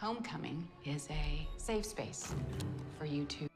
Homecoming is a safe space for you to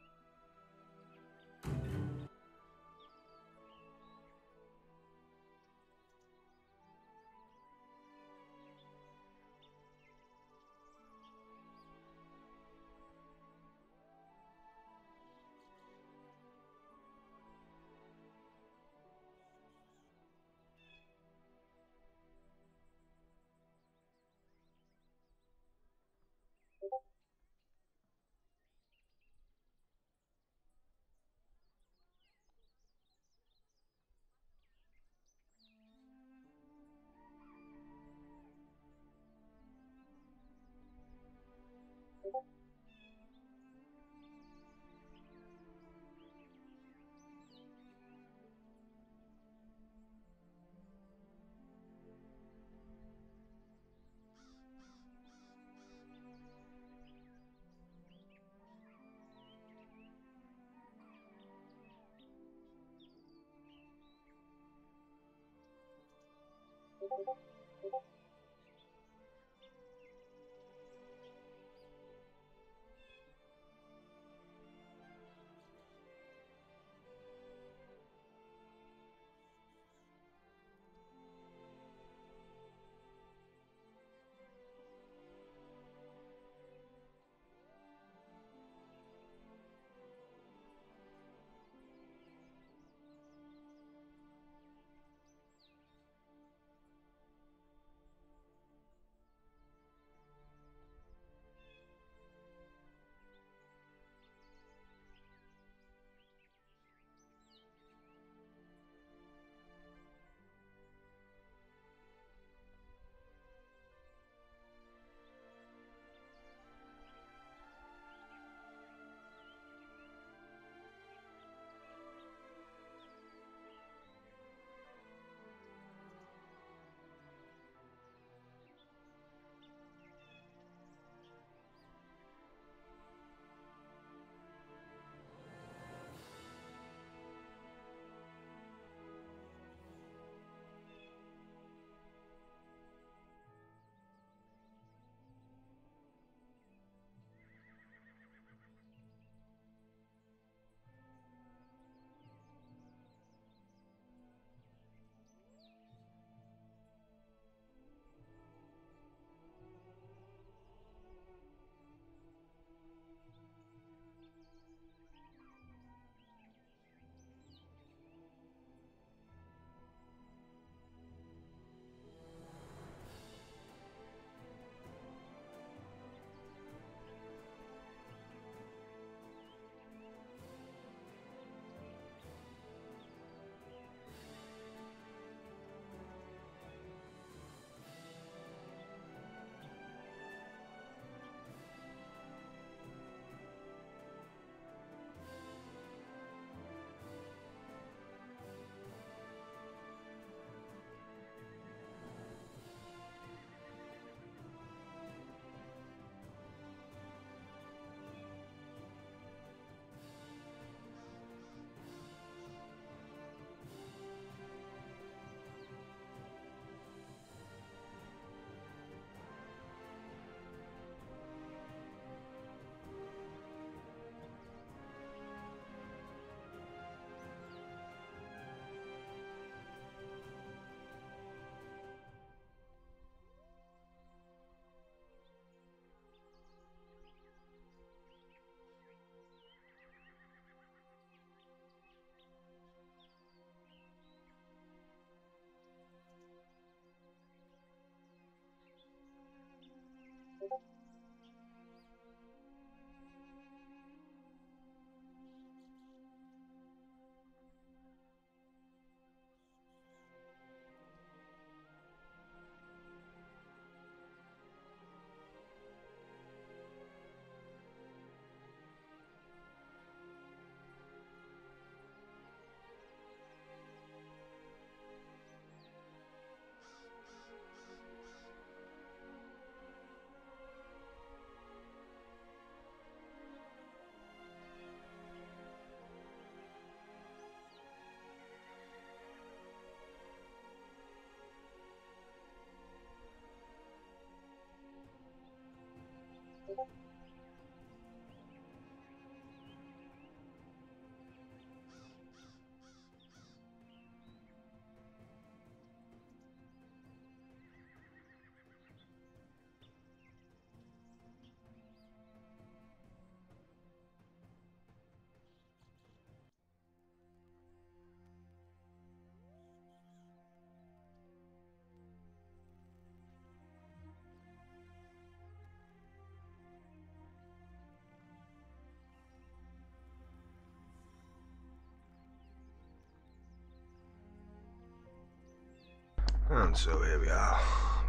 And so here we are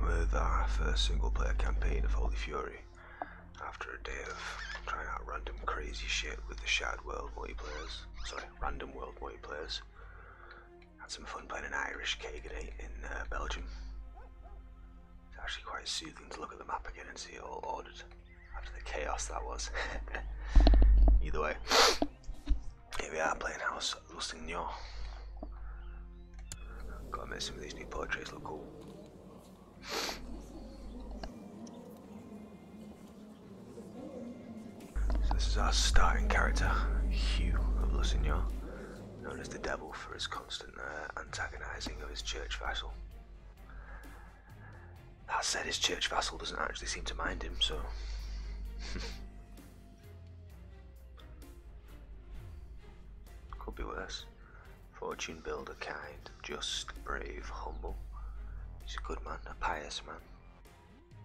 with our first single player campaign of Holy Fury. After a day of trying out random crazy shit with the Shattered World multiplayers. Sorry, random world multiplayers. Had some fun playing an Irish Kegate in uh, Belgium. It's actually quite soothing to look at the map again and see it all ordered after the chaos that was. Either way, here we are playing House Lusignan. Gotta admit, some of these new portraits look cool. So this is our starting character, Hugh of Lusignan, known as the Devil for his constant uh, antagonizing of his church vassal. That said, his church vassal doesn't actually seem to mind him, so. Could be worse. Fortune builder, kind, just, brave, humble. He's a good man, a pious man.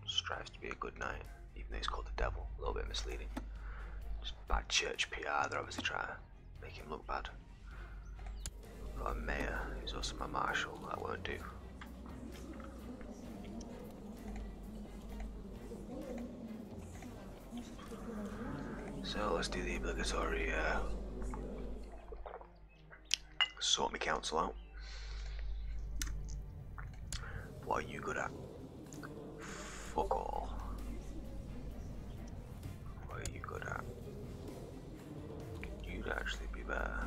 Strives to be a good knight, even though he's called the devil. A little bit misleading. Just bad church PR, they're obviously trying to make him look bad. Got a mayor who's also my marshal, that won't do. So let's do the obligatory uh, sort my council out. What are you good at? Fuck all. What are you good at? You'd actually be better.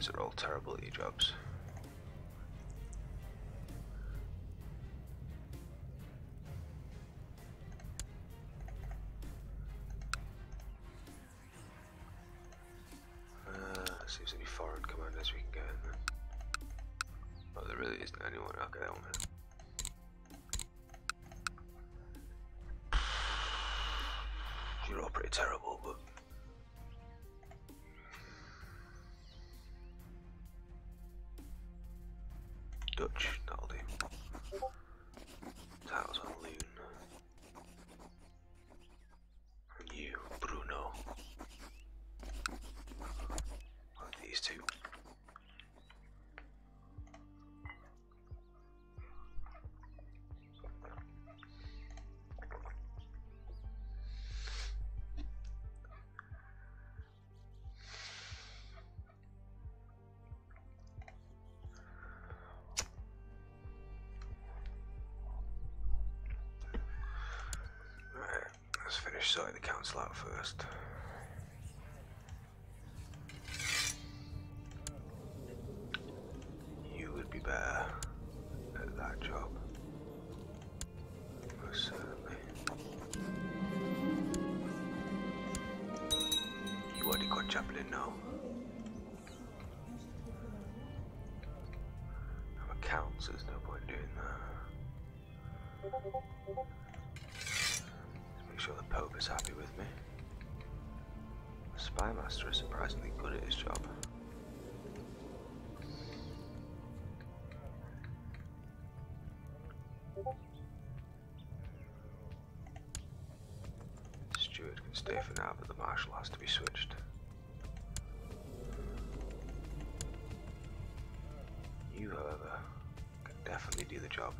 Boys are all terrible at your jobs. Uh, see if there's any foreign commanders we can get in then. Oh, there really isn't anyone. Okay, that one. You're all pretty terrible, finish sorting the council out first. top the marshal has to be switched. You, however, can definitely do the job.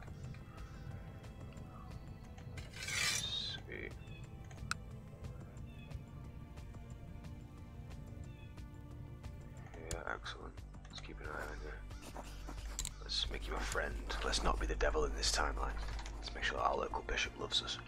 Sweet. Yeah, excellent. Let's keep an eye on you. Let's make you a friend. Let's not be the devil in this timeline. Let's make sure our local bishop loves us.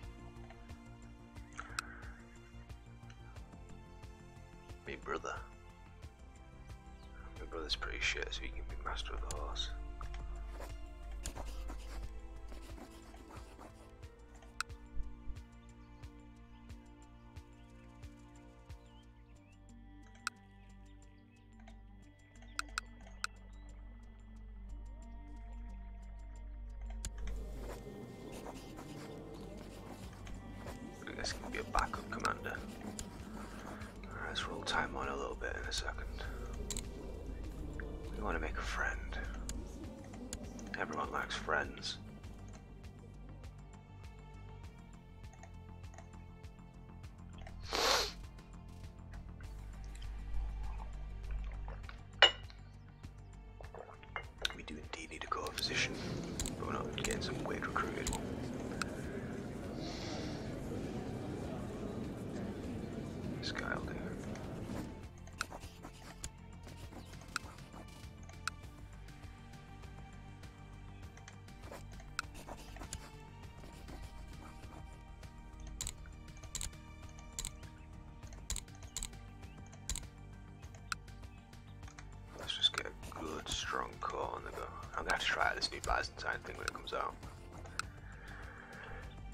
I'm gonna have to try this new Byzantine thing when it comes out.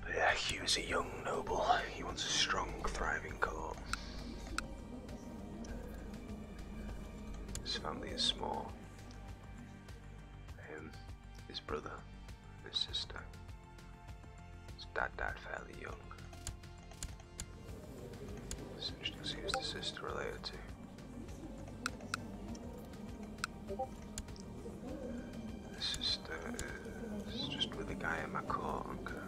But yeah, Hugh is a young noble. He wants a strong, thriving I am a conker.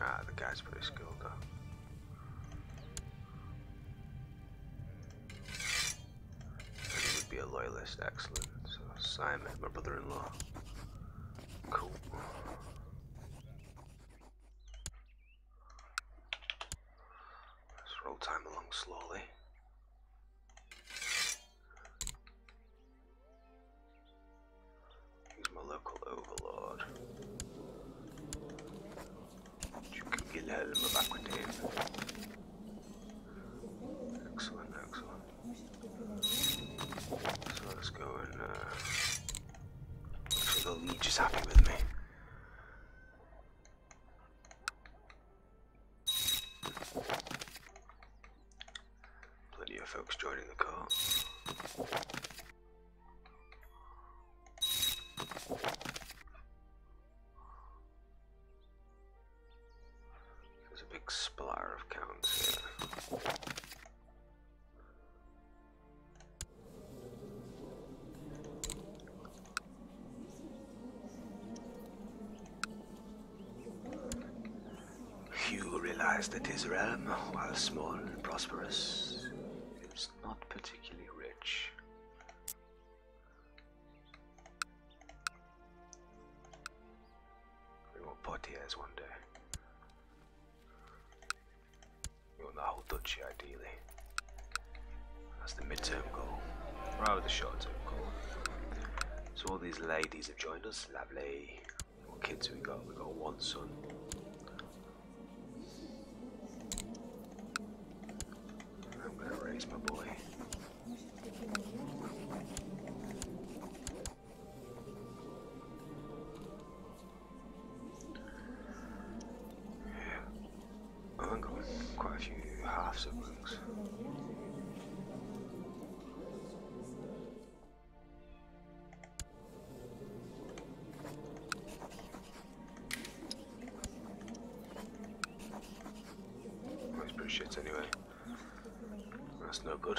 Ah, the guy's pretty skilled though. He would be a loyalist, excellent. So Simon, my brother-in-law. Explorer of Counts. here. Hugh realized that his realm, while small and prosperous, shit anyway. That's no good.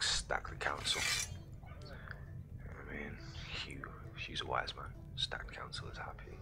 Stack the council. I mean, Hugh, Hugh's a wise man. Stacked council is. Happy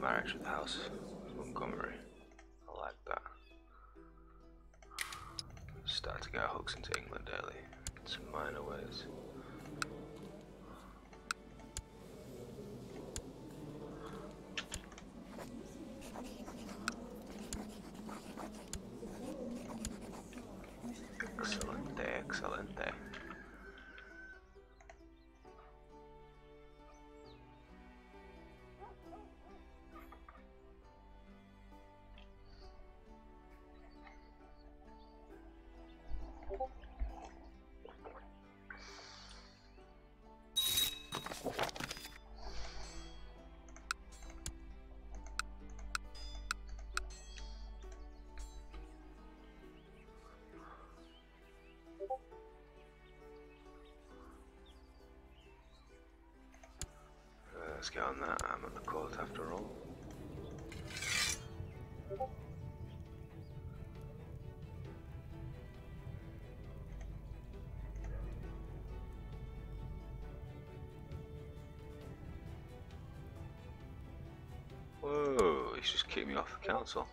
marriage with the house of Montgomery. I like that. Start to get hooks into England early. in Some minor ways. Excelente, excellent Uh, Let's get on that. I'm at the court after all. Whoa, he's just kicked me off the council.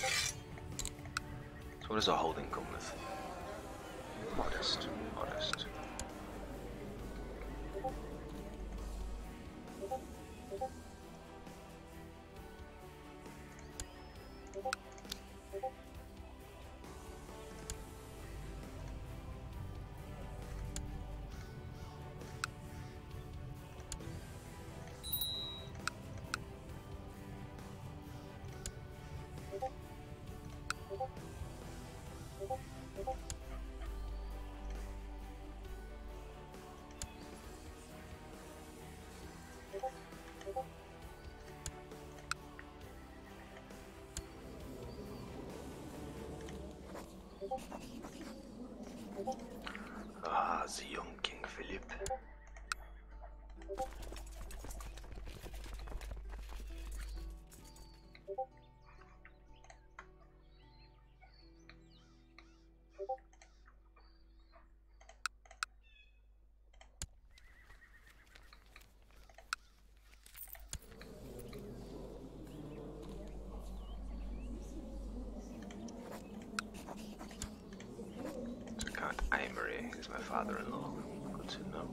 So what does a holding come with? Modest, modest. Ah, the Is my father-in-law. Good to know.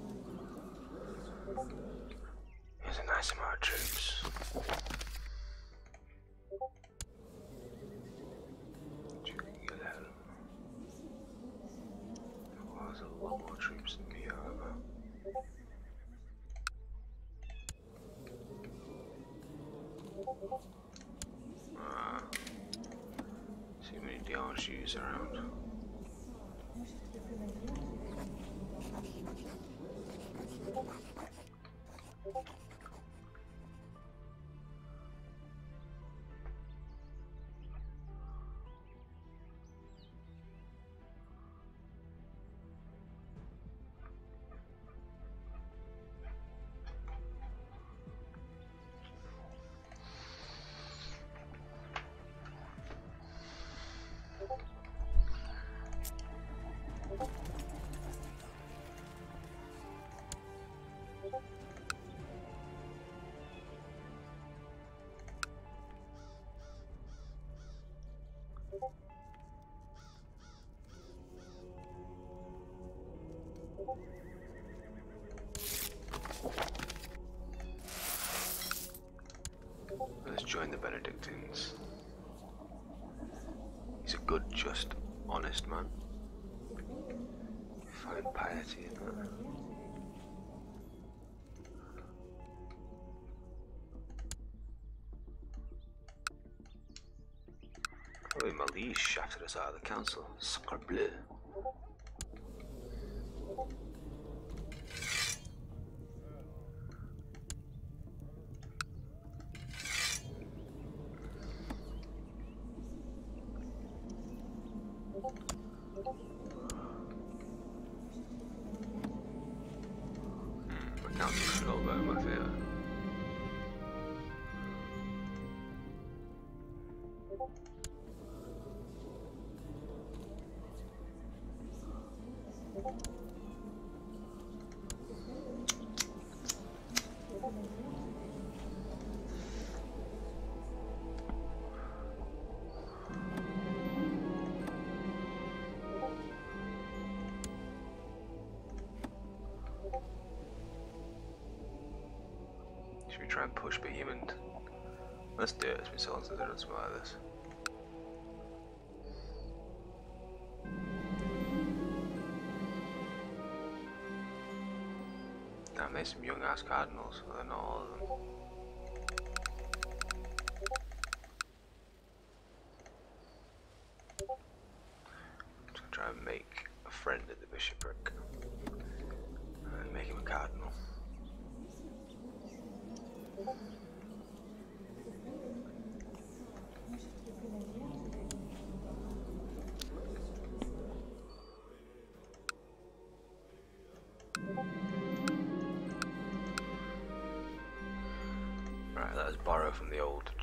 Here's a nice amount of troops. There's a lot more troops than me, however. Ah, too many Dion around. Let's join the Benedictines. He's a good, just, honest man. You find piety in that. Us the council. Try and push Behemoth? Let's do it. It's been so long since I've done something like this. I made some young ass cardinals, but they're not all of them.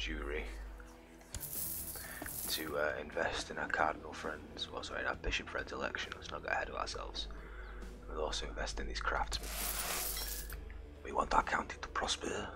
Jewry to uh, invest in our cardinal friends, well, sorry, our bishop friends' election. Let's not get ahead of ourselves. We'll also invest in these craftsmen. We want our county to prosper.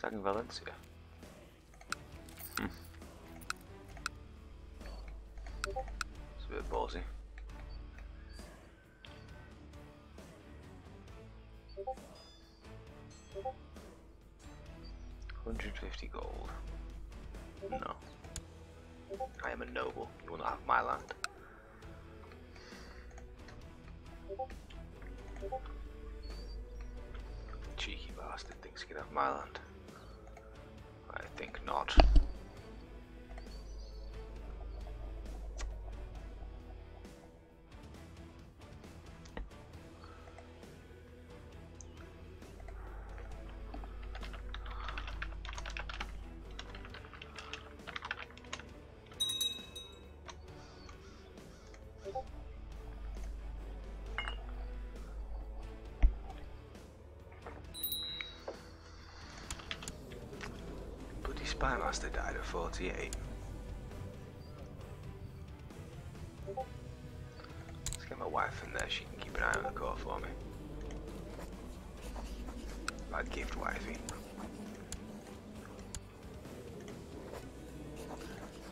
Attacking Valencia. Hmm. It's a bit ballsy. Hundred fifty gold. No. I am a noble. You will not have my land. Cheeky bastard thinks he can have my land. Bloody spy master died at 48. Let's get my wife in there, she can keep an eye on the court for me. My gift wifey.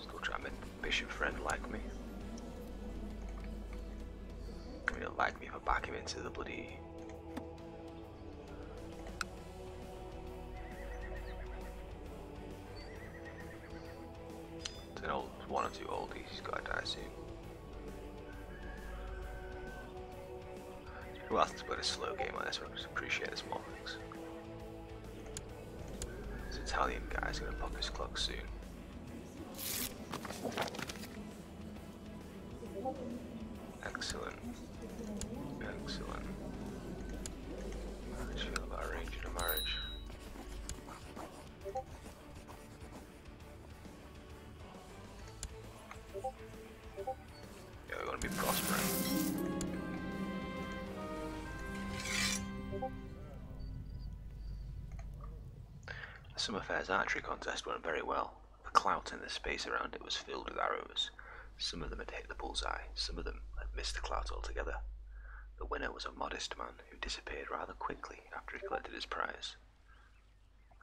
Still try to make the bishop friend like me. He'll like me if I back him into the bloody Die. Who else played a slow game like this one? Just appreciate the small things. This Italian guy's gonna pop his clock soon. Fair's archery contest went very well. The clout in the space around it was filled with arrows. Some of them had hit the bullseye, some of them had missed the clout altogether. The winner was a modest man who disappeared rather quickly after he collected his prize.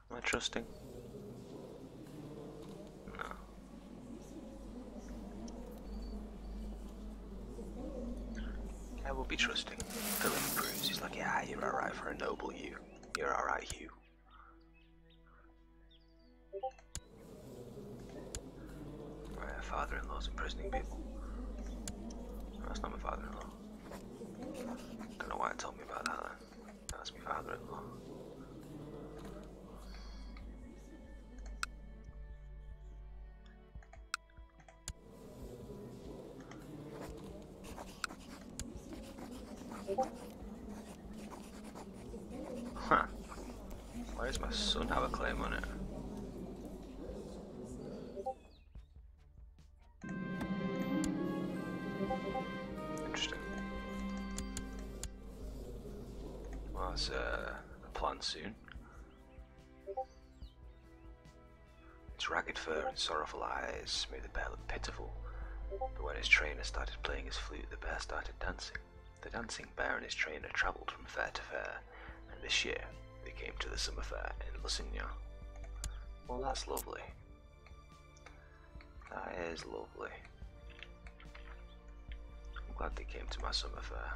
Am I trusting? No. I will be trusting. Philip proves he's like, yeah, you're alright for a noble you. You're alright, Hugh. Why does my son have a claim on it? Interesting. Well, it's uh, a plan soon. Its ragged fur and sorrowful eyes made the bear look pitiful, but when his trainer started playing his flute, the bear started dancing. The dancing bear and his trainer travelled from fair to fair, and this year came to the summer fair in Lusignan. Well, that's lovely. That is lovely. I'm glad they came to my summer fair.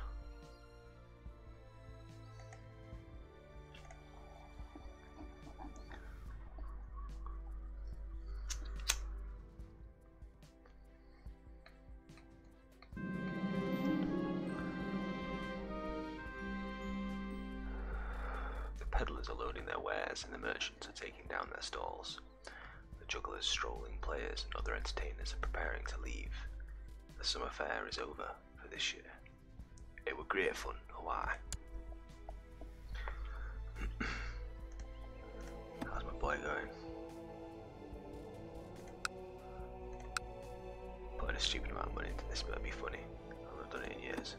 Peddlers are loading their wares and the merchants are taking down their stalls. The jugglers, strolling players, and other entertainers are preparing to leave. The summer fair is over for this year. It were great fun, oh? How's my boy going? Putting a stupid amount of money into this might be funny. I've not done it in years.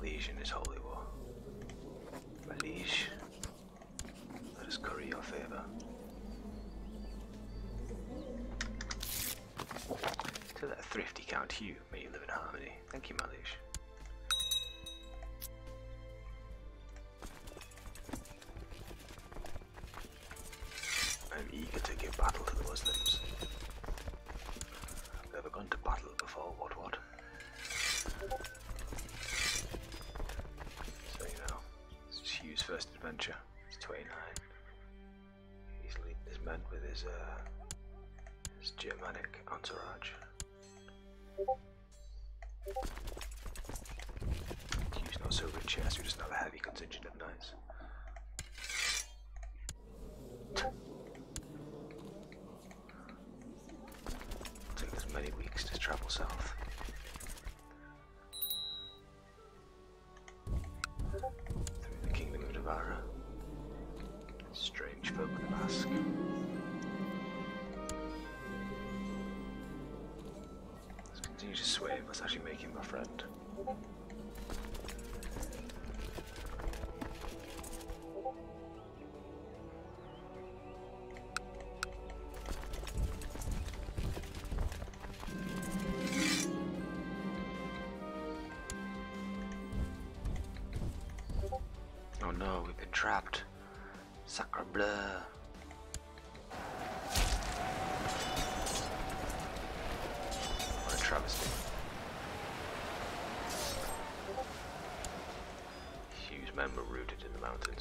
Liege in this holy war? My liege, let us curry your favour. To that thrifty Count Hugh, may you live in harmony. Thank you, my He's 29. He's his men with his, uh, his Germanic entourage. To sway him. Let's actually make him my friend.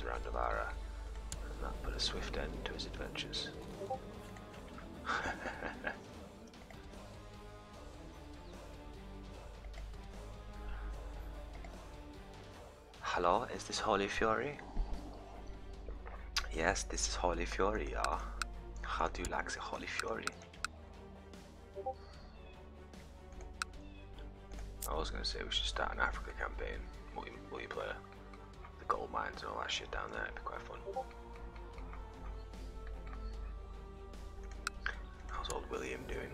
Around Navarra, and that put a swift end to his adventures. Hello, is this Holy Fury? Yes, this is Holy Fury, yeah. How do you like the Holy Fury? I was gonna say we should start an Africa campaign, multi multiplayer. Mines and all that shit down there, it'd be quite fun. How's old William doing?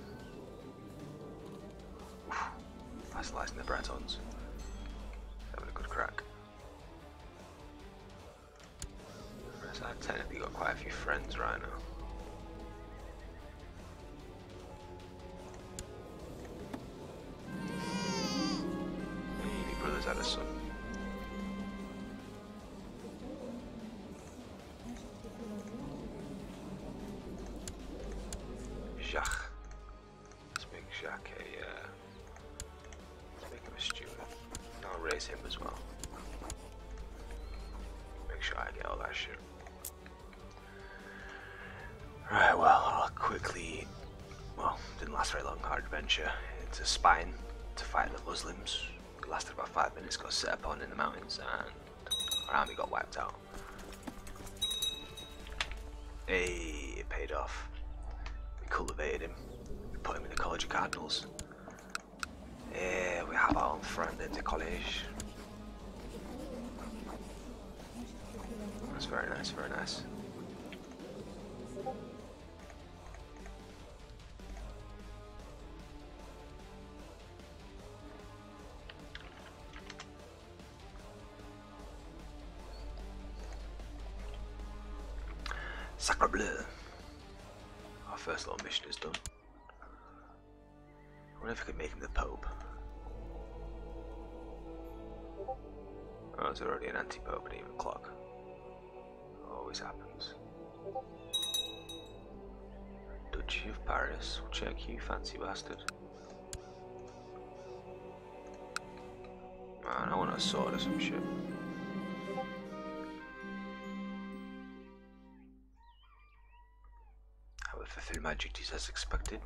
That's slicing the Bretons. Having a good crack. I've technically got quite a few friends right now. Shit. Right, well, I'll quickly. Well, didn't last very long. Our adventure into Spain to fight the Muslims. It lasted about five minutes, got set upon in the mountains, and our army got wiped out. Hey, it paid off. We cultivated him, we put him in the College of Cardinals. Yeah, we have our own friend in the college. That's very nice, Paris. Check you, fancy bastard. Man, I want a sword or some shit. I will fulfill my duties as expected.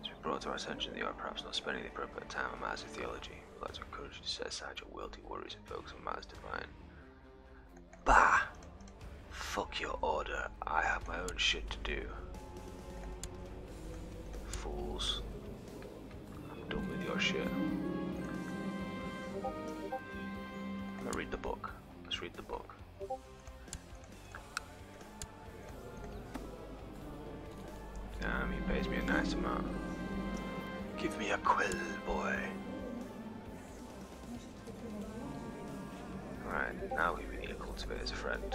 It's been brought to our attention that you are perhaps not spending the appropriate time on matters of theology. I'd like to encourage you to set aside your worldly worries and focus on matters divine. Fuck your order. I have my own shit to do. Fools. I'm done with your shit. I'll read the book. Let's read the book. Um, he pays me a nice amount. Give me a quill, boy. Right, now we need a friend.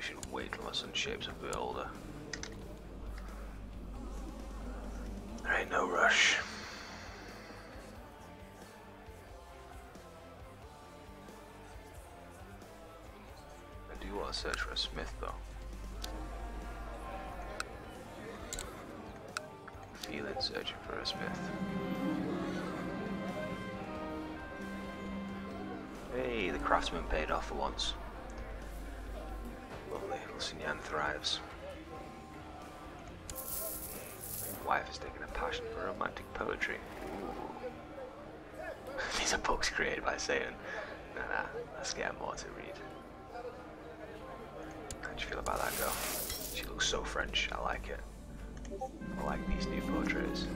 We should wait till shapes a bit older. There ain't no rush. I do want to search for a smith though. Feel it searching for a smith. Hey, the craftsman paid off for once. Lusignan thrives. Wife has taken a passion for romantic poetry. Ooh. These are books created by Satan. Nah, nah, let's get more to read. How do you feel about that girl? She looks so French, I like it. I like these new portraits.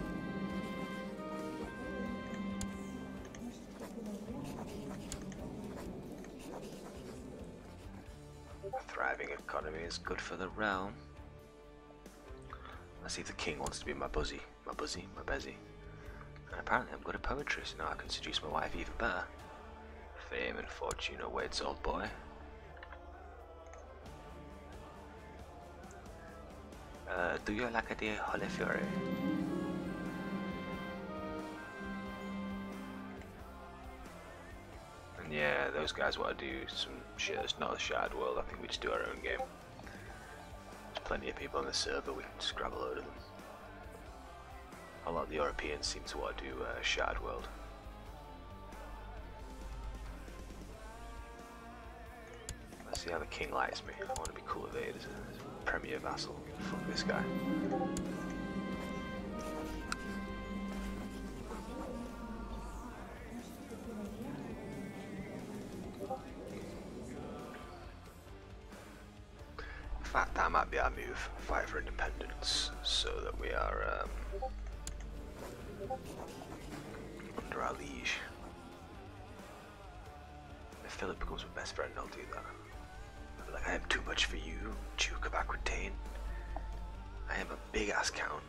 Is good for the realm. Let's see if the king wants to be my buzzy, my buzzy, my bezzy. And apparently I'm good at poetry, so now I can seduce my wife even better. Fame and fortune awaits, old boy. Uh, do you like a the Holy Fury? And yeah, those guys want to do some shit that's not a shared world. I think we just do our own game. Plenty of people on the server, we can grab a load of them. A lot of the Europeans seem to want to do uh, shared world. Let's see how the king likes me. I want to be cool with it premier vassal. Fuck this guy. Fight for independence so that we are um, under our liege. If Philip becomes my best friend, I'll do that. I'll like, I am too much for you, Duke of Aquitaine. I am a big ass count.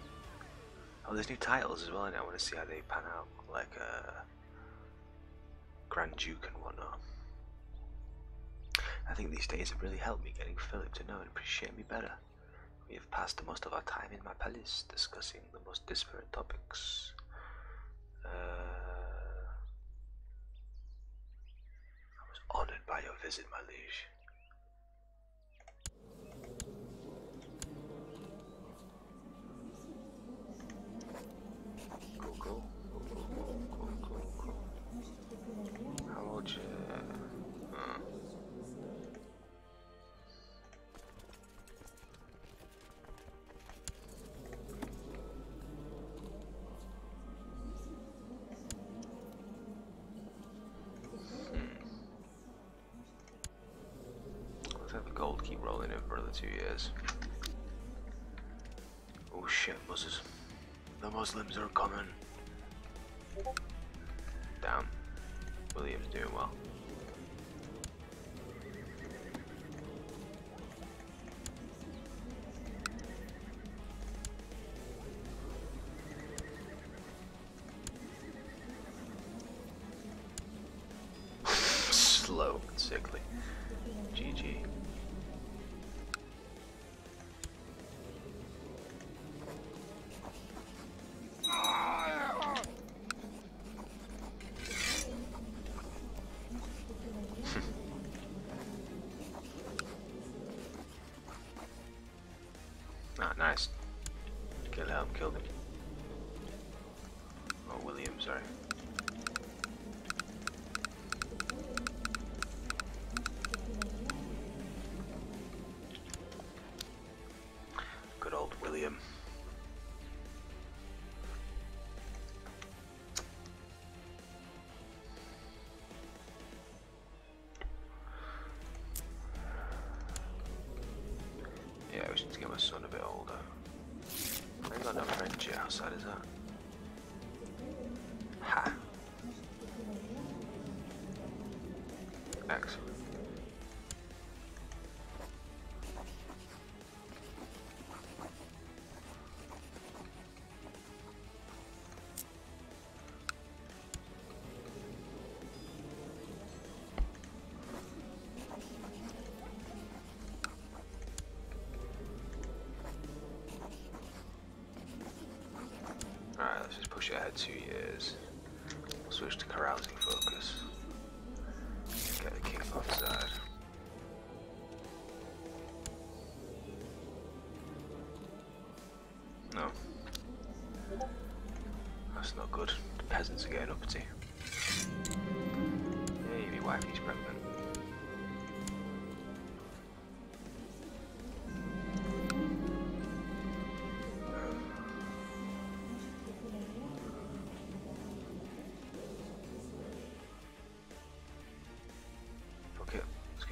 Oh, there's new titles as well, and I want to see how they pan out, like uh, Grand Duke and whatnot. I think these days have really helped me getting Philip to know and appreciate me better. We have passed most of our time in my palace discussing the most disparate topics. Uh, I was honored by your visit, my liege. Another two years. Oh shit, buzzers. The Muslims are coming. Damn. William's doing well. Ah, nice. Kill him, killed him. Oh, William, sorry. We get my son a bit older. I ain't got no friends yet, sad is that? Let's just push it ahead two years. We'll switch to carousing focus. Get the king offside. No. That's not good. The peasants are getting uppity.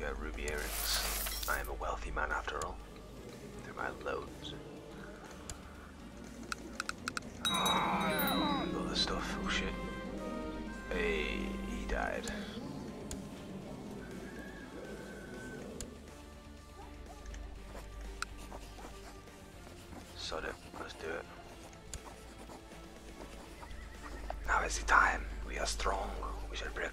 Let's get ruby earrings. I am a wealthy man after all. Through my loans. Other stuff. Oh shit. Hey, he died. Sod it. Let's do it. Now is the time. We are strong. We shall break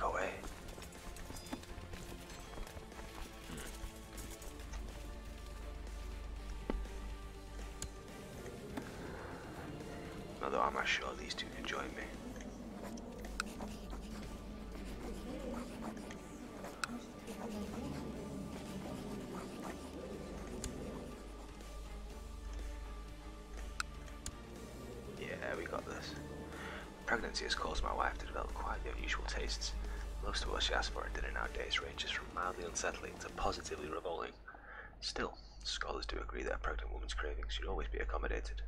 Pregnancy has caused my wife to develop quite unusual tastes. Most of what she asks for at dinner nowadays ranges from mildly unsettling to positively revolting. Still, scholars do agree that a pregnant woman's cravings should always be accommodated.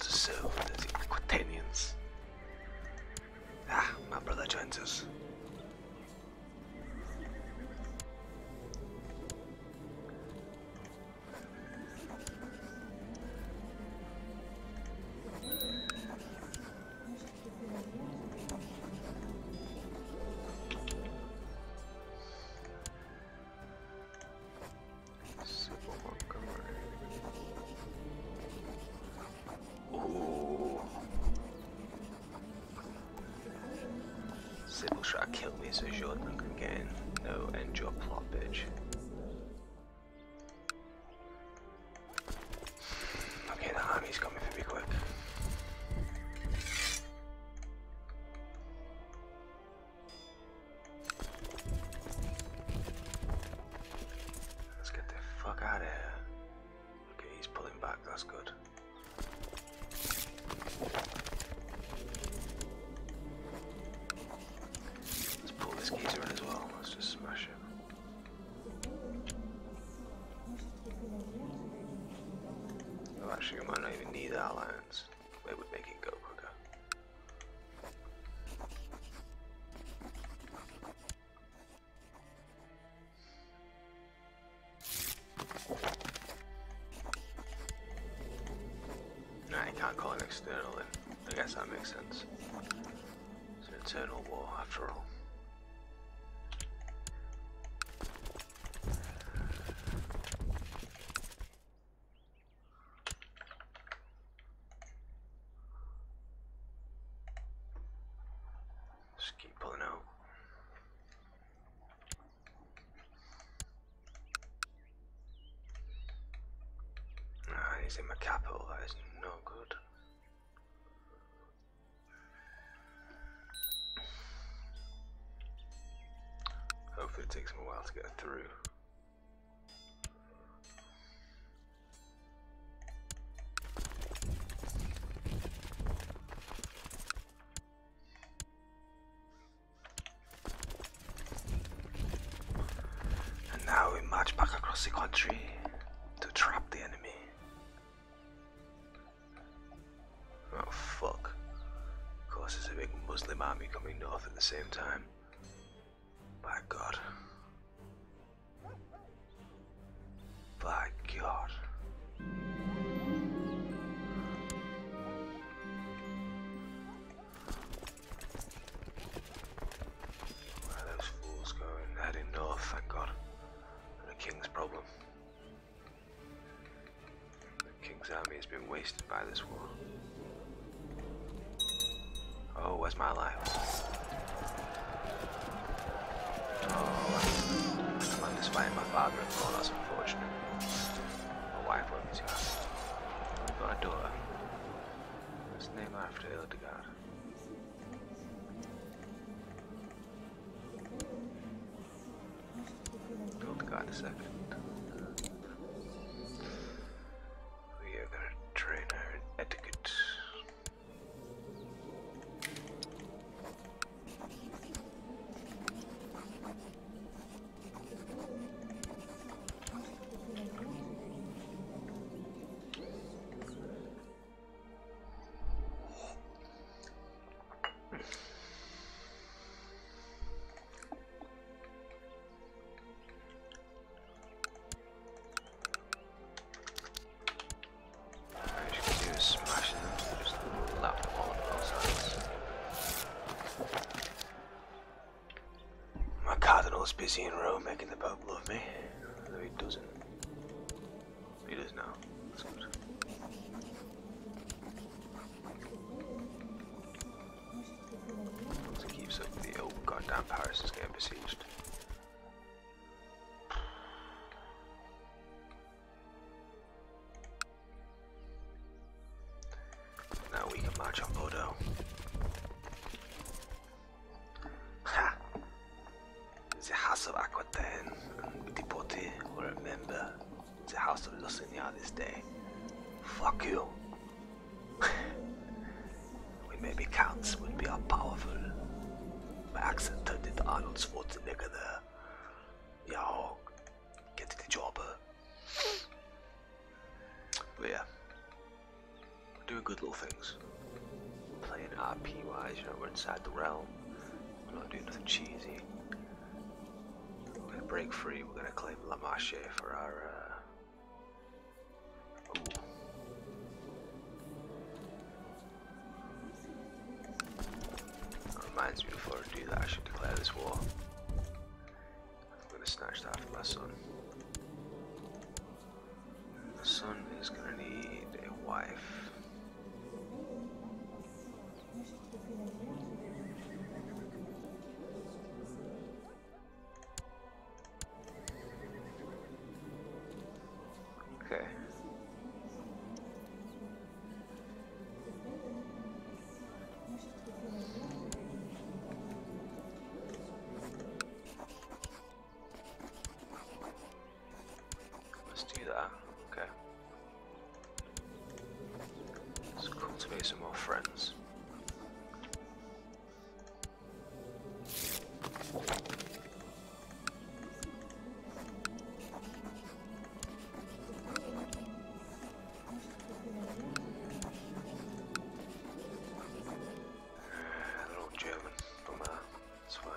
to soothe. Sybil shall kill me so Jordan can get in. No, end your plot, bitch. not it external, then I guess that makes sense. It's an internal war after all. let's get through. And now we march back across the country to trap the enemy. Oh fuck. Of course there's a big Muslim army coming north at the same time. By this war. Oh, where's my life? Oh, I'm despite my father-in-law, that's unfortunate. My wife won't be too happy. We've got a daughter. Let's name after Hildegard. Hildegard the second. Busy in Rome making the Pope love me. Little things. Playing RP wise, you know, we're inside the realm. We're not doing nothing cheesy. We're gonna break free. We're gonna claim La Marche for our. Uh, cultivate some more friends. Uh, they're German, fine.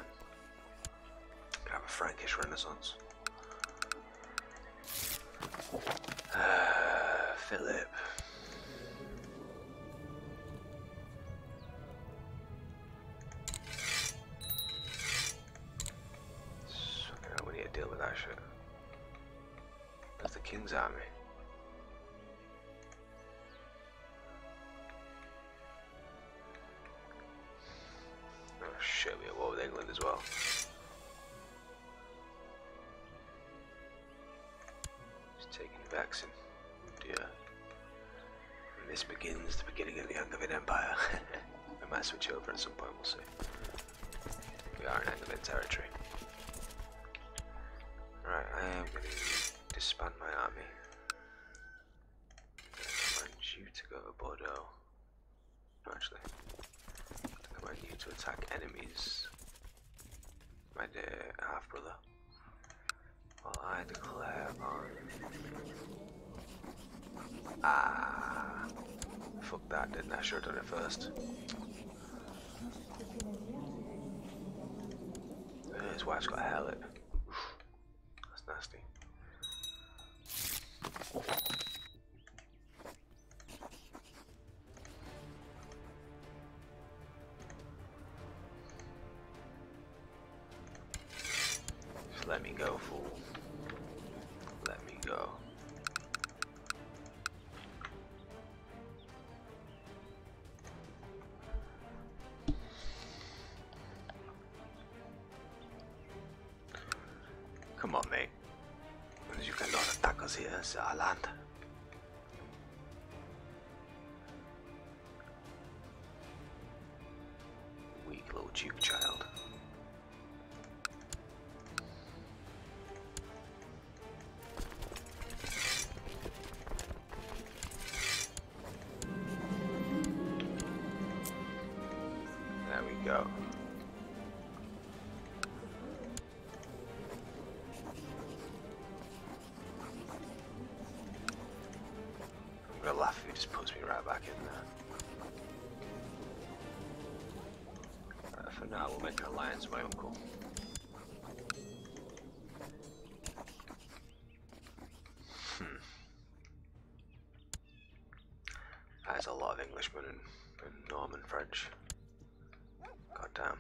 Could have a Frankish Renaissance. The King's army. Oh shit, we have war with England as well. He's taking Vexin. Dear. And this begins the beginning of the Angevin Empire. we might switch over at some point, we'll see. We are in Angevin territory. half brother. Well, I declare on. Ah, fuck that! Didn't I should have done it first? His wife's got a helmet. I'm gonna laugh if he just puts me right back in there. Uh, for now, we'll make an alliance with my uncle. Hmm. That's a lot of Englishmen and, and Norman French. God damn.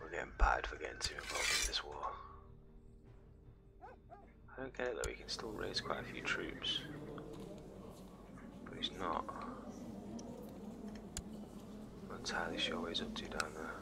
We're getting bad for getting too involved in this war. It though, he can still raise quite a few troops. But he's not. I'm not entirely sure what he's up to down there.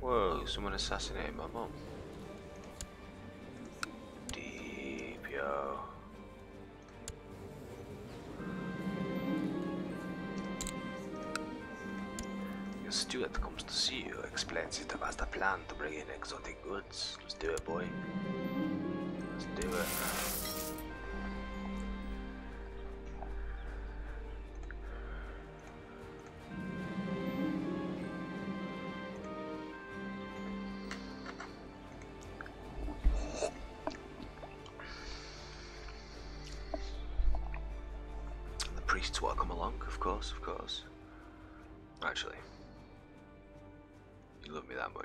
Whoa, someone assassinated my mom. Was the plan to bring in exotic goods. Let's do it, boy. Let's do it. The priests welcome along, of course, of course.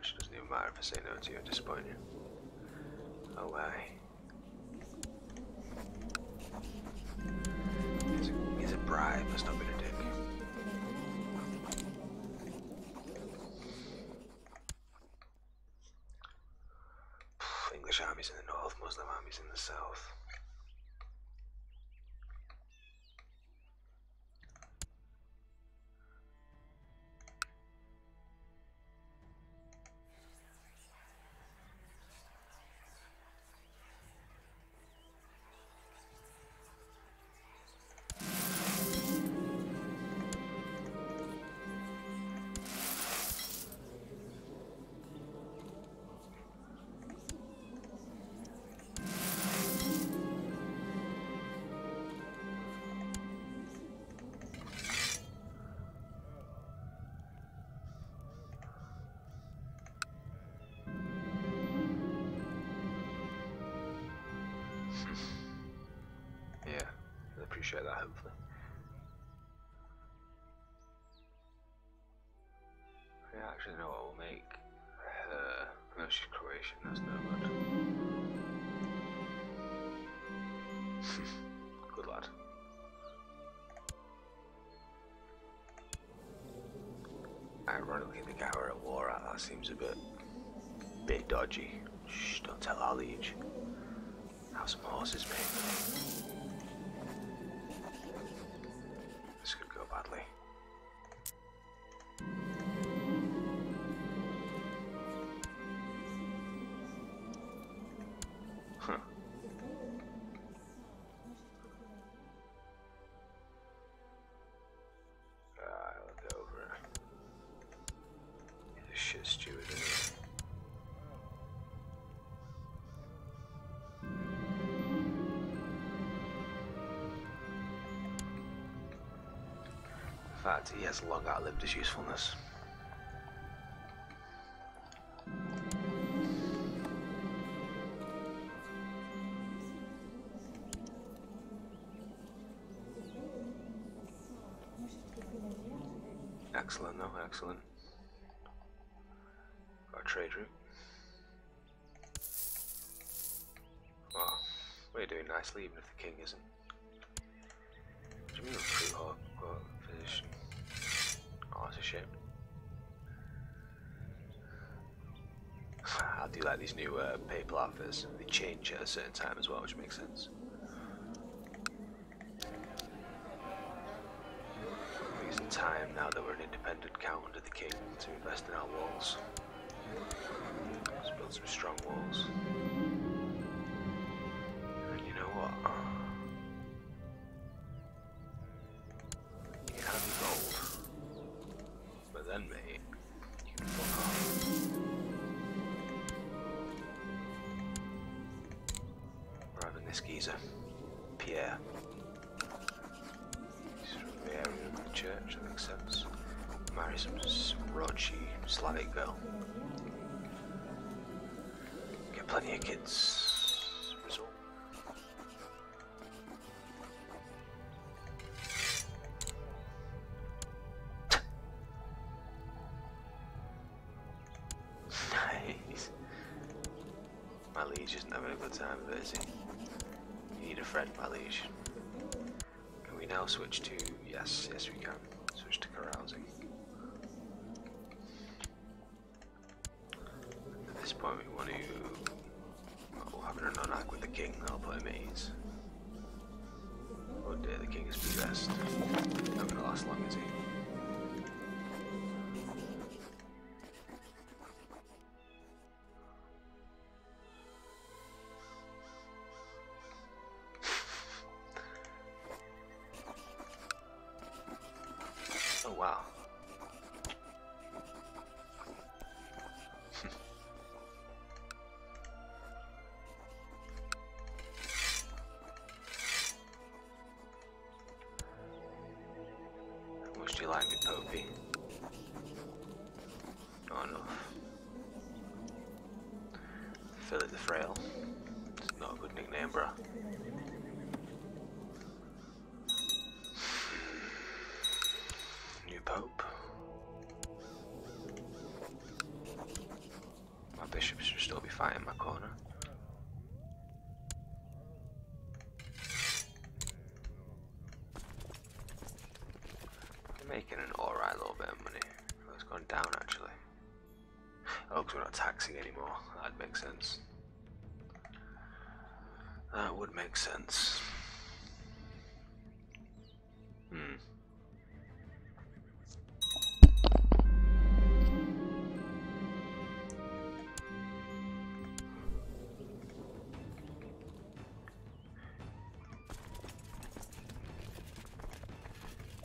Much, doesn't even matter if I say no to you and disappoint you. Oh, why? I that, hopefully. I actually know what will make her. No, she's Croatian, that's no good. good lad. Ironically, the guy we're at war at, that seems a bit. bit dodgy. Shh, don't tell our liege. Have some horses, mate. that he has long outlived his usefulness. Excellent, no, excellent. Got a trade route. Ah, well, we're doing nicely even if the king isn't. What do you mean hard? A shame. I do like these new uh, papal offers. They change at a certain time as well, which makes sense. Using time now that we're an independent count under the king to invest in our walls. Let's build some strong walls. Switch to yes, yes we can. Switch to carousing. At this point we want to well, having a non-act with the king, I'll at ease. Oh dear, the king is possessed. Wow. Much you like me, Popey? Make sense. That would make sense. Hmm.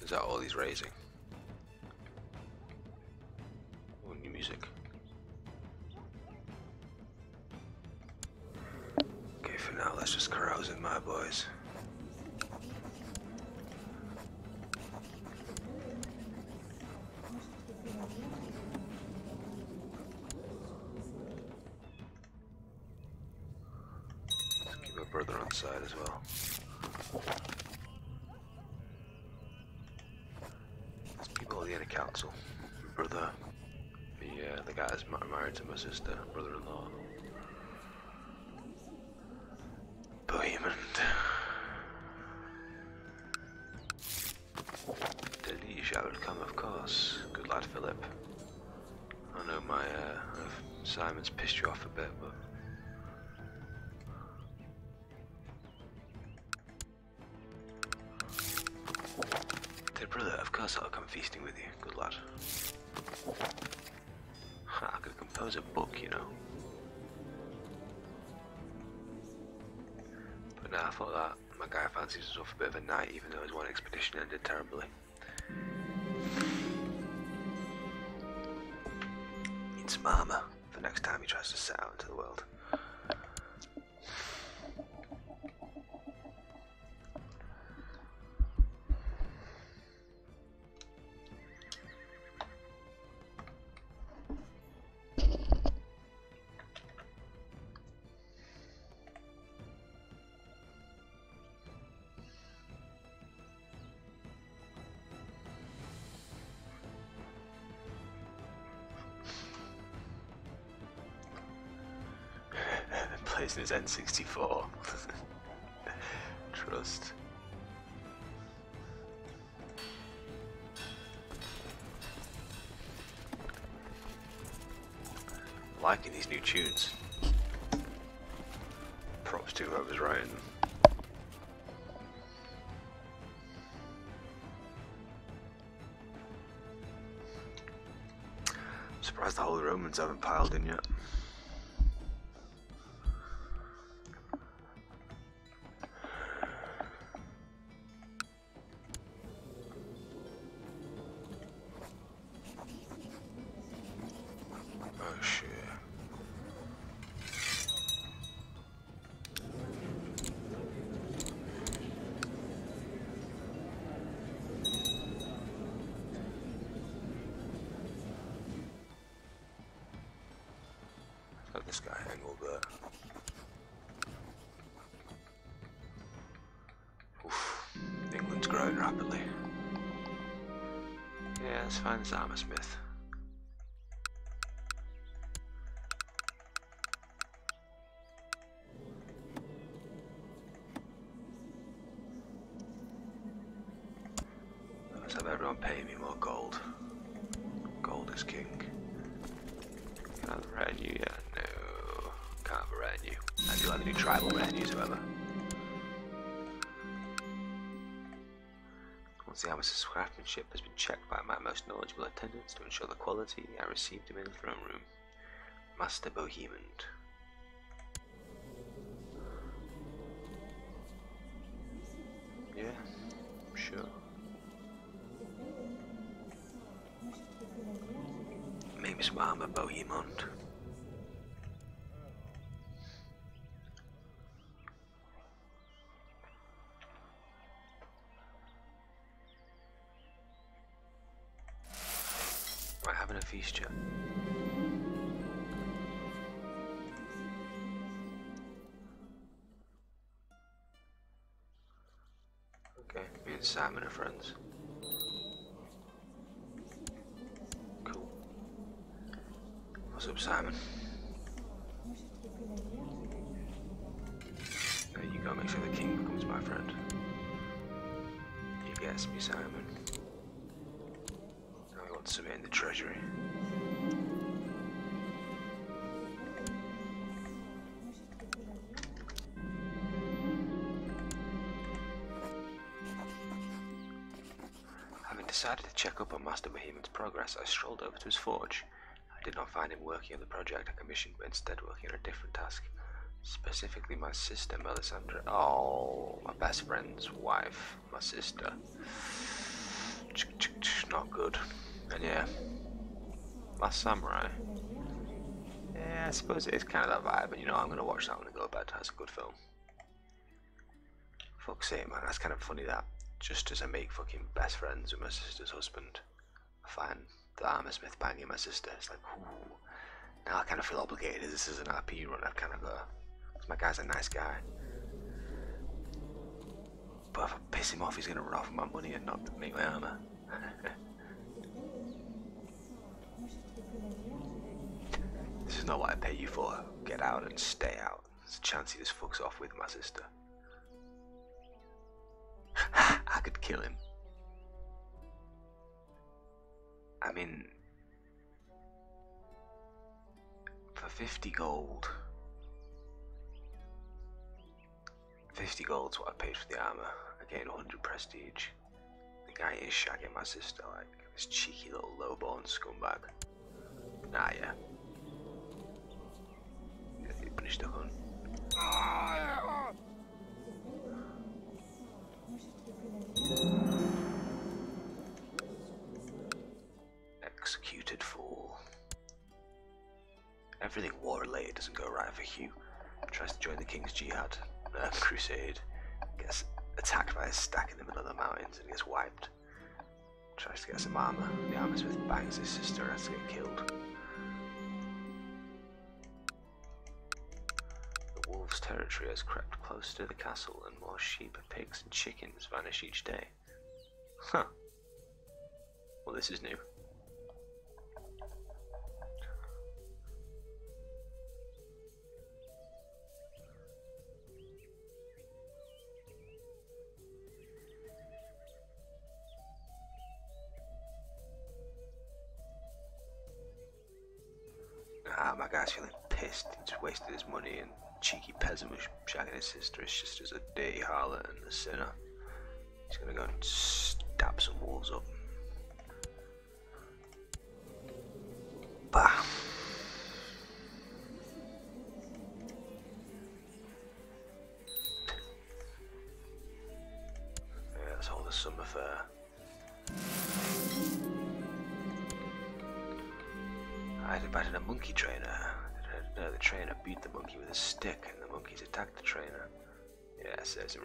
Is that all he's raising? Side as well. There's people at the inner council. Brother, the uh, the guy's ma- married to my sister, brother-in-law. Brother, of course I'll come feasting with you. Good lad. I could compose a book, you know. But now I thought that my guy fancies himself a bit of a knight, even though his one expedition ended terribly. His N64. Trust. Liking these new tunes. Props to whoever's writing. Surprised the Holy Romans haven't piled in yet. King. Can I have a retinue yet? No. Can't a retinue. I do like the new tribal retinues, however. Once the Amos's craftsmanship has been checked by my most knowledgeable attendants to ensure the quality, I received him in the throne room. Master Bohemond. Okay, and Simon are friends. Cool. What's up, Simon? Decided to check up on Master Bohemond's progress, I strolled over to his forge. I did not find him working on the project I commissioned, but instead working on a different task. Specifically, my sister, Melisandre. Oh, my best friend's wife, my sister. Not good. And yeah, Last Samurai. Yeah, I suppose it is kind of that vibe, and you know, I'm gonna watch that when I go to. That's a good film. Fuck's sake, man, that's kind of funny that just as I make fucking best friends with my sister's husband, I find the smith banging my sister. It's like, ooh. Now I kind of feel obligated. This is an RP run. I've kind of got. Cause my guy's a nice guy. But if I piss him off, he's gonna run off with my money and not make my armor. this is not what I pay you for. Get out and stay out. There's a chance he just fucks off with my sister. Kill him. I mean, for 50 gold, 50 gold's what I paid for the armor. I gain 100 prestige. The guy is shagging my sister like this cheeky little lowborn scumbag. Nah, yeah. He the doesn't go right for Hugh. Tries to join the King's Jihad, uh, crusade, gets attacked by a stack in the middle of the mountains and gets wiped. Tries to get some armor. The armorsmith bangs his sister and has to get killed. The wolves' territory has crept closer to the castle, and more sheep, pigs, and chickens vanish each day. Huh. Well, this is new. Peasant was shagging his sister. His sister's a dirty harlot and a sinner. He's gonna go and stab some wolves up.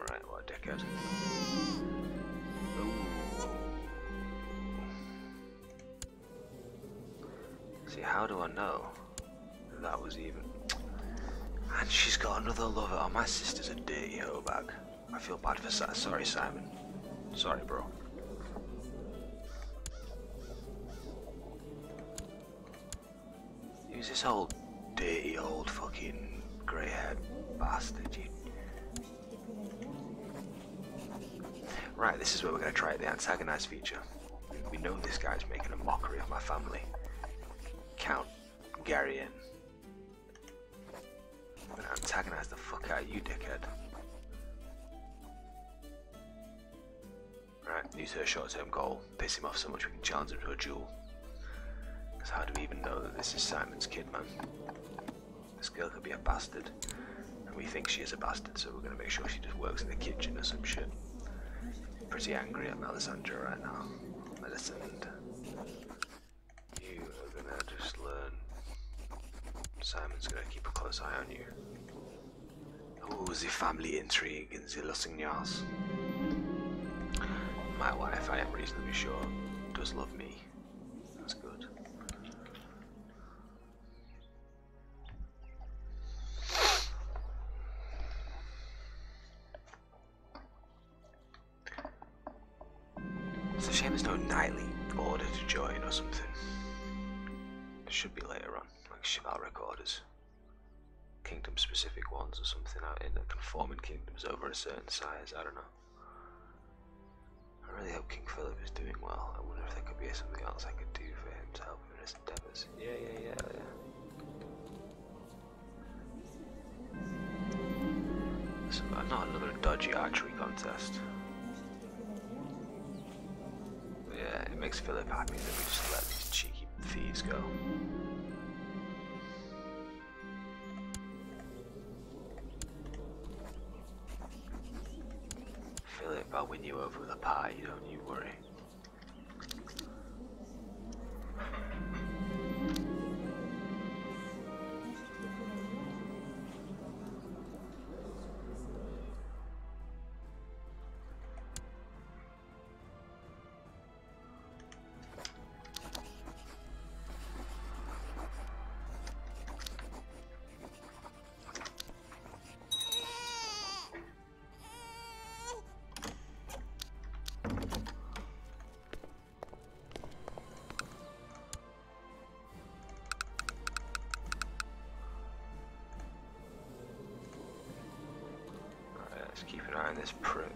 Right. What a dickhead. See, how do I know that, that was even? And she's got another lover. Oh, my sister's a dirty hoe bag. I feel bad for that. Sorry, Simon. Sorry, bro. Who's this old dirty old fucking grey haired bastard? You... Right, this is where we're gonna try the antagonize feature. We know this guy's making a mockery of my family. Count Garrion. I'm gonna antagonize the fuck out of you, dickhead. Right, use her short term goal. Piss him off so much we can challenge him to a duel. Because how do we even know that this is Simon's kid, man? This girl could be a bastard. And we think she is a bastard, so we're gonna make sure she just works in the kitchen or some shit. Pretty angry at Melisandre right now. Melisande. You are gonna just learn. Simon's gonna keep a close eye on you. Oh, the family intrigue in the Lusignans. My wife, I am reasonably sure, does love me. Orders. Kingdom specific ones or something out in the conforming kingdoms over a certain size, I don't know. I really hope King Philip is doing well. I wonder if there could be something else I could do for him to help him in his endeavors. Yeah, yeah, yeah, yeah. So, not another dodgy archery contest. Yeah, it makes Philip happy that we just let these cheeky thieves go. I'll win you over a pie, don't you worry. On this prick.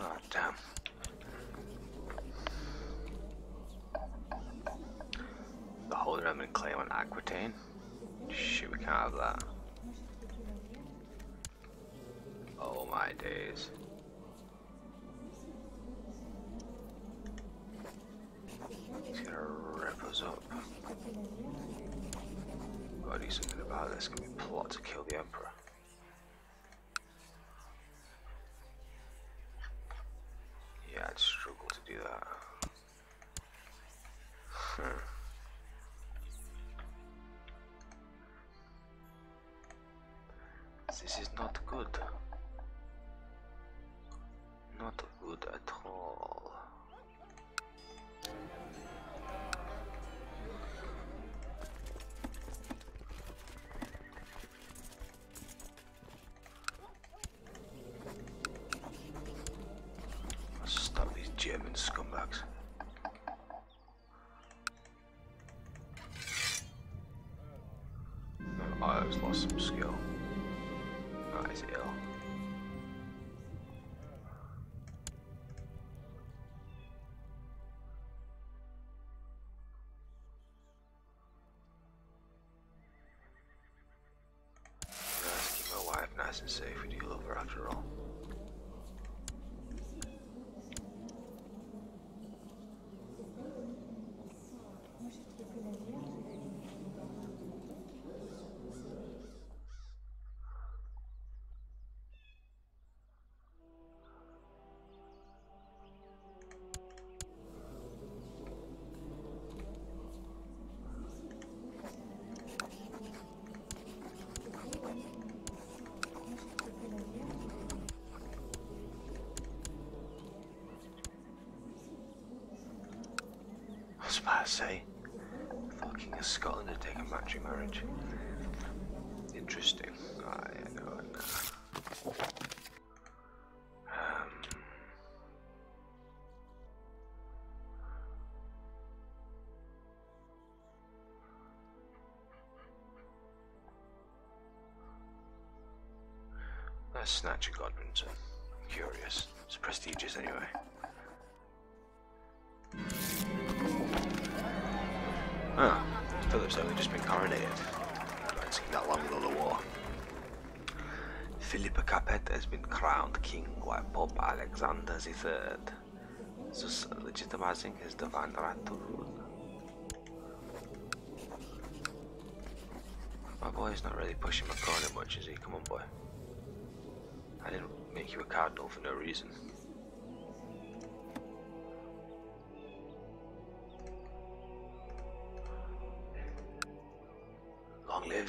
Oh, damn. The Holy Roman claim on Aquitaine? Shit, we can't have that. Oh my days. This is not good. Nice and safe. We do love after all. I was about to say, fucking a Scotland had taken matching marriage. Interesting. I know. no. Um, let's snatch a Godwinson. Curious. It's prestigious anyway. Only just been coronated. That long ago the war. Philip Capet has been crowned king by Pope Alexander III, thus legitimizing his divine right to rule. My boy's not really pushing my corner much, is he? Come on, boy. I didn't make you a cardinal for no reason.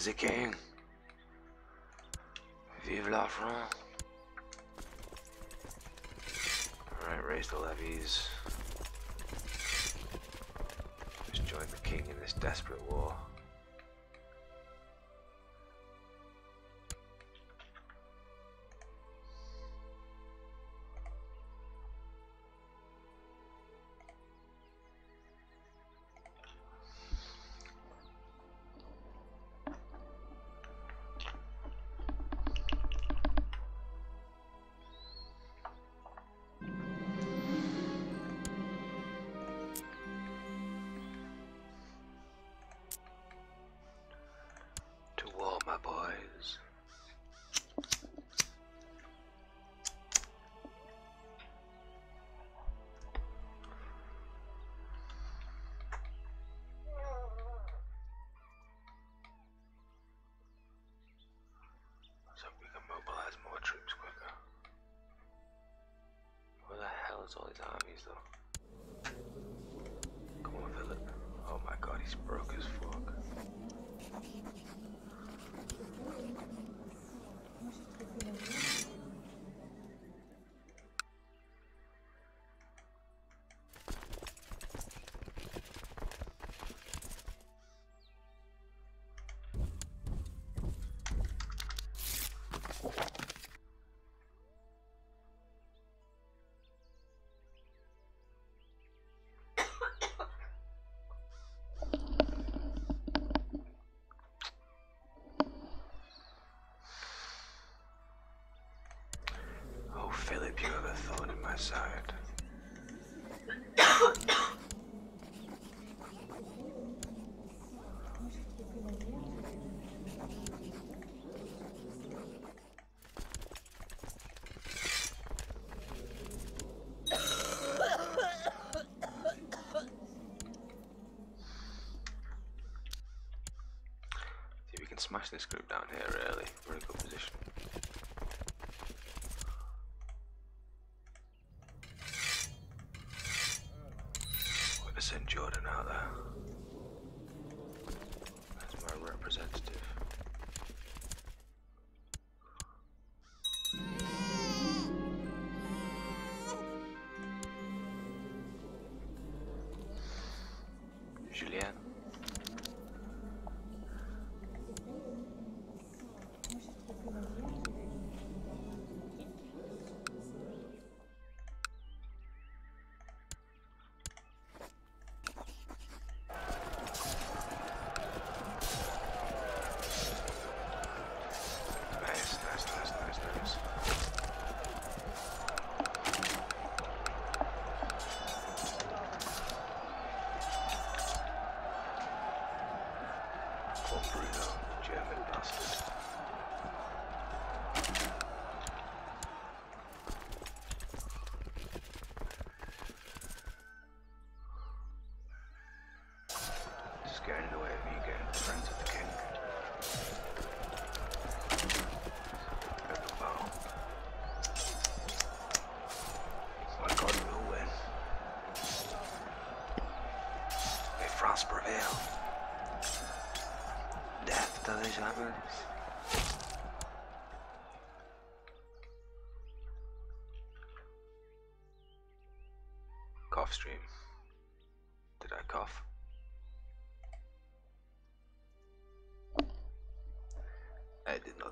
The king. Vive la France. Alright, raise the levies. Just join the king in this desperate war. My side. We can smash this group down here really. We're in a good position.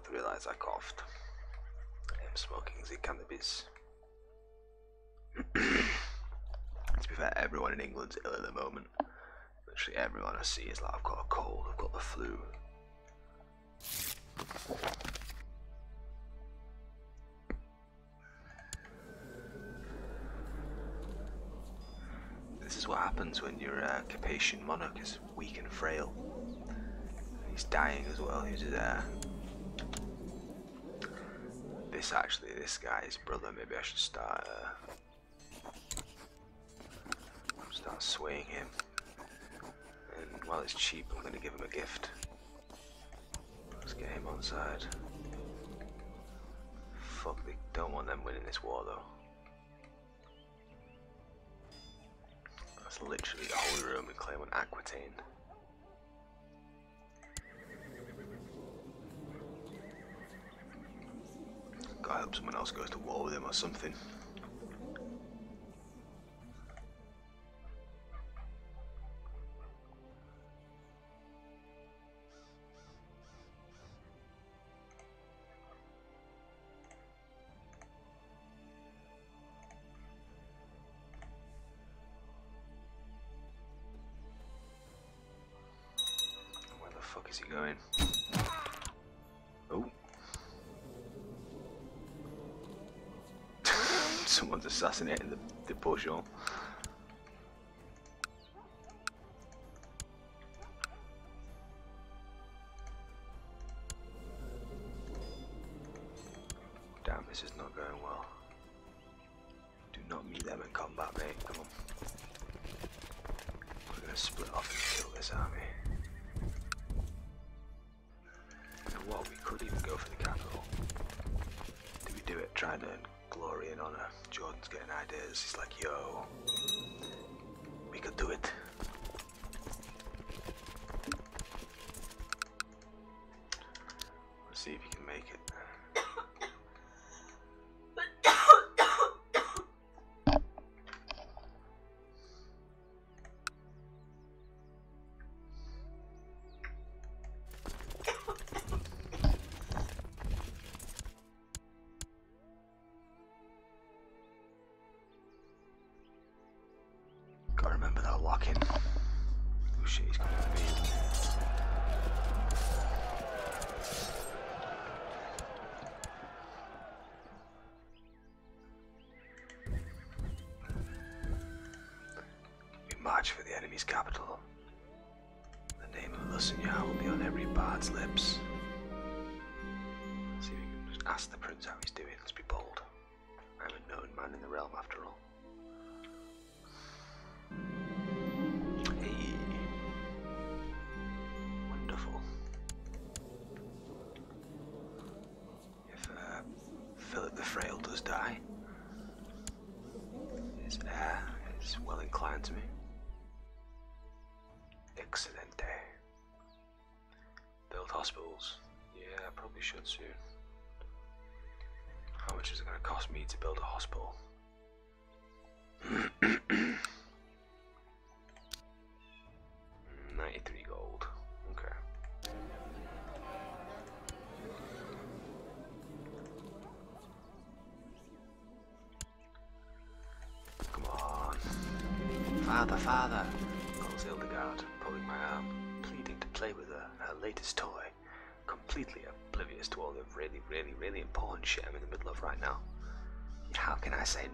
Not realize I coughed. I am smoking the cannabis. to be fair, everyone in England's ill at the moment. Literally everyone I see is like, I've got a cold, I've got the flu. This is what happens when your uh, monarch is weak and frail. He's dying as well. He's there. Actually, this guy's brother. Maybe I should start. Uh, start swaying him. And while it's cheap, I'm going to give him a gift. Let's get him on side. Fuck, they don't want them winning this war though. That's literally the Holy Roman claim on Aquitaine. Else goes to war with him or something. Where the fuck is he going? Someone's assassinating the, the Beauchamp. Should soon. How much is it going to cost me to build a hospital? Really, really, important shit I'm in the middle of right now. How can I say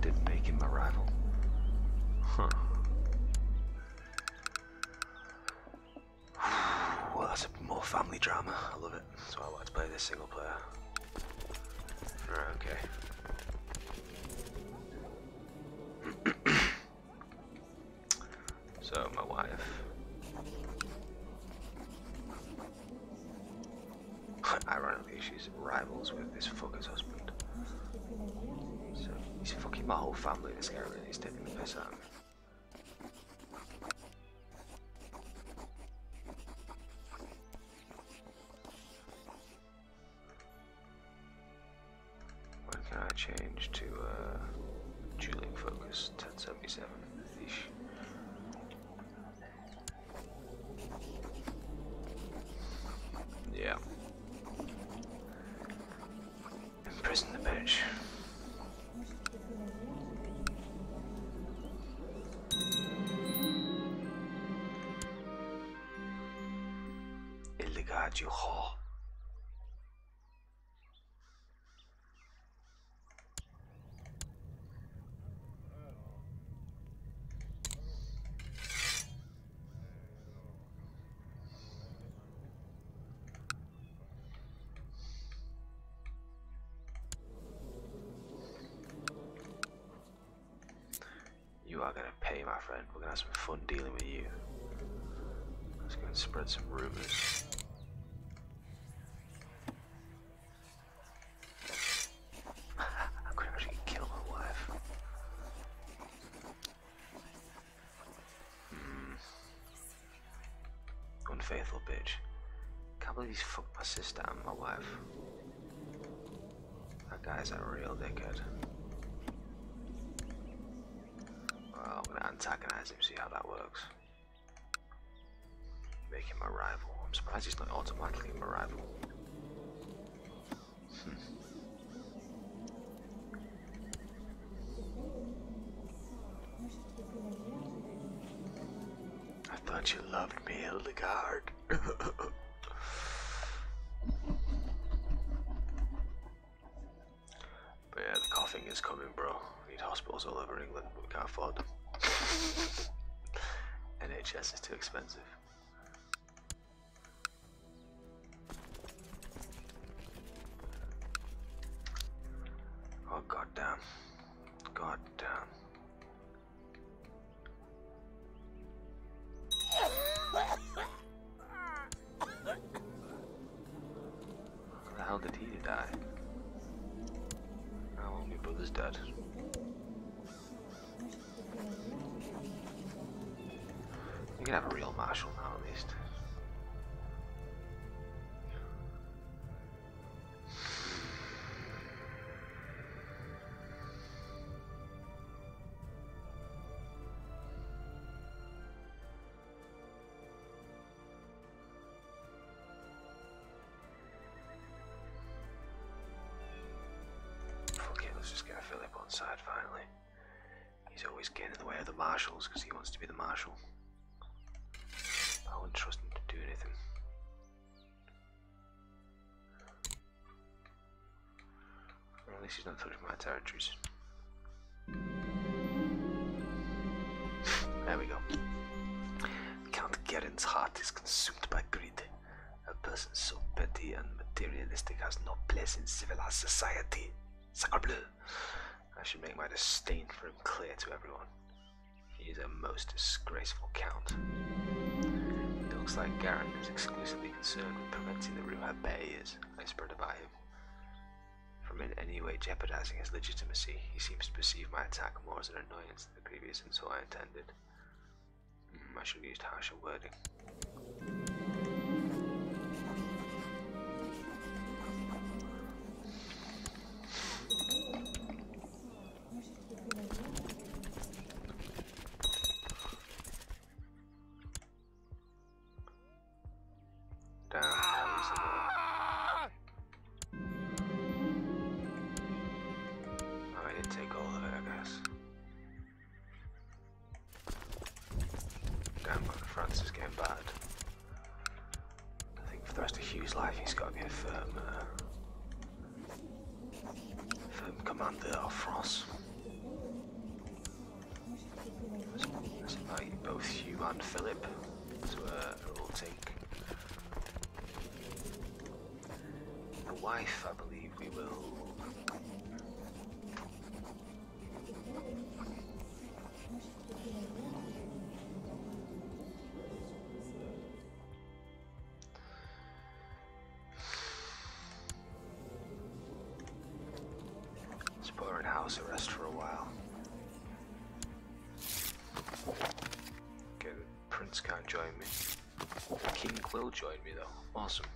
didn't make him my rival. Huh. Well, that's more family drama. I love it. That's why I want to play this single player. okay. so, my wife. Ironically, she's rivals with this fucker's husband. My whole family, this really. He's taking the piss out of me. Are my friend. We're gonna have some fun dealing with you. Let's go and spread some rumors. I could actually kill my wife. Hmm. Unfaithful bitch. Can't believe he's fucked my sister and my wife. That guy's a real dickhead. Well, I'm gonna antagonize him, see how that works. Make him a rival. I'm surprised he's not automatically my rival. Hmm. I thought you loved me, Hildegard. NHS is too expensive. Can have a real least he's not touching my territories. There we go. Count Gerin's heart is consumed by greed. A person so petty and materialistic has no place in civilized society. Sacre bleu! I should make my disdain for him clear to everyone. He is a most disgraceful count. It looks like Garen is exclusively concerned with preventing the rumor Bay is, I spread about him. From in any way jeopardizing his legitimacy, he seems to perceive my attack more as an annoyance than the previous insult I intended. Hmm, I should have used harsher wording. House arrest for a while. Okay, the Prince can't join me. King will join me though. Awesome.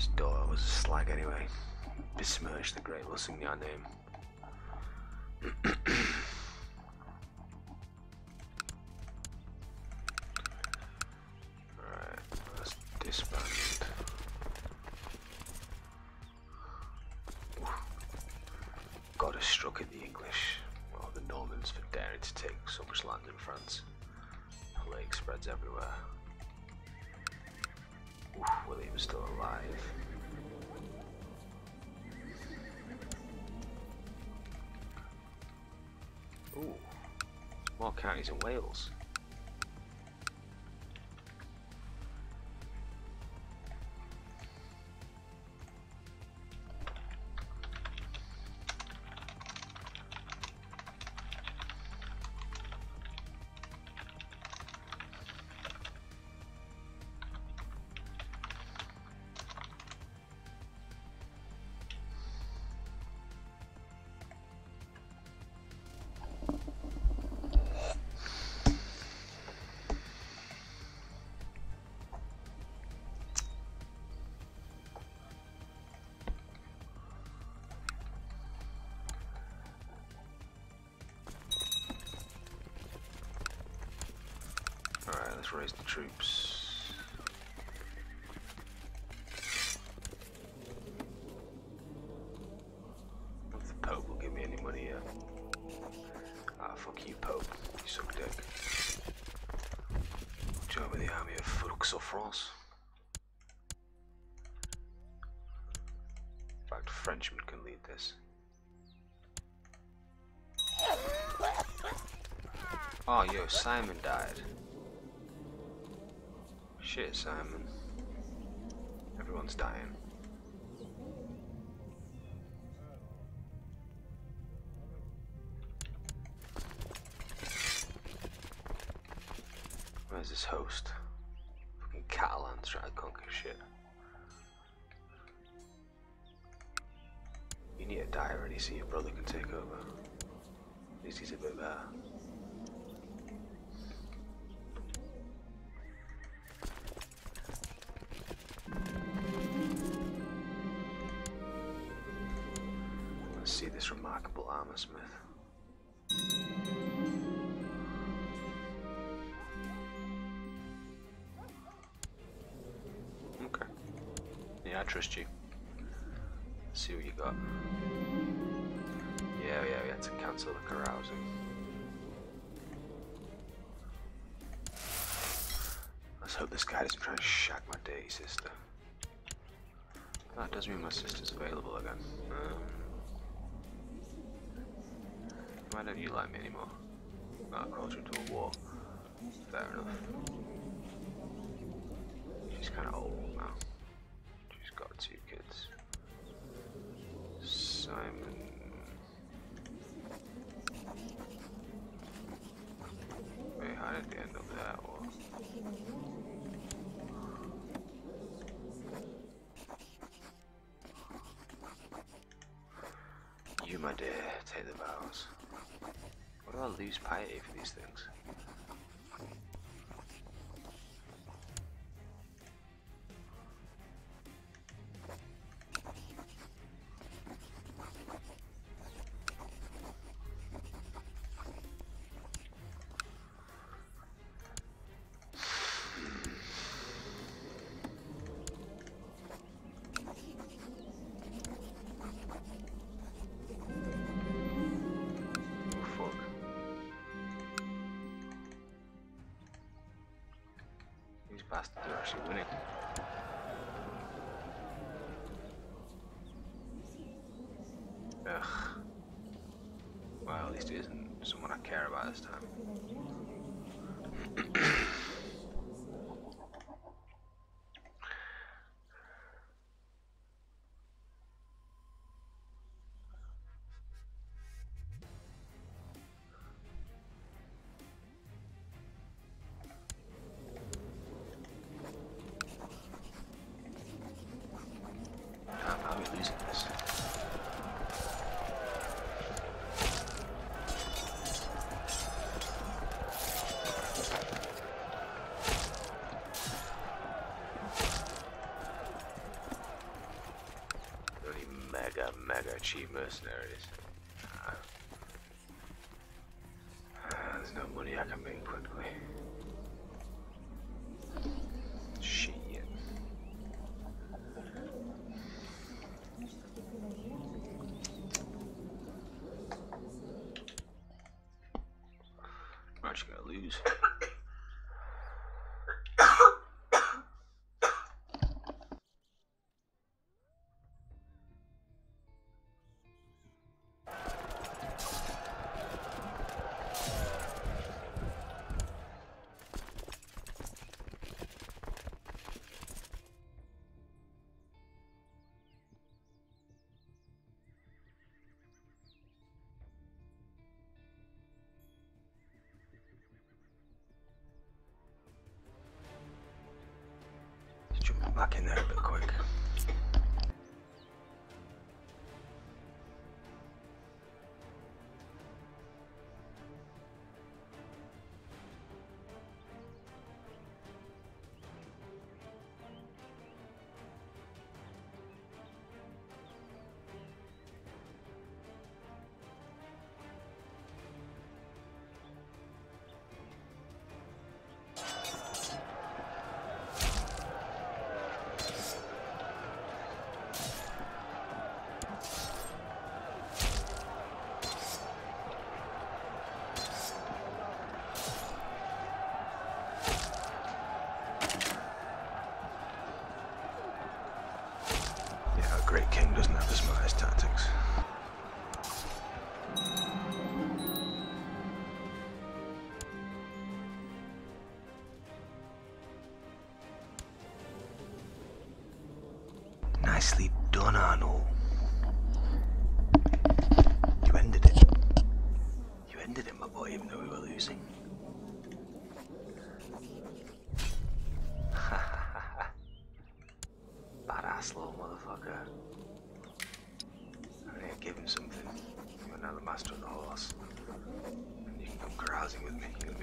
His daughter was a slag anyway. Besmirch the great will sing your name. Let's raise the troops. If the Pope will give me any money yet. Ah, fuck you, Pope. You suck dick. Join with the army of Flux of France. In fact, Frenchmen can lead this. Oh, yo, Simon died. Shit, Simon. Everyone's dying. See this remarkable armor smith. Okay. Yeah, I trust you. Let's see what you got. Yeah, yeah, we had to cancel the carousing. Let's hope this guy doesn't try and shag my dirty sister. That does mean my sister's available again. Um, why don't you like me anymore? That caused you into a war. Fair enough. She's kind of old now. She's got two kids. Simon. Wait, how did they end up there? Or... You, my dear. I lose piety for these things? Bastards are actually winning. Ugh. Well, at least it isn't someone I care about this time. Mega, cheap mercenaries. In there a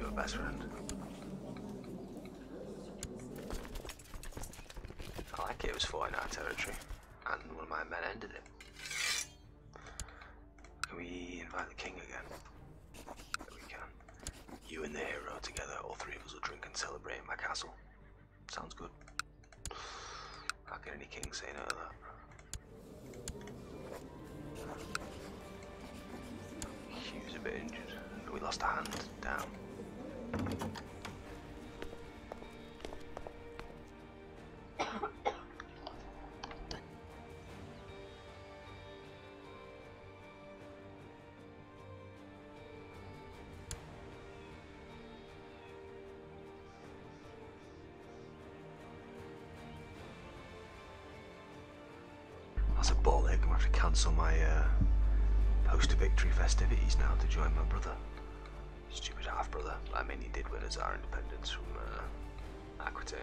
with me. You can be my best friend. I like it. It was fought in our territory. That's a ball. I'm gonna have to cancel my uh, post-victory festivities now to join my brother. Stupid half-brother. I mean, he did win us our independence from uh, Aquitaine.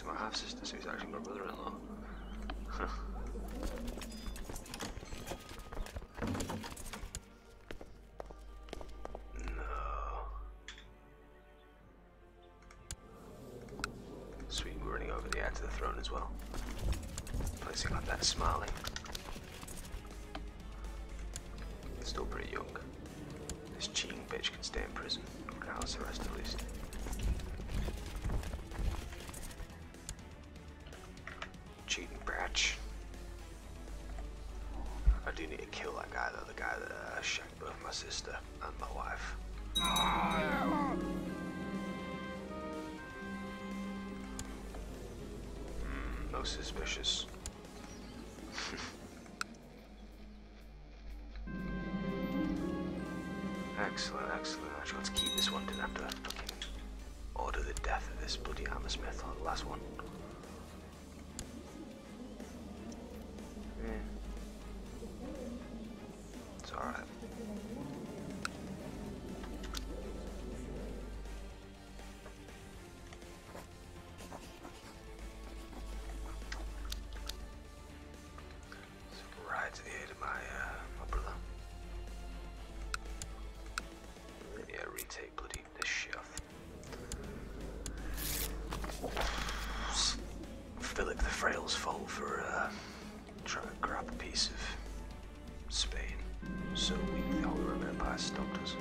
To my half sister, so he's actually my brother in law. no. Sweet, running over the heir to the throne as well. Placing like that smiling. Still pretty young. This cheating bitch can stay in prison. Or house arrest at least. This one. Didn't have to fucking order the death of this bloody Hammersmith or the last one. Frail's for uh, trying to grab a piece of Spain. So weak the Holy Roman Empire stopped us.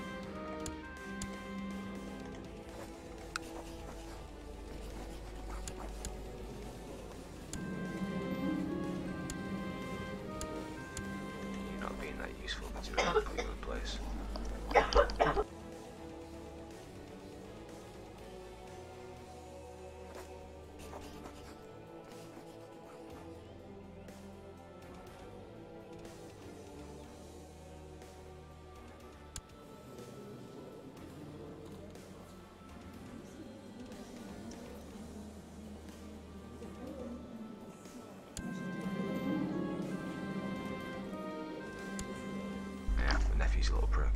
A little prick.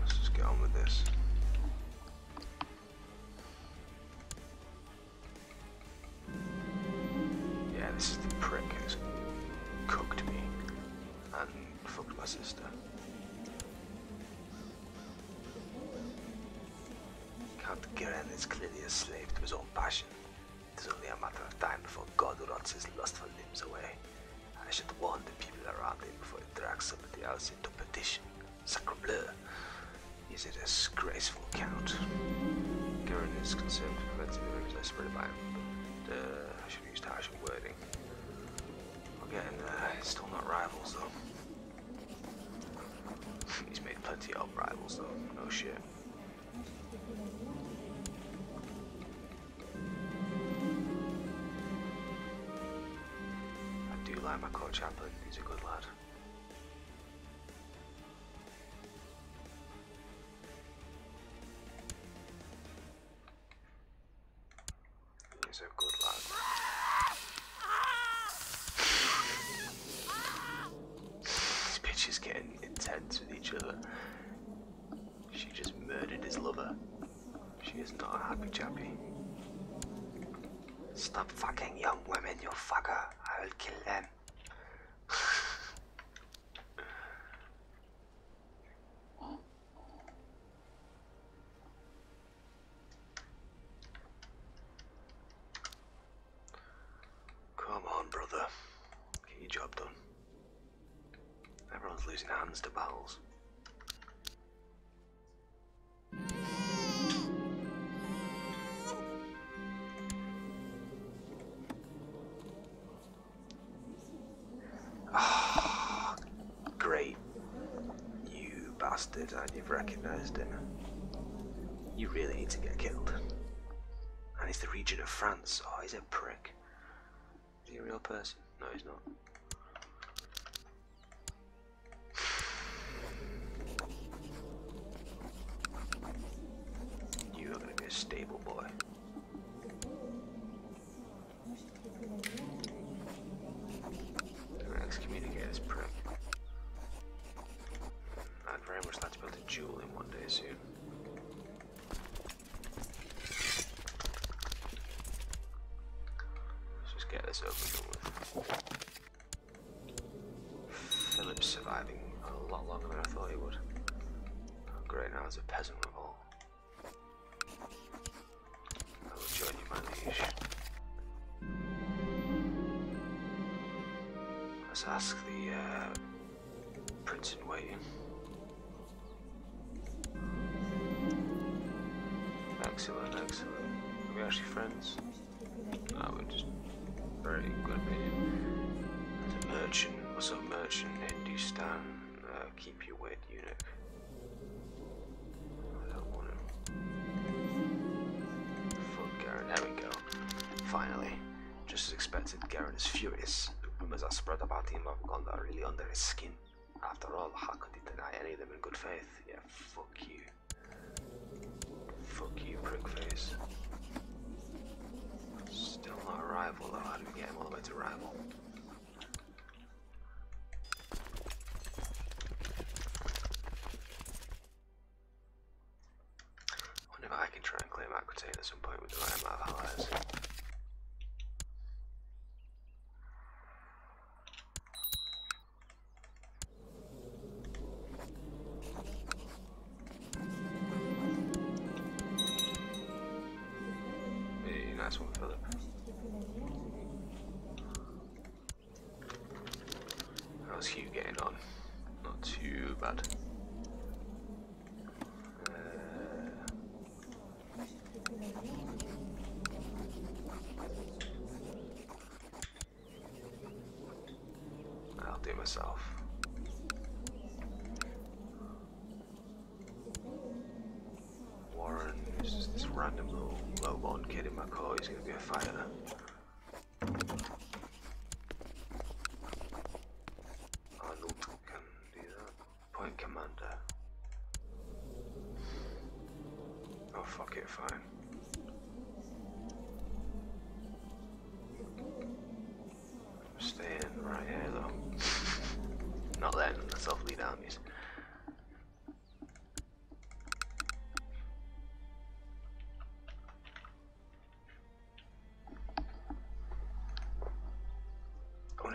Let's just get on with this. Yeah, this is the prick who's cooked me and fucked my sister. Garen is clearly a slave to his own passion. It is only a matter of time before God rots his lustful limbs away. I should warn the people around him before he drags somebody else into perdition. Sacre bleu. He's a disgraceful count. Garen is concerned with preventing the rumors I spread about him, but uh, I should have used harsher wording. We're getting there. Still not rivals though. He's made plenty of rivals though. No shit. each other. She just murdered his lover. She is not a happy chappy. Stop fucking young women, you fucker. I will kill them. Come on, brother. Get your job done. Everyone's losing hands to battles. Bastard, and you've recognized him. You really need to get killed. And he's the region of France. Oh, he's a prick. Is he a real person? No, he's not. Philip's surviving a lot longer than I thought he would. Oh, great, now there's a peasant revolt. I will join you, my liege. Let's ask the uh, prince in waiting. Excellent, excellent. Are we actually friends? No, we're just very good. There's a merchant, what's up, merchant, Hindustan, uh, keep your weight eunuch. I don't want him. Fuck Garen, there we go. Finally, just as expected, Garen is furious. Rumors are spread about him gone are really under his skin. After all, how could he deny any of them in good faith? Yeah, fuck you. Fuck you, prickface. Still not rival though, how do we get him all the way to rival? wonder if I can try and claim Aquitaine at some point with the right amount of allies.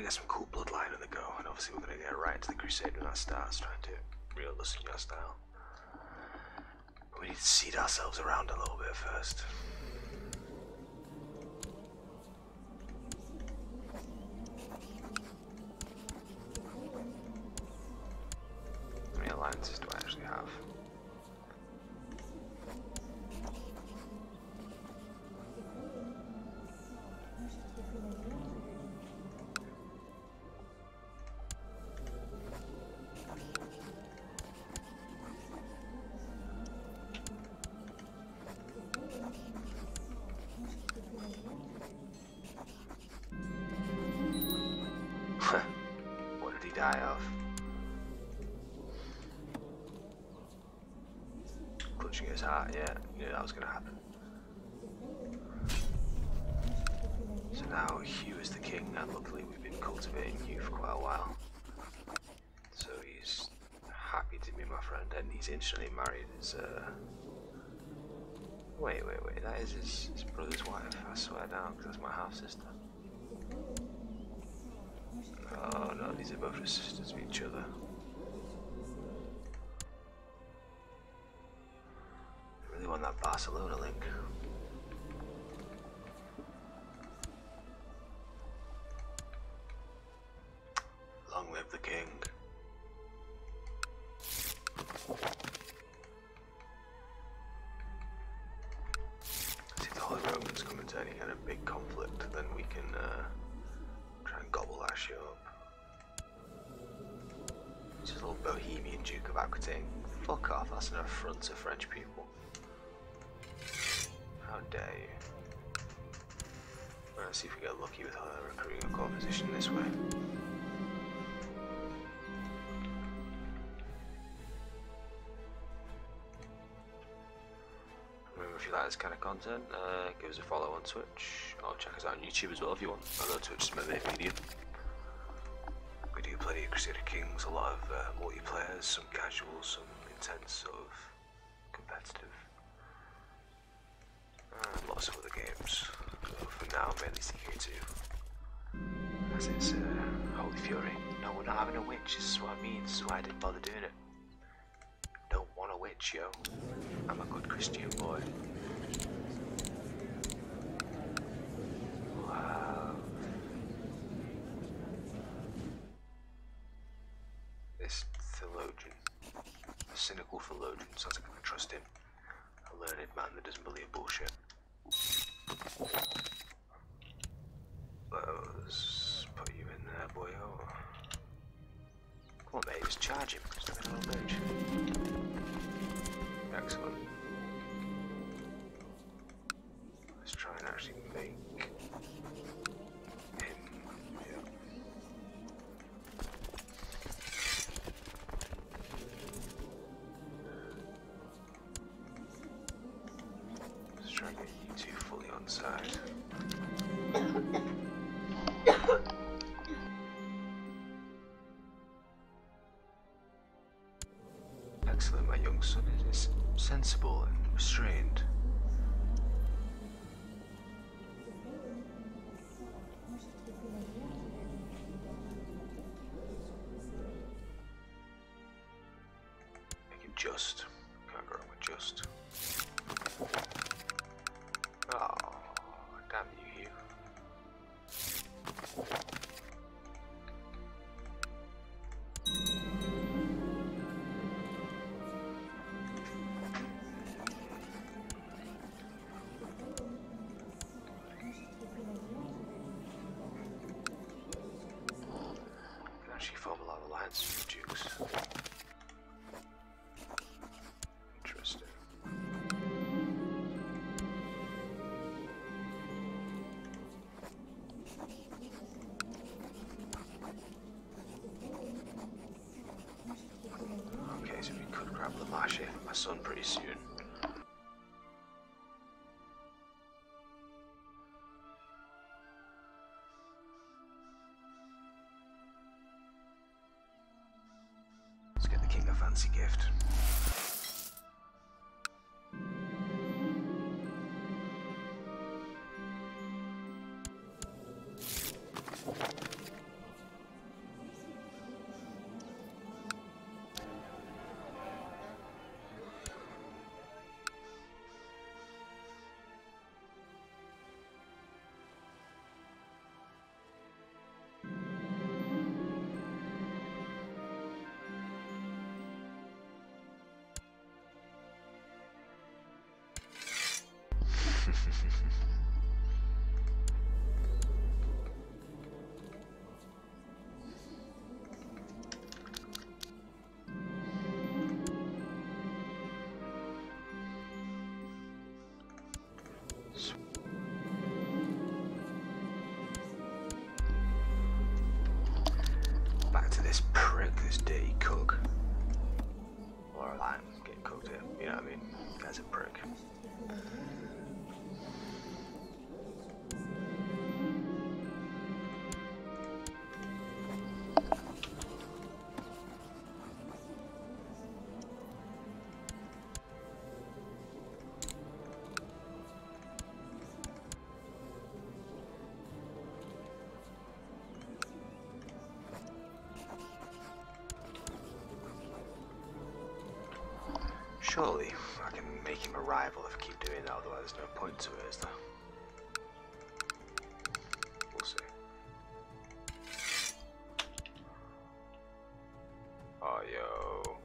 Get some cool bloodline on the go, and obviously we're to get right into the crusade when that starts, trying to real Lusignan style. But we need to seed ourselves around a little bit first. He's instantly married his, uh... Wait, wait, wait, that is his, his brother's wife, I swear down, because that's my half-sister. Oh no, these are both just sisters of each other. Off, that's an affront to French people. How dare you? Let's see if we get lucky with her recruiting a core position this way. Remember, if you like this kind of content, uh, give us a follow on Twitch, or check us out on YouTube as well if you want. I know Twitch is my main medium. We do plenty of Crusader Kings, a lot of uh, multiplayers, some casuals, some intense, sort of competitive. Uh, lots of other games. So for now, mainly CK2. As it's uh, Holy Fury. No, we're not having a witch. This is what I mean. This is why I didn't bother doing it. Don't want a witch, yo. I'm a good Christian boy. Wow. This theologian, theologian, sounds like I can trust him. A learned man that doesn't believe bullshit. Let's put you in there, boyo. Oh. Come on, mate, just charge him. Being a little bitch. Just. Can't with just. Oh, damn you. Can actually form dukes. Back to this prick, this dirty cook. Surely I can make him a rival if I keep doing that, otherwise there's no point to it, is there? We'll see. Oh, yo.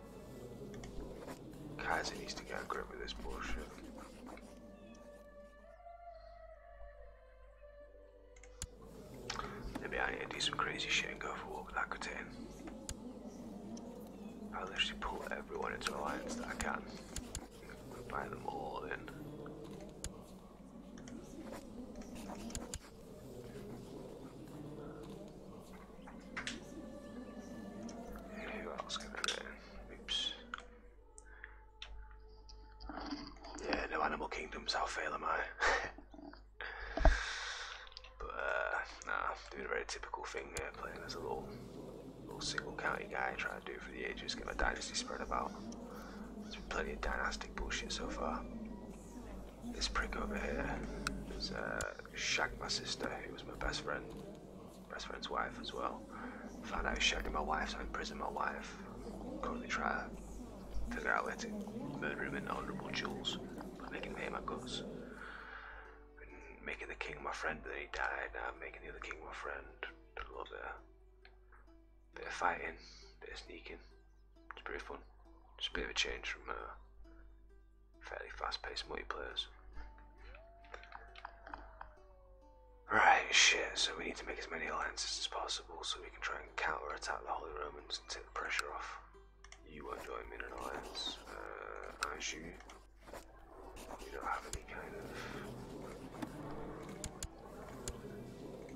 Kaiser needs to get a grip with this bullshit. Maybe I need to do some crazy shit and go for everyone alliance that I can. Buy them all. Who else can Oops. Yeah, no animal kingdoms, how fail am I? but, uh, doing a very typical thing here, playing as a little, county guy, trying to do for the ages, get my dynasty spread about. There's been plenty of dynastic bullshit so far. This prick over here is, uh, shagged my sister, who was my best friend, best friend's wife as well. Found out he shagged my wife, so I imprisoned my wife. Currently trying to figure out where to murder him in honourable jewels by making me my guts. Making the king my friend, but then he died. Now I'm making the other king my friend. A little bit of, fighting, bit of sneaking. It's pretty fun. Just a bit of a change from uh, fairly fast-paced multiplayers. Right, shit, so we need to make as many alliances as possible so we can try and counter-attack the Holy Romans and take the pressure off. You won't join me in an alliance. Uh, as you, you don't have any kind of...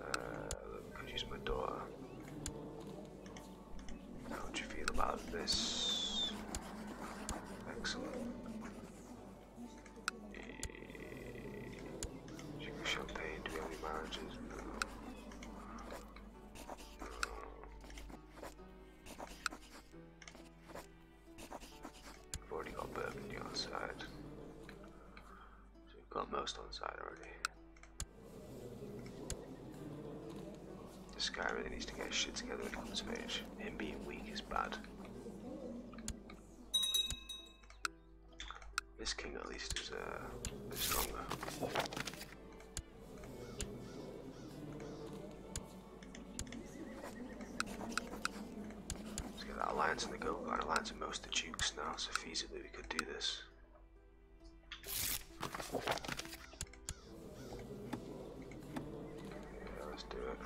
Uh, look, could use my daughter. How would you feel about Alliance in the go. We've got an most of the dukes now, so feasibly we could do this. Yeah, let's do it.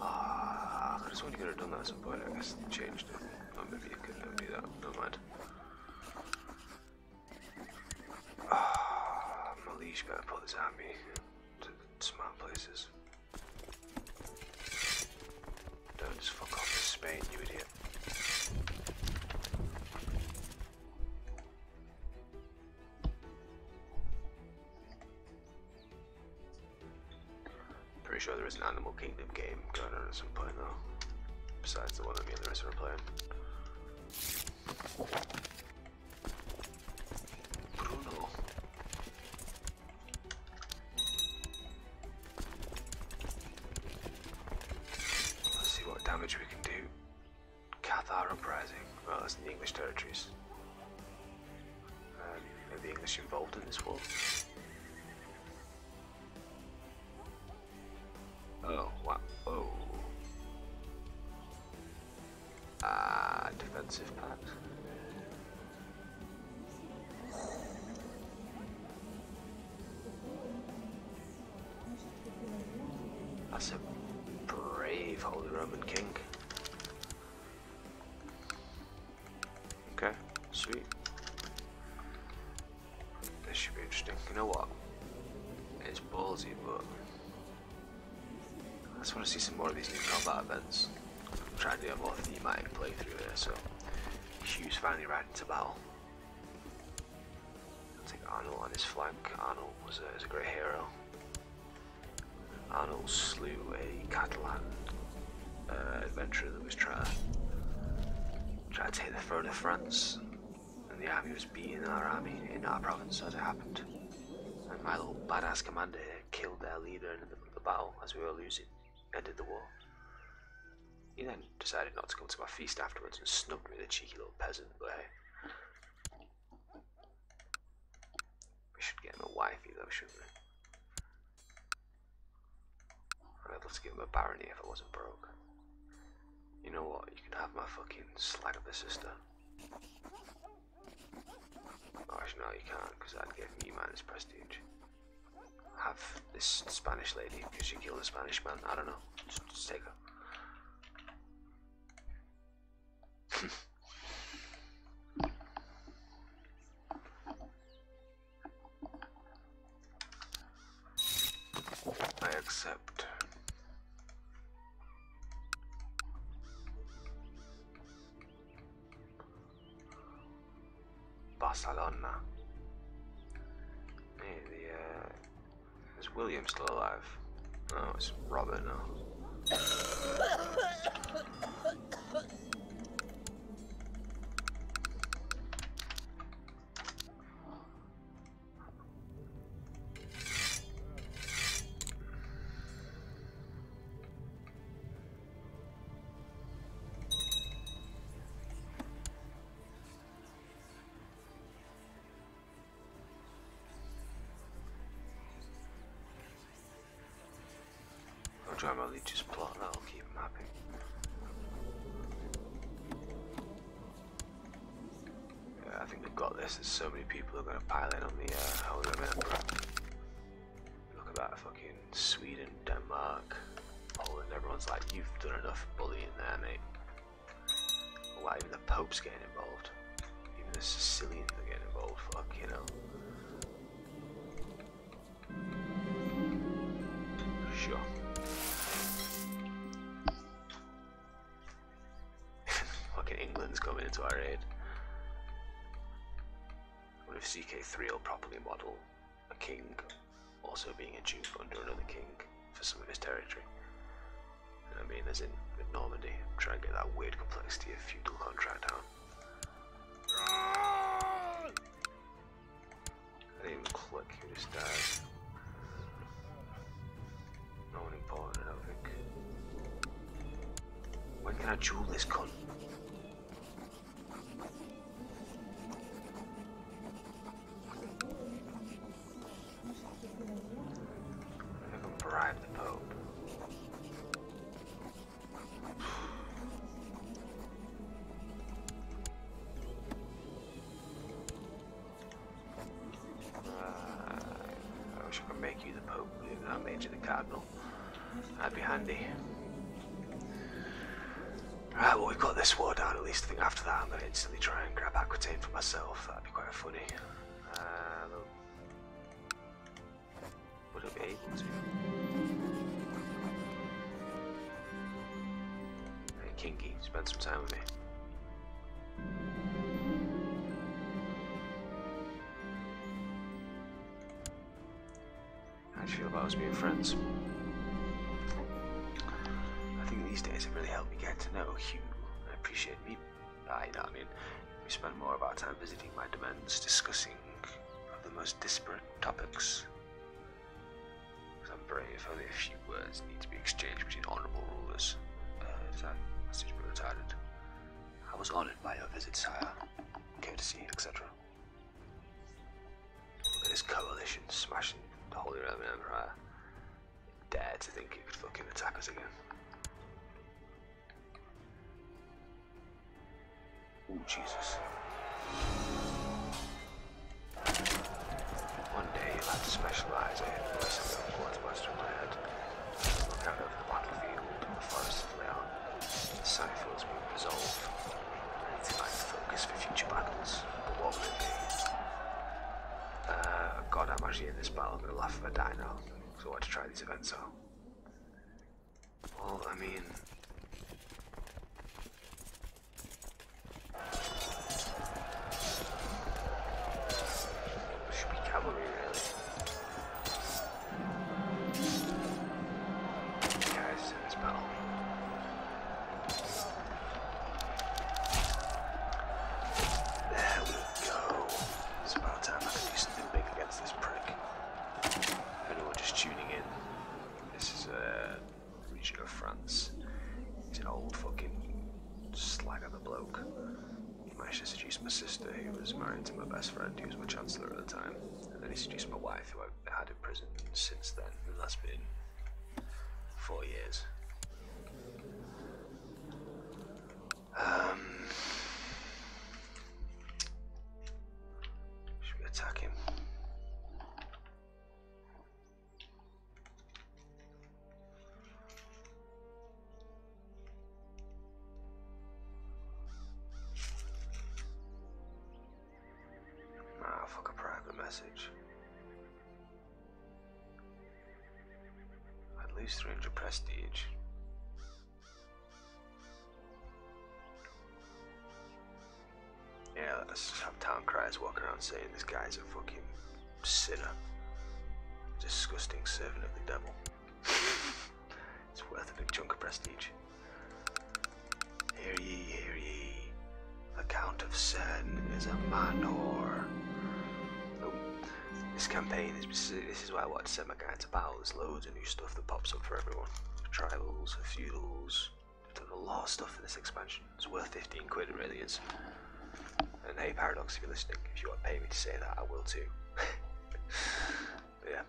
Ah, I just want to get it done at some point. I guess they changed it. There is an Animal Kingdom game going on at some point though. Besides the one that me and the rest of are playing. Defensive pact. That's a brave Holy Roman King. Okay, sweet. This should be interesting. You know what? It's ballsy, but I just want to see some more of these new combat events. I'm trying to do a more thematic playthrough here, so Hugh's finally riding to battle. I'll take Arnold on his flank. Arnold was a, is a great hero. Arnold slew a Catalan uh, adventurer that was trying try to take the throne of France, and the army was beating our army in our province as it happened. And my little badass commander not to come to my feast afterwards and snubbed me, the cheeky little peasant, but hey. We should get him a wifey though, shouldn't we? I'd love to give him a barony if I wasn't broke. You know what? You can have my fucking slag of a sister. Actually, no, you can't, because that'd give me minus prestige. Have this Spanish lady, because she killed a Spanish man. I don't know. Just, just take her. My leech's plot, that'll keep him happy. Yeah, I think we've got this. There's so many people are going to pile in on the uh, Roman Emperor. Look at that fucking Sweden, Denmark, Poland. Everyone's like, you've done enough bullying there, mate. Wow, even the Pope's getting involved. Even the Sicilians are getting involved. Fuck, you know. Sure. Into our aid. What if CK3 will properly model a king also being a duke under another king for some of his territory? I mean, as in with Normandy, try and get that weird complexity of feudal contract down. I didn't even click, he just died. No one important, I don't think. When can I jewel this cunt? Spend some time with me. How do you feel about us being friends? I think these days it really helped me get to know Hugh. I appreciate me. I know, I mean, we spend more of our time visiting my domains, discussing of the most disparate topics. Because I'm brave, only a few words need to be exchanged between honourable rulers. Uh, been retarded? I was honoured by your visit, sire. Courtesy, etc. This coalition smashing the Holy Roman Empire. Dare to think it could fucking attack us again. Ooh, Jesus. One day you'll have to specialize in voicing the quartermaster in my head. Look out over Cyphers being resolved. Anything like focus for future battles. But what will it be? Uh, God, I'm actually in this battle. I'm gonna laugh if I die now. So what to try these events out? Well, I mean, France. He's an old fucking slag of a bloke. He managed to seduce my sister, who was married to my best friend, who was my chancellor at the time. And then he seduced my wife, who I've had in prison since then, and that's been four years. Least 300 prestige. Yeah, let's have town criers walking around saying this guy's a fucking sinner. Disgusting servant of the devil. it's worth a big chunk of prestige. Hear ye, hear ye. The Count of Sen is a man whore. This campaign is this is why I want to send my guy to battle. There's loads of new stuff that pops up for everyone. Tribals, feudals. Done a lot of stuff in this expansion. It's worth 15 quid, it really is. And hey, Paradox, if you're listening, if you want to pay me to say that, I will too. yeah,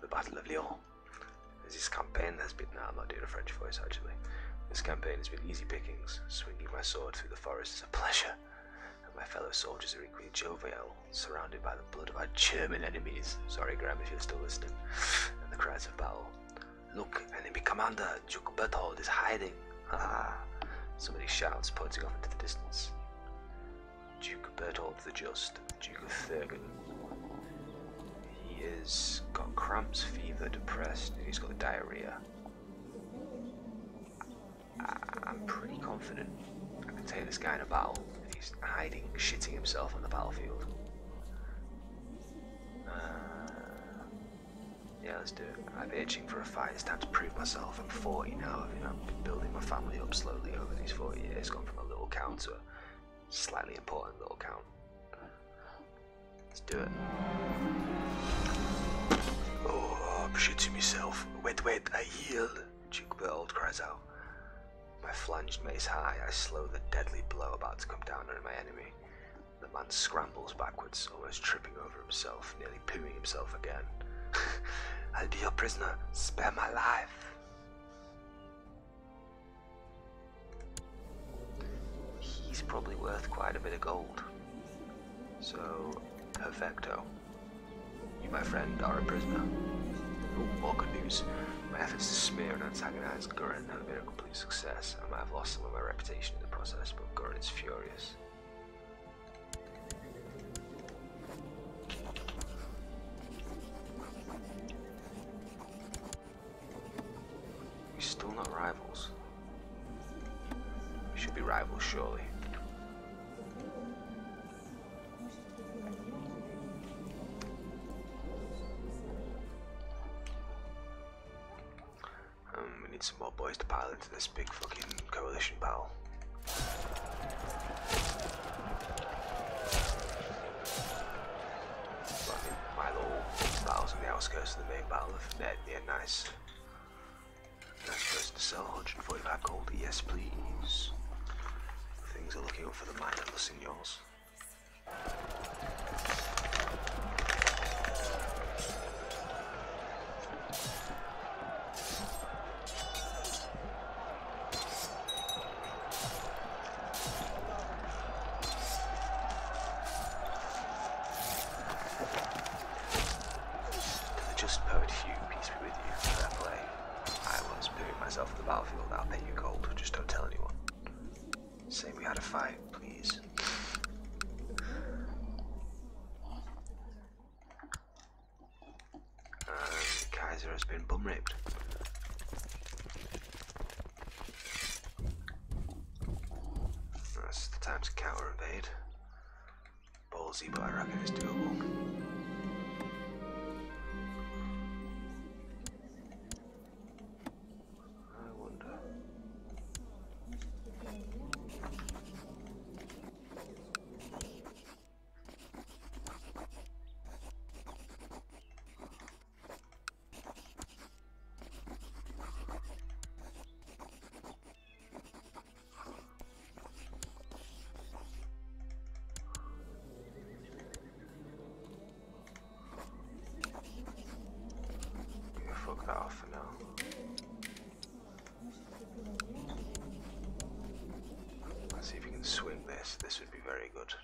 the Battle of Lyon. This campaign has been. Nah, I'm not doing a French voice actually. This campaign has been easy pickings. Swinging my sword through the forest is a pleasure, my fellow soldiers are equally jovial, surrounded by the blood of our German enemies. Sorry, Graham, if you're still listening. And the cries of battle. Look, enemy commander, Duke Berthold is hiding. Ah! Somebody shouts, pointing off into the distance. Duke Berthold the Just, Duke of Thurgen. He has got cramps, fever, depressed, and he's got diarrhea. I- I'm pretty confident I can take this guy in a battle he's hiding, shitting himself on the battlefield. Uh, yeah, let's do it. I'm itching for a fight. It's time to prove myself. I'm 40 now. You know, I've been building my family up slowly over these 40 years. Gone from a little count to a slightly important little count. Let's do it. Oh, I'm shitting myself. Wait, wait, I yield. Duke Berthold cries out. My flanged mace high, I slow the deadly blow about to come down on my enemy. The man scrambles backwards, almost tripping over himself, nearly pooing himself again. I'll be your prisoner. Spare my life. He's probably worth quite a bit of gold. So, perfecto. You, my friend, are a prisoner. Oh, more good news. My efforts to smear and antagonize Gurren have been a complete success. I might have lost some of my reputation in the process, but Gurren is furious. We're still not rivals. We should be rivals, surely. Need some more boys to pile into this big fucking coalition battle. Fucking my little battles on the outskirts of the main battle of Ned, yeah, nice. Next person to sell 145 gold, yes please. Things are looking up for the mine at Los swing this. This would be very good.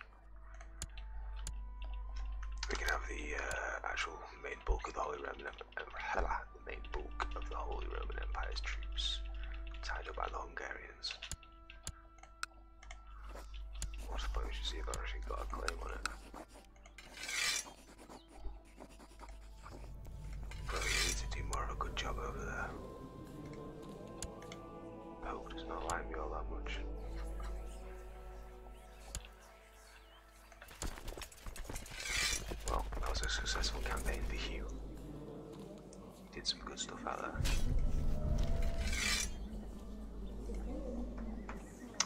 Stuff out there.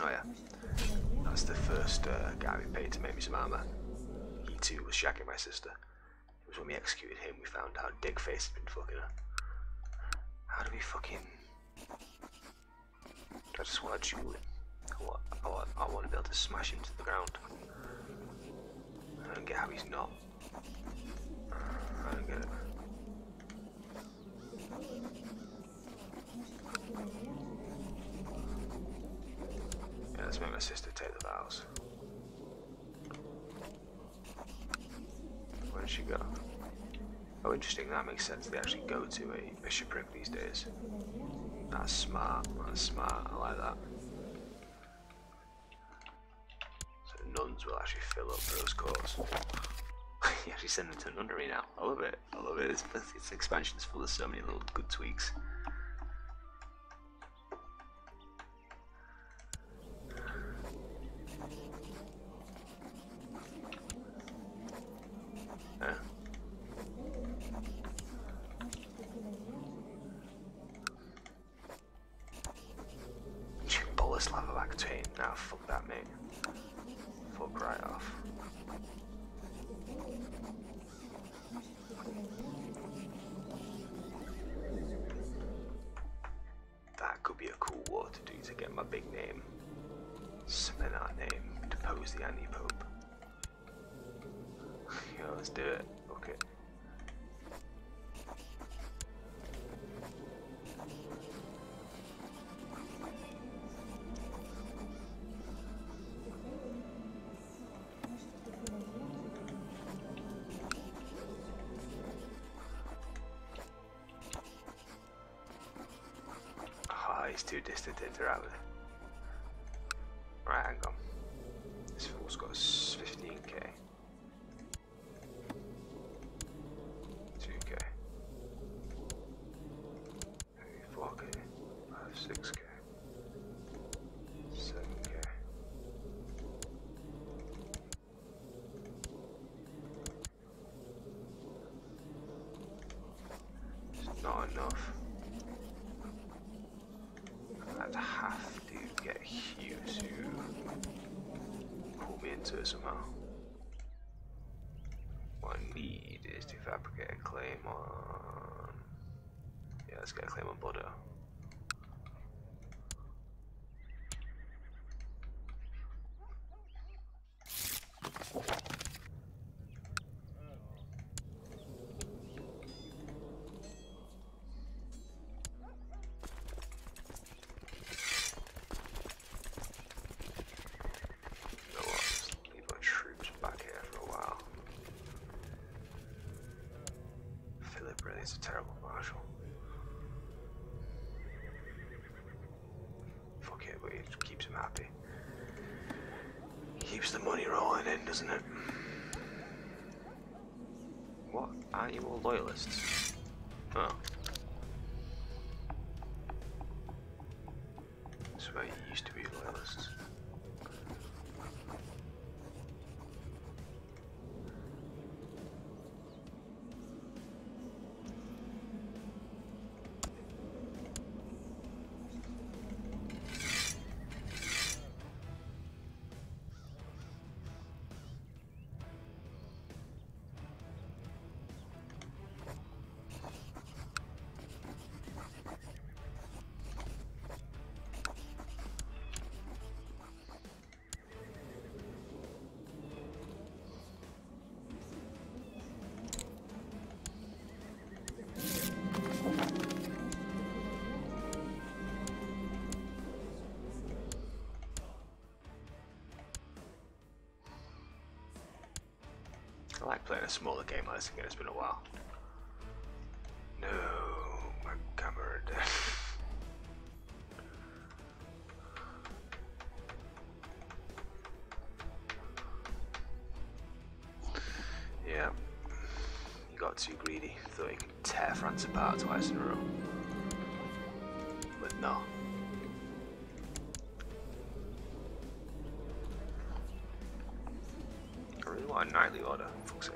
Oh yeah, that's the first uh, guy we paid to make me some armor. He too was shagging my sister. It was when we executed him we found out Digface had been fucking her. How do we fucking... I just want to jewel him. I want, I, want, I want to be able to smash him to the ground. I don't get how he's not. I don't get it. Yeah, let's make my sister take the vows. Where did she go? Oh, interesting. That makes sense. They actually go to a bishopric these days. That's smart. That's smart. I like that. So nuns will actually fill up those courts. you actually send them to nunnery now. I love it. I love it. It's, it's expansion's full of so many little good tweaks. Distant pull me into it somehow. What I need is to fabricate a claim on. Yeah, let's get a claim on Buddha. You know what? Just leave our troops back here for a while. Philip really is a terrible marshal. Fuck it, but it keeps him happy. Keeps the money rolling in, doesn't it? What? Aren't you all loyalists? Oh. That's where you used to be loyalists. I like playing a smaller game like this again, it's been a while. No, my dead. yeah, you got too greedy. Thought you could tear France apart twice in a row. But no. I really want a nightly order, if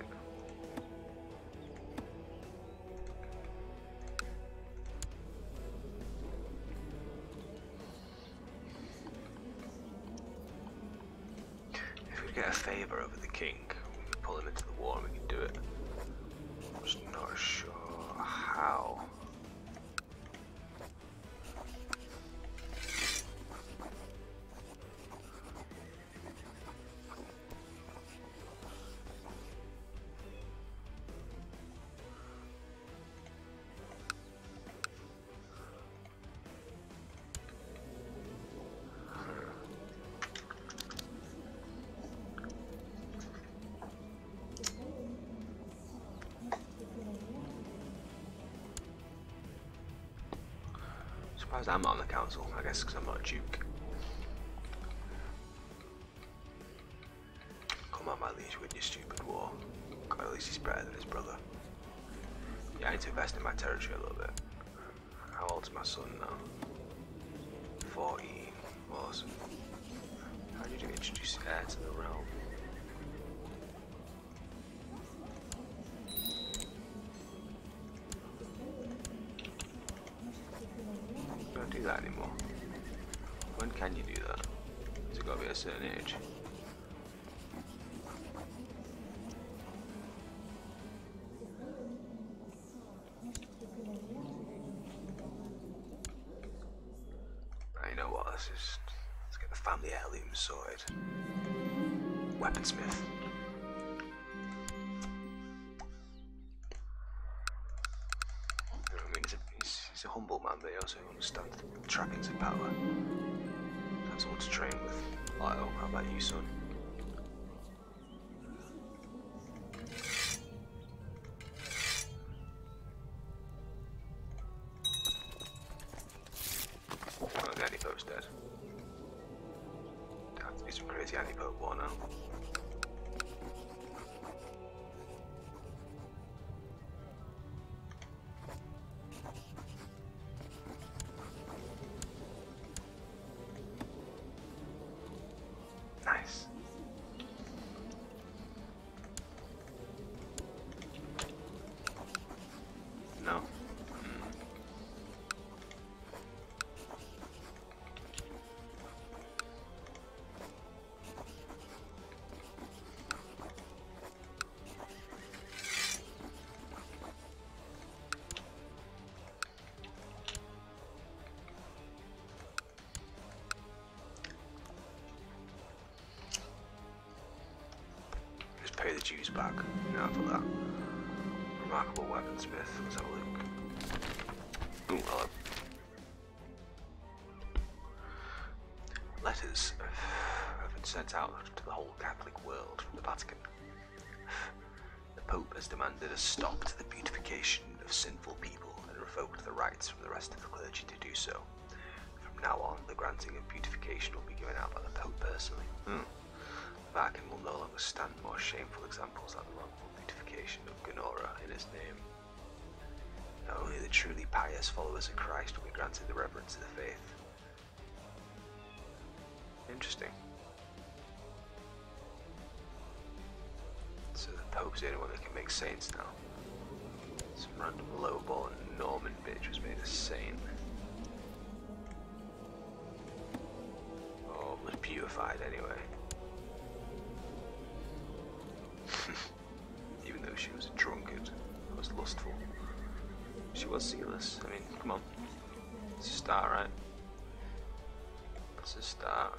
you get a favor over the king, Surprised I'm not on the council, I guess because I'm not a duke. Come on, my liege, win your stupid war. God, at least he's better than his brother. Yeah, I need to invest in my territory a little bit. How old's my son now? 14. Awesome. How do you introduce heir to the that anymore. When can you do that? It's it got to be a certain age? Be some pay the Jews back. Now for that. Remarkable weaponsmith. Let's have a look. Ooh, hello. Letters have been sent out to the whole Catholic world from the Vatican. The Pope has demanded a stop to the beatification of sinful people and revoked the rights from the rest of the clergy to do so. From now on, the granting of beatification will be given out by the Pope personally. Hmm. Vatican will no longer stand more shameful examples like the wrongful beatification of Gonora in his name. Not only the truly pious followers of Christ will be granted the reverence of the faith. Interesting. So the Pope's the only one that can make saints now. Some random low-born Norman bitch was made a saint. Oh, was beautified anyway. Sealess. I mean, come on. It's a start, right? It's a start.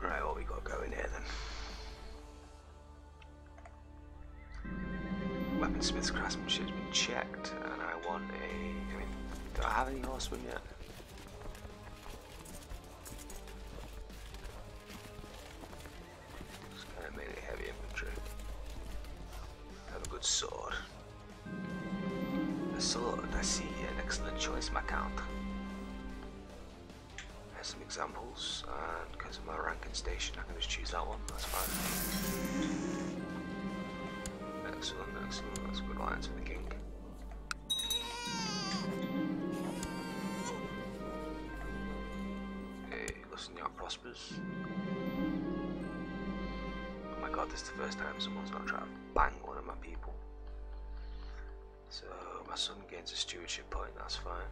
Right, what we got going here then? Weaponsmith's craftsmanship's been checked, and I want a. I mean, do I have any horsemen yet? You're. Oh my god, this is the first time someone's not trying to bang one of my people. So, my son gains a stewardship point, that's fine.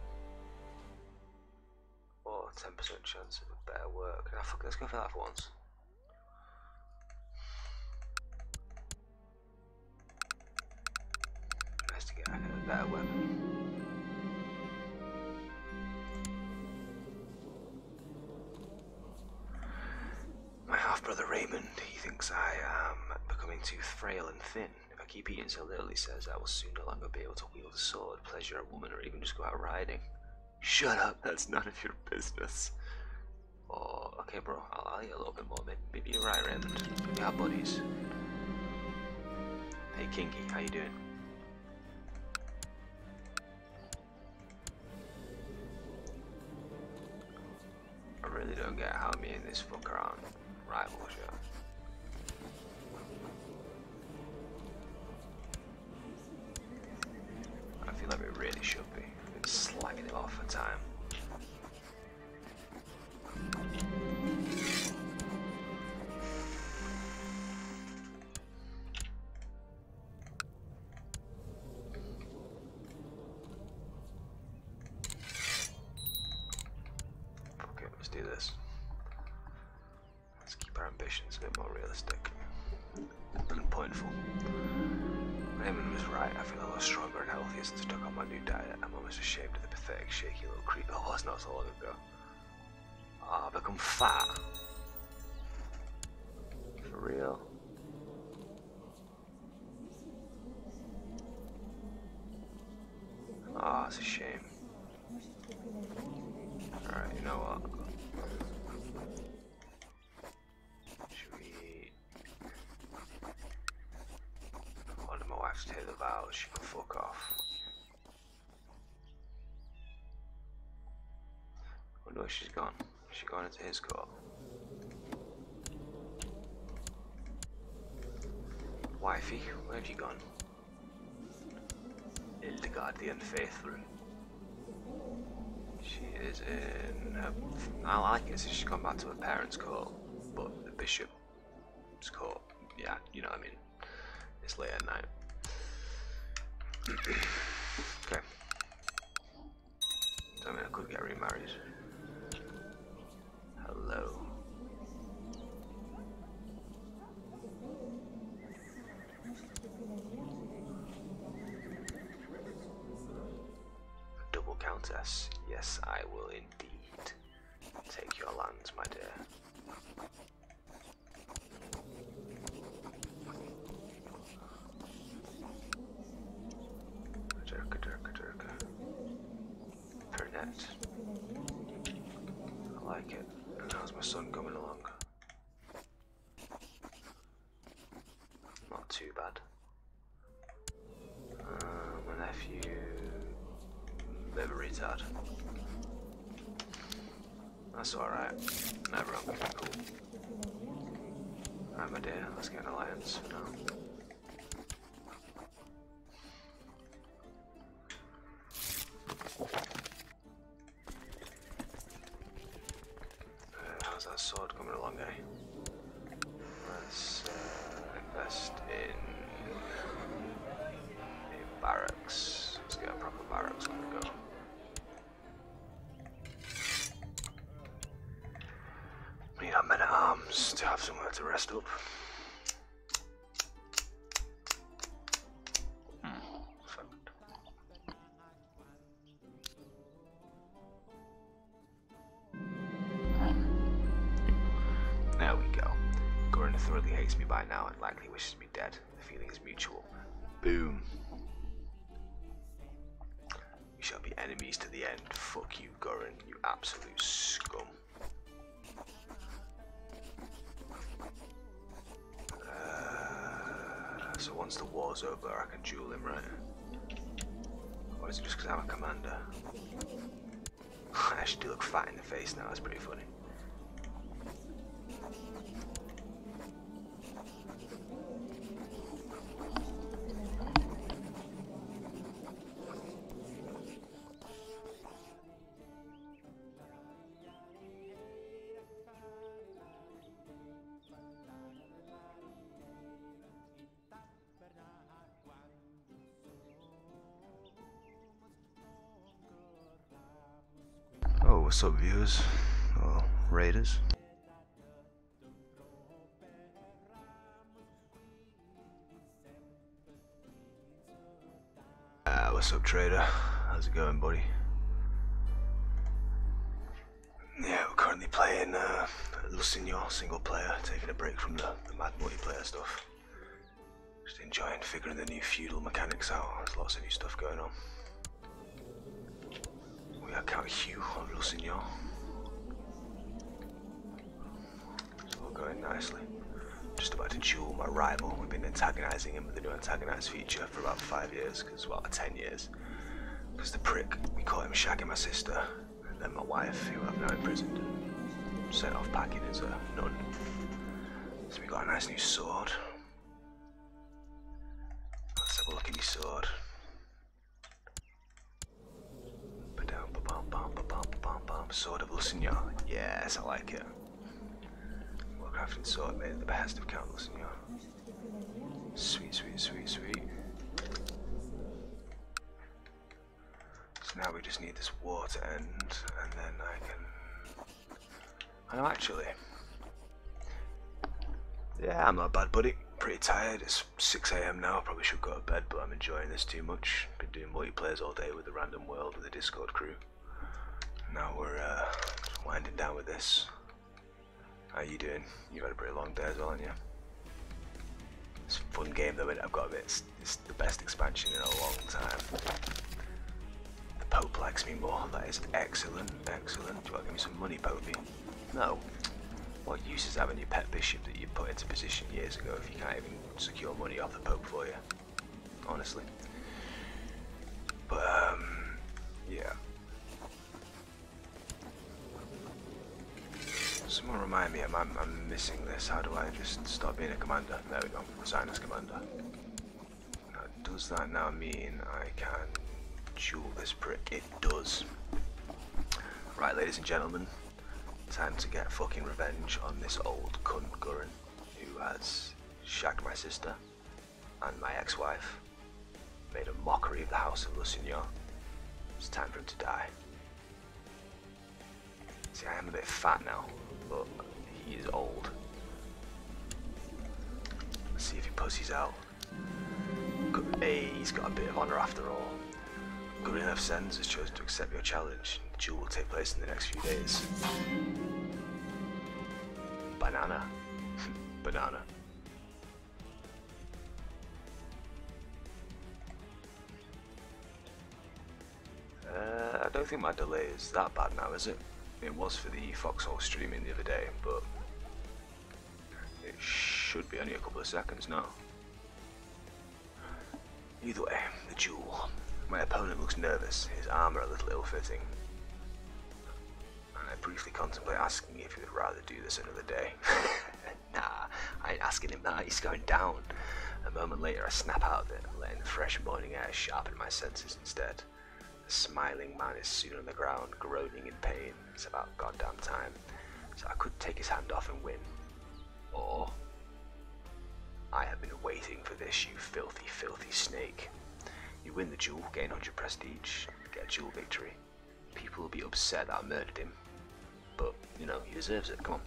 or 10% chance of a better work. Let's go for that for once. Becoming too frail and thin. If I keep eating so little, he says I will soon no longer be able to wield a sword, pleasure a woman, or even just go out riding. Shut up, that's none of your business. Oh, okay, bro, I'll, I'll eat a little bit more. Maybe, maybe you're right, Raymond. We are buddies. Hey, Kinky, how you doing? I really don't get how me and this fucker aren't rivals yet. Should be. Slagging him off for time. Okay, let's do this. Let's keep our ambitions a bit more realistic and pointful. Raymond was right. I feel a lot stronger and healthier since I took on my new diet. I'm almost ashamed of the pathetic, shaky little creep I was not so long ago. Ah, I've become fat. For real. She's gone. She's gone into his court? Wifey, where have you gone? Hildegard the Unfaithful. She is in. Her, I like it. So she's gone back to her parents' court, but the bishop's That's alright. Everyone can be cool. Alright, my dear, let's get an alliance for now. Hmm. There we go. Gorin thoroughly hates me by now and likely wishes me dead. The feeling is mutual. Boom. We shall be enemies to the end. Fuck you, Gorin, you absolute once the war's over, I can duel him, right? Or is it just because I'm a commander? I actually do look fat in the face now, that's pretty funny. Trader? How's it going, buddy? Yeah, we're currently playing uh, Lusignan single player, taking a break from the, the mad multiplayer stuff. Just enjoying figuring the new feudal mechanics out. There's lots of new stuff going on. We are Count Hugh on Lusignan. It's all going nicely. Just about to duel my rival. We've been antagonizing him with the new antagonize feature for about five years, because, well, ten years. Because the prick, we caught him shagging my sister, and then my wife, who I've now imprisoned, sent off packing as a nun. So we got a nice new sword. I know actually. Yeah, I'm not bad, buddy. Pretty tired. It's 6 a.m. now. Probably should go to bed, but I'm enjoying this too much. Been doing multiplayers all day with the random world with the Discord crew. Now we're uh, winding down with this. How you doing? You've had a pretty long day as well, haven't you? It's a fun game though. I've got to admit, it's, it's the best expansion in a long time. The Pope likes me more. That is excellent, excellent. Do you want to give me some money, Popey? No. What use is having your pet bishop that you put into position years ago if you can't even secure money off the Pope for you? Honestly. But, um, yeah. Someone remind me, I'm, I'm, missing this. How do I just stop being a commander? There we go. Resign as commander. Now, does that now mean I can duel this prick? It does. Right, ladies and gentlemen, time to get fucking revenge on this old cunt Gurren who has shagged my sister and my ex-wife, made a mockery of the house of Lusignan. It's time for him to die. See, I am a bit fat now, but he is old. Let's see if he pussies out. Hey, he's got a bit of honour after all. Enough sends has chosen to accept your challenge. Duel will take place in the next few days. Banana. Banana. Uh, I don't think my delay is that bad now, is it? It was for the Foxhole streaming the other day, but it should be only a couple of seconds now. Either way, the duel. My opponent looks nervous, his armour a little ill-fitting. I briefly contemplate asking if he would rather do this another day. nah, I ain't asking him that, he's going down. A moment later I snap out of it, letting the fresh morning air sharpen my senses instead. The smiling man is soon on the ground, groaning in pain. It's about goddamn time. So I could take his hand off and win. Or I have been waiting for this, you filthy, filthy snake. You win the duel, gain 100 prestige, get a duel victory. People will be upset that I murdered him. But, you know, he deserves it, come on.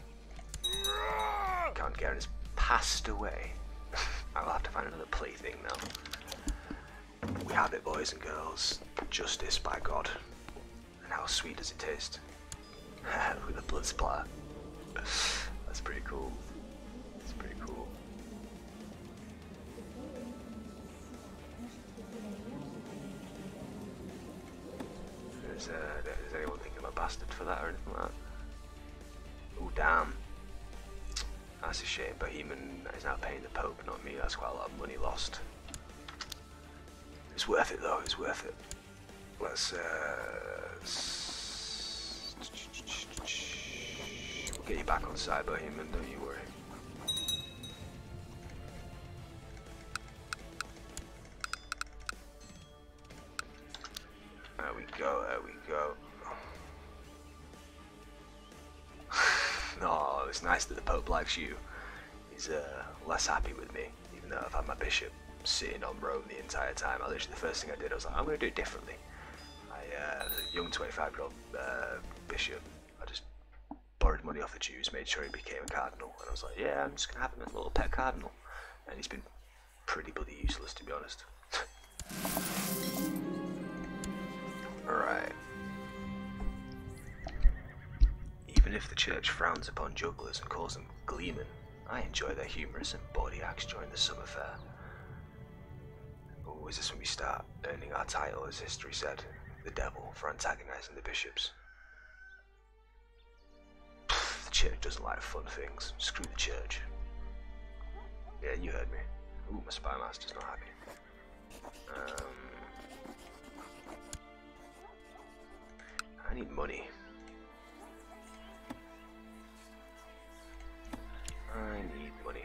Count Garen has passed away. I'll have to find another plaything now. We have it, boys and girls. Justice by God. And how sweet does it taste? With a blood splatter. That's pretty cool. That's pretty cool. Is, uh, is anyone thinking I'm a bastard for that or anything like that? Oh, damn. That's a shame. Bohemond is now paying the Pope, not me. That's quite a lot of money lost. It's worth it, though. It's worth it. Let's, uh... We'll get you back on side, Bohemond. Don't you worry. There we go, there we go. No, it's nice that the Pope likes you. He's uh, less happy with me, even though I've had my bishop sitting on Rome the entire time. I literally, the first thing I did, I was like, I'm going to do it differently. I, uh, a young 25 year old uh, bishop. I just borrowed money off the Jews, made sure he became a cardinal, and I was like, yeah, I'm just gonna have him as a little pet cardinal. And he's been pretty bloody useless, to be honest. Alright. Even if the church frowns upon jugglers and calls them gleemen, I enjoy their humorous and bawdy acts during the summer fair. Oh, is this when we start earning our title, as history said? The devil for antagonizing the bishops. the church doesn't like fun things. Screw the church. Yeah, you heard me. Ooh, my spy master's not happy. Um, I need money. I need money.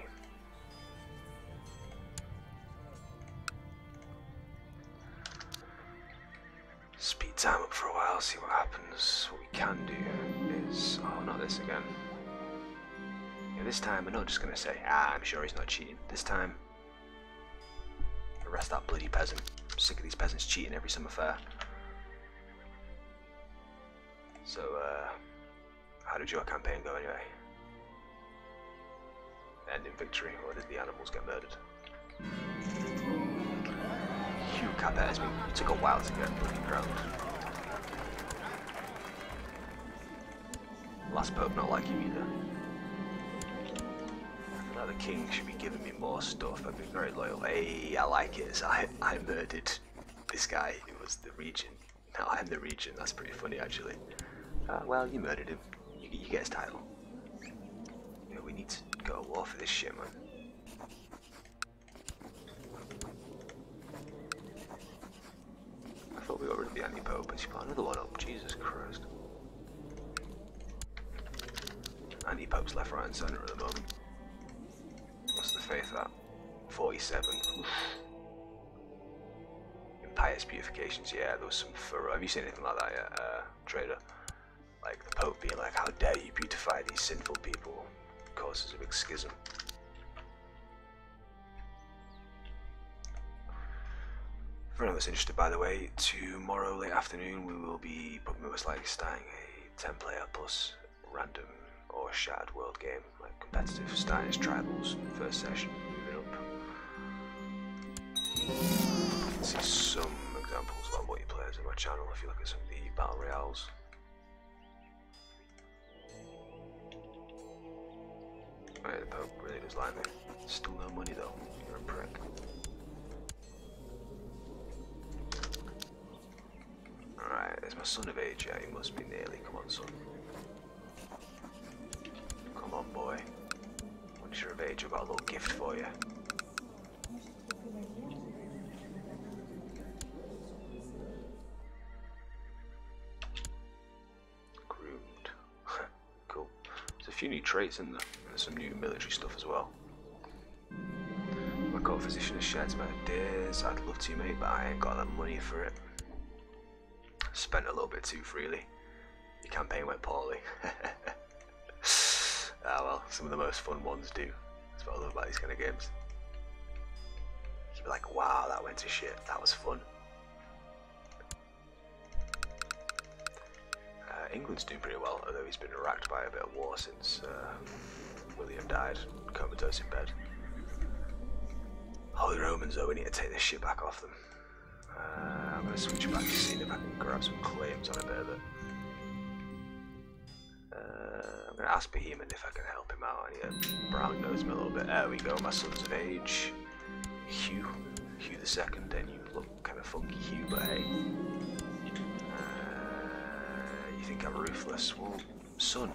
Speed time up for a while, see what happens. What we can do is. Oh, not this again. Yeah, this time I'm not just gonna say, ah, I'm sure he's not cheating. This time, arrest that bloody peasant. I'm sick of these peasants cheating every summer fair. So, uh, how did your campaign go anyway? End in victory, or did the animals get murdered? Hugh Capet has been. It took a while to get bloody crowned. Last Pope not like him either. Now the king should be giving me more stuff. I've been very loyal. Hey, I like it. So I, I murdered this guy. It was the regent. Now I'm the regent. That's pretty funny, actually. Uh, well, you murdered him. You, you get his title. Yeah, we need to go to war for this shit, man. I thought we got rid of the anti-pope, but she put another one up. Jesus Christ. Anti-pope's left, right, and centre at the moment. What's the faith at? 47. Oof. Impious purifications, yeah, there was some furrow. Have you seen anything like that yet, uh, trader? Like the Pope being like, how dare you beautify these sinful people? Causes a big schism. For anyone that's interested, by the way, tomorrow late afternoon we will be probably most likely starting a 10 player plus random or shattered world game, like competitive, starting as tribals, first session, moving up. See some examples of multiplayers on my channel if you look at some of the battle royales. Right, the Pope really does like me. Still no money though. You're a prick. Alright, there's my son of age. Yeah, he must be nearly. Come on, son. Come on, boy. Once you're of age, I've got a little gift for you. Traits in there. There's some new military stuff as well. My co-physician has shared some ideas. I'd love to, mate, but I ain't got that money for it. Spent a little bit too freely. Your campaign went poorly. ah well, some of the most fun ones do. That's what I love about these kind of games. You'd be like, wow, that went to shit. That was fun. England's doing pretty well, although he's been racked by a bit of war since uh, William died, comatose in bed. Holy Romans, though, we need to take this shit back off them. Uh, I'm going to switch back to see if I can grab some claims on a bit of it. Uh, I'm going to ask Bohemond if I can help him out. I need to brown nose him a little bit. There we go, my son's of age. Hugh. Hugh the second, and you look kind of funky, Hugh, but hey. Think I'm ruthless? Well, son,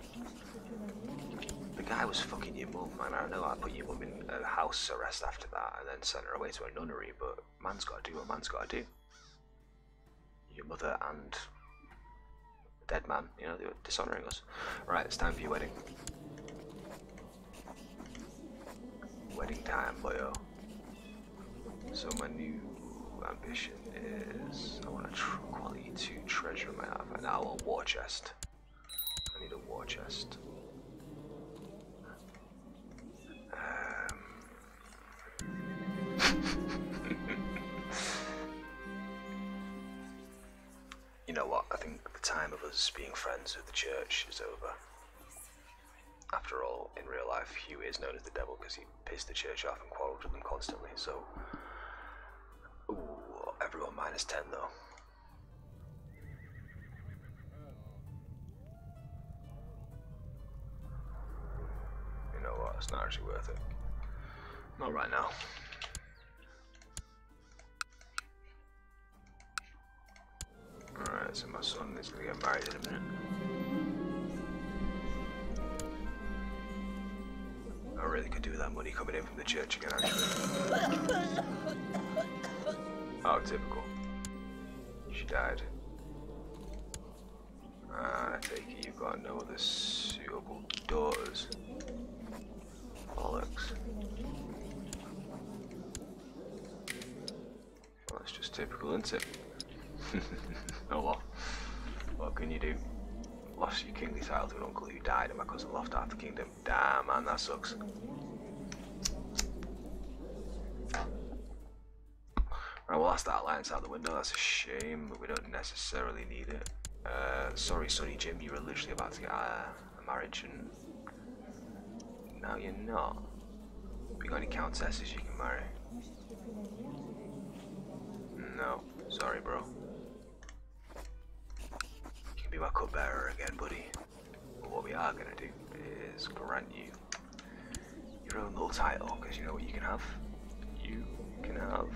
the guy was fucking your mum, man. I know I put your mum in a house arrest after that and then sent her away to a nunnery, but man's gotta do what man's gotta do. Your mother and dead man, you know, they were dishonouring us. Right, it's time for your wedding. Wedding time, boyo. So my new ambition is I want a tr quality 2 treasure life, and now a war chest. I need a war chest. Um. you know what? I think the time of us being friends with the church is over. After all, in real life, Hugh is known as the devil because he pissed the church off and quarreled with them constantly, so. Ooh, everyone minus 10 though. You know what? It's not actually worth it. Not right now. Alright, so my son is gonna get married in a minute. I really could do with that money coming in from the church again, actually. Oh, typical. She died. Ah, I take it you've got no other suitable daughters. Bollocks. Well, that's just typical, isn't it? oh well. What can you do? Lost your kingly title to an uncle who died and my cousin lost half the kingdom. Damn man, that sucks. Right, well that's that alliance out the window, that's a shame, but we don't necessarily need it. Uh, sorry Sonny Jim, you were literally about to get a, a marriage and now you're not. You got any countesses you can marry? No, sorry bro. You can be my cupbearer again, buddy. But what we are gonna do is grant you your own little title, because you know what you can have? You can have.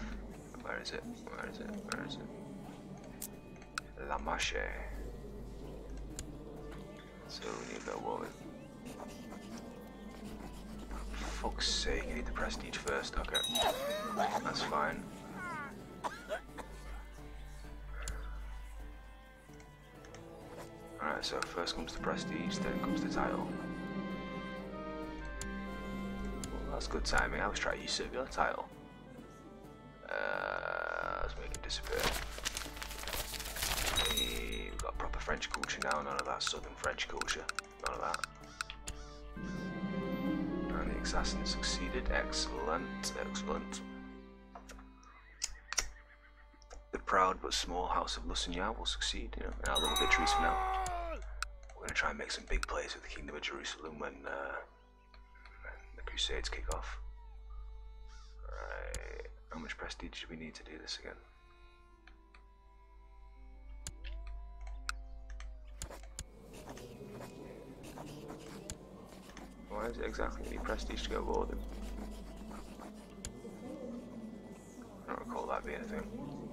Where is it? Where is it? Where is it? La Marche. So we need that woman. Fuck's sake, you need the prestige first. Okay. That's fine. Alright, so first comes the prestige, then comes the title. Well, that's good timing. I was trying to usurp your title. Uh, let's make it disappear. Hey, we've got proper French culture now, none of that southern French culture. None of that. And the assassin succeeded. Excellent, excellent. The proud but small house of Lusignan will succeed, you know, in our little victories for now. We're gonna try and make some big plays with the Kingdom of Jerusalem when, uh, when the Crusades kick off. Right, how much prestige do we need to do this again? Why is it exactly need prestige to go war then? I don't recall that being a thing.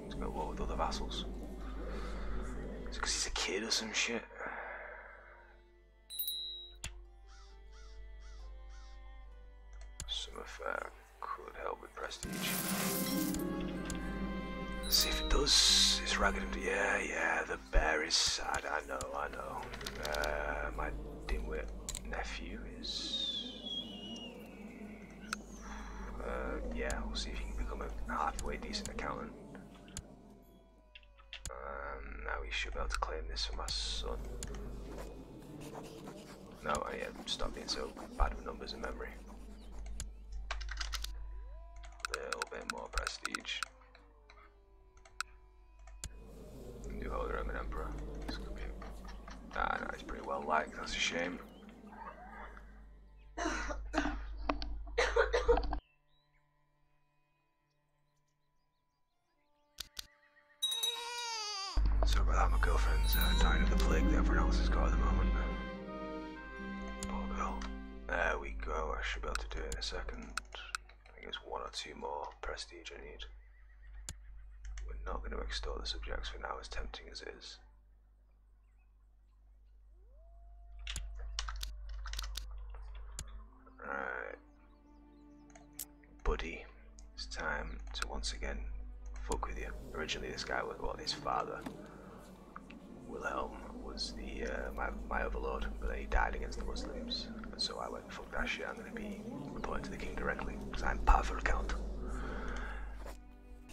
To go war with other vassals. Is it because he's a kid or some shit? Some affair see if it does. It's ragged. Yeah, yeah, the bear is sad. I know, I know. Uh, my dimwit nephew is. Uh, yeah, we'll see if he can become a halfway decent accountant. Um, now we should be able to claim this for my son. No, I yeah, stop being so bad with numbers and memory. Little bit more prestige. New Holy Roman Emperor. This could be. Ah, no, he's pretty well liked. That's a shame. Sorry about that, my girlfriend's uh, dying of the plague that everyone else has got at the moment. Poor girl. There we go, I should be able to do it in a second. Think it's one or two more prestige I need. We're not going to extort the subjects for now, as tempting as it is. Right. Buddy, it's time to once again fuck with you. Originally, this guy was, well, his father, Wilhelm, was the uh, my, my overlord, but he died against the Muslims. And so I went, fuck that shit, I'm gonna be reporting to the king directly, because I'm powerful count.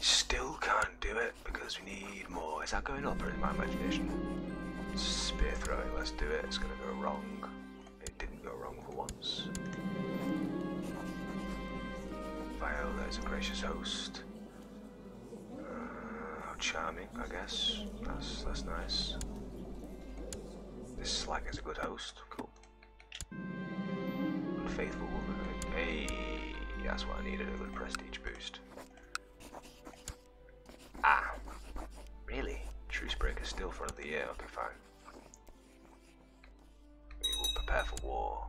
Still can't do it because we need more. Is that going up or is my imagination? Spear throwing, let's do it. It's gonna go wrong. It didn't go wrong for once. Viola is a gracious host. Charming, I guess. That's that's nice. This Slag is a good host. Cool. Unfaithful woman. Hey, that's what I needed, a good prestige boost. Ah, really? Truce breaker still front of the year. Okay, fine. We will prepare for war.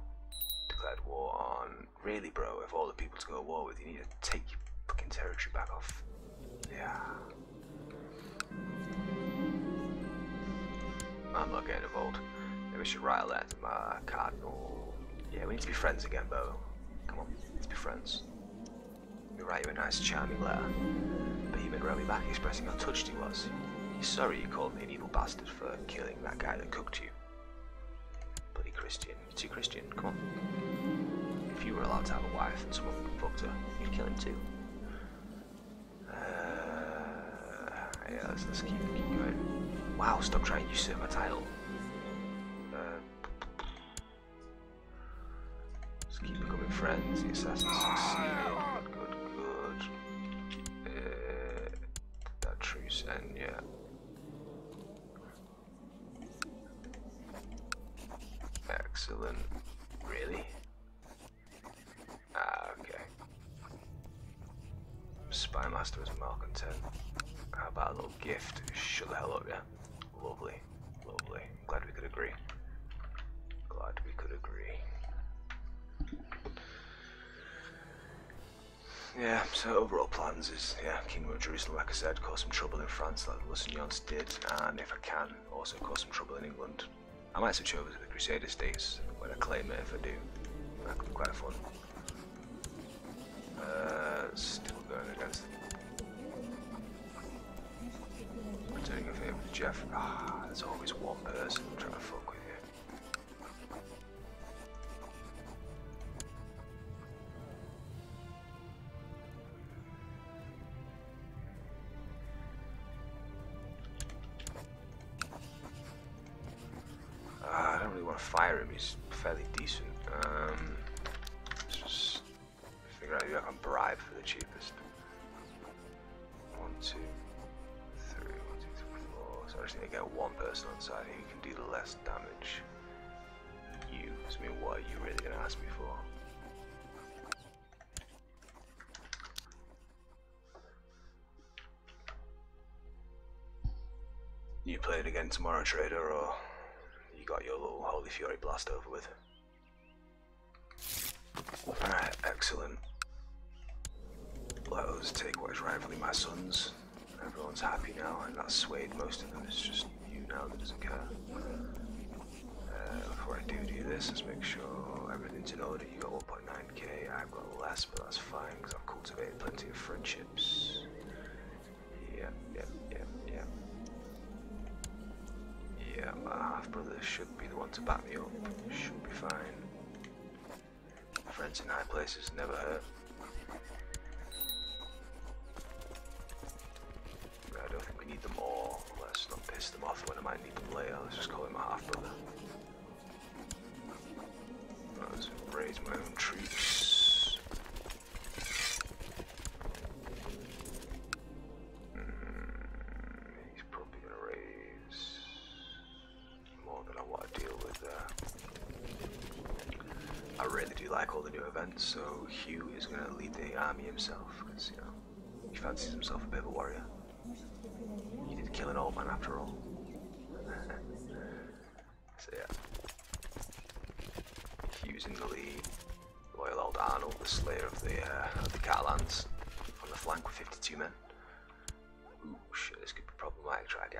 Declared war on. Really, bro? If all the people to go to war with, you need to take your fucking territory back off. Yeah. I'm not getting involved. Maybe we should write a letter to my cardinal. Yeah, we need to be friends again, Bo. Come on, let's be friends. Let me write you a nice, charming letter. Bohemond wrote me back expressing how touched he was. He's sorry you called me an evil bastard for killing that guy that cooked you. Bloody Christian. You're too Christian. Come on. If you were allowed to have a wife and someone fucked her, you'd kill him too. Uh, yeah, let's, let's keep, keep going. Wow, stop trying to usurp my title. Uh, let's keep becoming friends. The assassin succeeded. Good, good, good. Uh, that truce and yeah. Excellent. Really? Ah, okay. Spymaster is malcontent. How about a little gift? Shut the hell up, yeah? Lovely. Lovely. Glad we could agree. Glad we could agree. Yeah, so overall plans is, yeah, Kingdom of Jerusalem, like I said, cause some trouble in France like the Lusignans did, and if I can, also cause some trouble in England. I might switch over to the Crusader states when I claim it if I do. That could be quite fun. Uh, still going against Returning a favour to Jeff. Ah, there's always one person trying to fuck with you. Uh, I don't really want to fire him, he's fairly decent. Um, let's just figure out who I can bribe for the cheapest. One person on side who can do the less damage. You. I mean, what are you really going to ask me for? You play it again tomorrow, trader, or you got your little Holy Fury blast over with? Alright, excellent. Let us take what is rightfully my son's. Everyone's happy now, and that's swayed most of them. It's just you now that doesn't care. Uh, before I do do this, let's make sure everything's in order. You got 1.9k, I've got less, but that's fine because I've cultivated plenty of friendships. Yep, yep, yep, yep. Yeah, my half brother should be the one to back me up. Should be fine. Friends in high places never hurt. Raise my own troops. Mm, he's probably gonna raise more than I want to deal with there. I really do like all the new events, so Hugh is gonna lead the army himself, because, you know, he fancies himself a bit of a warrior. He did kill an old man after all.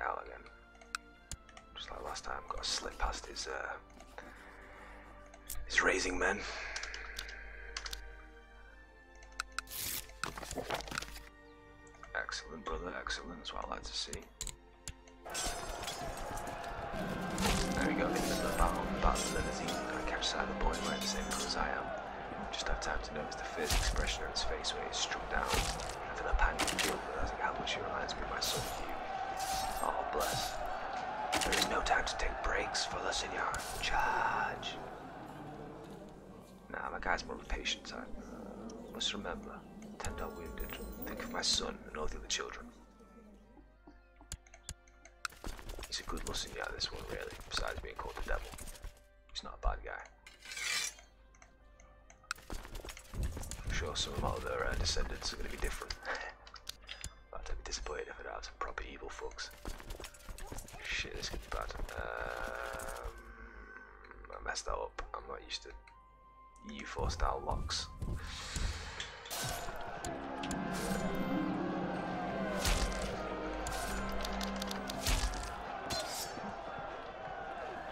Again. Just like last time, got to slip past his uh, his raising men. Excellent, brother. Excellent. That's what I like to see. There we go. In the battle, battle Limousin. I catch sight of the boy wearing the same colours as I am. Just have time to notice the fierce expression on his face when he's struck down. Feel a pang of guilt realizing how much he reminds me of my son Hugh. Bless. There is no time to take breaks, fellow senor. Charge. Nah, my guy's more of a patient type. Must remember, tend our wounded. Think of my son and all the other children. He's a good listener, yeah, this one, really, besides being called the devil. He's not a bad guy. I'm sure some of my other uh, descendants are going to be different. but I'd be disappointed if it had some proper evil fucks. Shit, this could be bad. Um, I messed that up. I'm not used to EU4 style locks.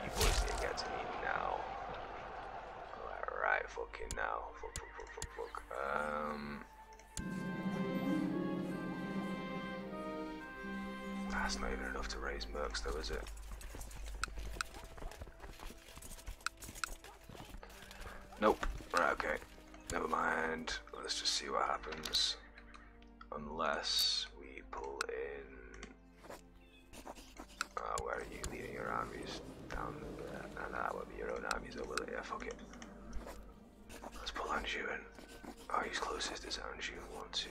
You boys need to get to me now. Alright, fucking now. Fuck, fuck, fuck, fuck, fuck. Um. That's not even enough to raise mercs, though, is it? Nope. Right, okay. Never mind. Let's just see what happens. Unless we pull in. Uh, where are you leading your armies? Down there. That won't be your own armies, though, will it? Yeah, fuck it. Let's pull Anjou in. Oh, he's closest is Anjou. One, two.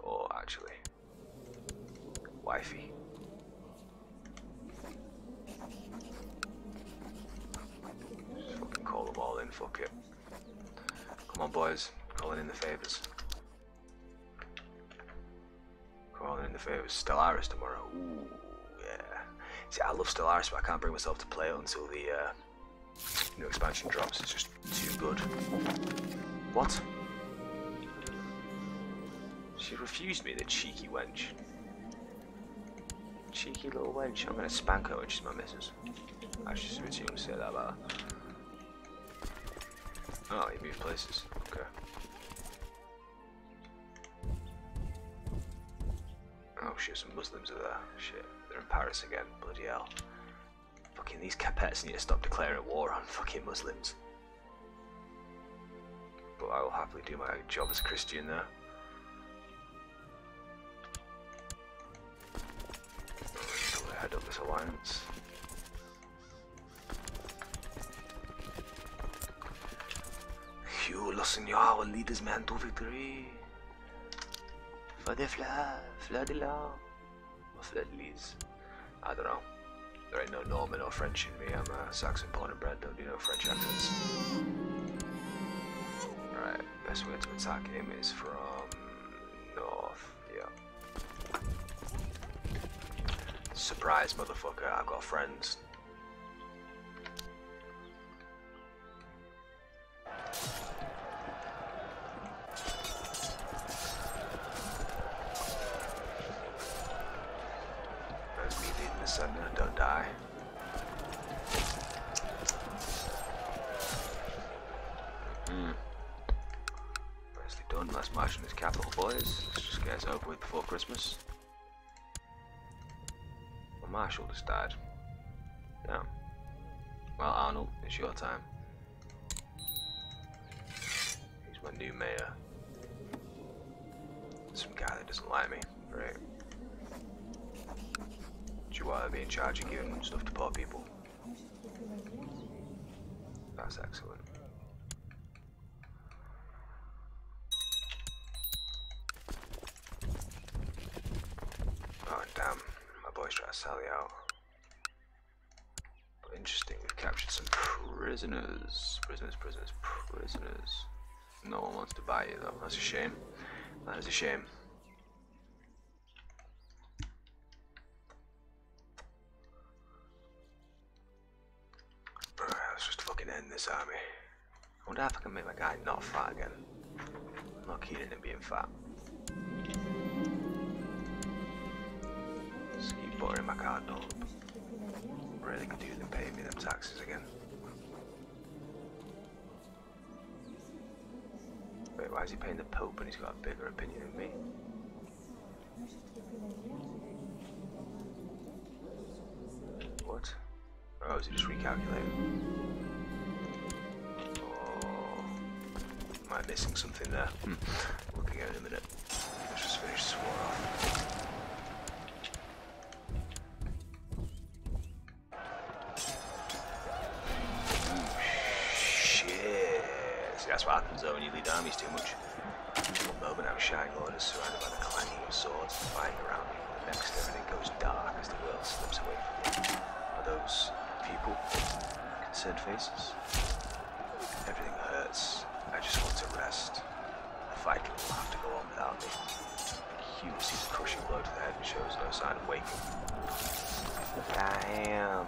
Or actually, wifey. Just fucking call them all in, fuck it. Come on, boys. Calling in the favors. Calling in the favors. Stellaris tomorrow. Ooh, yeah. See, I love Stellaris, but I can't bring myself to play it until the uh, new expansion drops. It's just too good. What? She refused me, the cheeky wench. Cheeky little wench. I'm gonna spank her when she's my missus. Actually, it's bit young to say that about her. Oh, you moved places. Okay. Oh shit, some Muslims are there. Shit, they're in Paris again. Bloody hell. Fucking these Capets need to stop declaring war on fucking Muslims. But I will happily do my job as Christian there. Head of this alliance. You, le Seigneur, will lead his men to victory. For the fleur, fleur de lis. Or lis. I don't know. There ain't no Norman or French in me. I'm a Saxon born and bred, don't do no French accents. Alright, best way to attack him is from Surprise, motherfucker, I've got friends. Prisoners. Prisoners, prisoners, prisoners. No one wants to buy you though, that's a shame. That is a shame. Let's just fucking end this army. I wonder if I can make my guy not fat again. I'm not keen on him being fat. Just keep buttering my cardinal up. Really could do them paying me them taxes again. Wait, why is he paying the Pope and he's got a bigger opinion than me? What? Oh, is he just recalculating? Oh, am I missing something there? Hmm. Looking at it in a minute. Though when you lead armies too much. One moment I'm shouting orders surrounded by the clanging of swords and fighting around me. The next everything goes dark as the world slips away from me. Are those people? Concerned faces? Everything hurts. I just want to rest. The fight will have to go on without me. Hugh sees a crushing blow to the head and shows no sign of waking. Damn.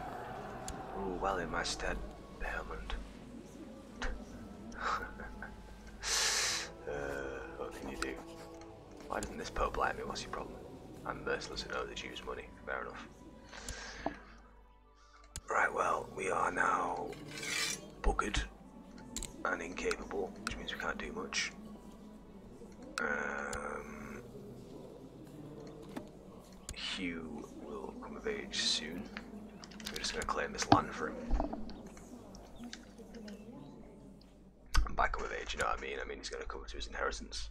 Ooh, well in my stead, Hammond. uh, what can you do? Why doesn't this Pope like me? What's your problem? I'm merciless and owe the Jews money. Fair enough. Right, well, we are now buggered and incapable, which means we can't do much. Um, Hugh will come of age soon. We're just going to claim this land for him. By come of age, you know what I mean? I mean he's going to come to his inheritance.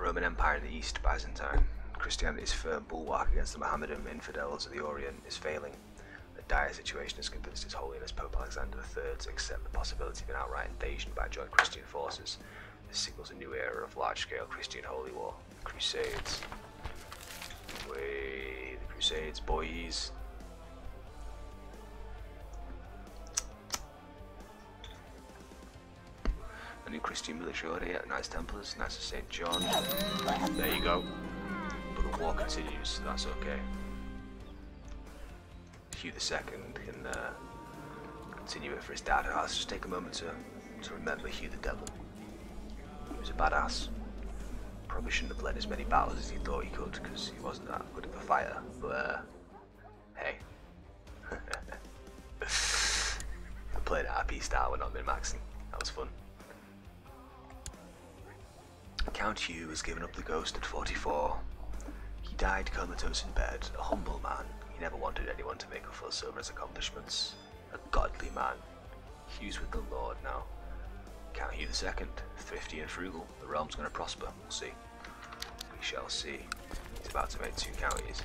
Roman Empire in the East, Byzantine. Christianity's firm bulwark against the Mohammedan infidels of the Orient is failing. The dire situation has convinced His Holiness Pope Alexander III to accept the possibility of an outright invasion by joint Christian forces. This signals a new era of large-scale Christian holy war. Crusades. Way the Crusades, boys. Christian military Knights Templars, Knights of St. John. There you go. But the war continues, so that's okay. Hugh II can uh, continue it for his dad. Let's just take a moment to, to remember Hugh the Devil. He was a badass. Probably shouldn't have led as many battles as he thought he could because he wasn't that good of a fighter. But uh, hey, I played at RP style when I'm in maxing. That was fun. Count Hugh was given up the ghost at 44. He died comatose in bed, a humble man. He never wanted anyone to make a fuss over his accomplishments. A godly man. Hugh's with the Lord now. Count Hugh II, thrifty and frugal. The realm's going to prosper. We'll see. We shall see. He's about to make two counties.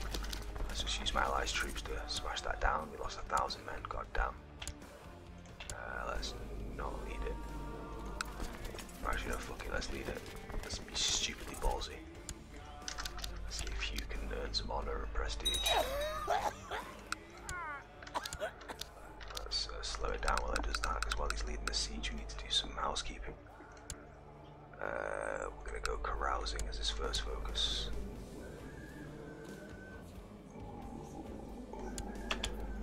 Let's just use my allies' troops to smash that down. We lost a thousand men. God damn. Uh, let's not lead it. Actually, no, fuck it. Let's lead it. Let's be stupidly ballsy. Let's see if you can earn some honor and prestige. Let's uh, slow it down while it does that, because while he's leading the siege, we need to do some housekeeping. Uh, we're gonna go carousing as his first focus.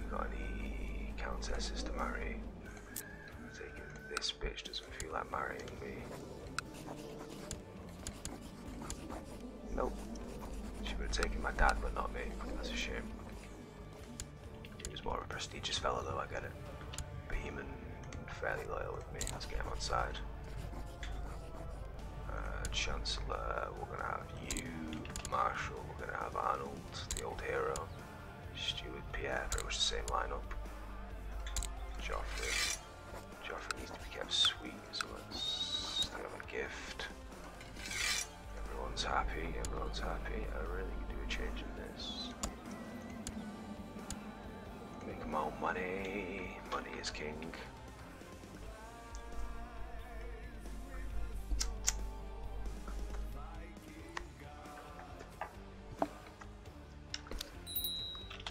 Got any countesses to marry? Taking this bitch doesn't feel like marrying me. Nope. She would have taken my dad, but not me. That's a shame. He was more of a prestigious fellow, though, I get it. Bohemond, fairly loyal with me. Let's get him on side. Uh, Chancellor, we're gonna have you. Marshall, we're gonna have Arnold, the old hero. Steward, Pierre, very much the same lineup. Joffrey. Joffrey needs to be kept sweet, so let's a gift. Everyone's happy, everyone's happy. I really can do a change in this. Make more money. Money is king.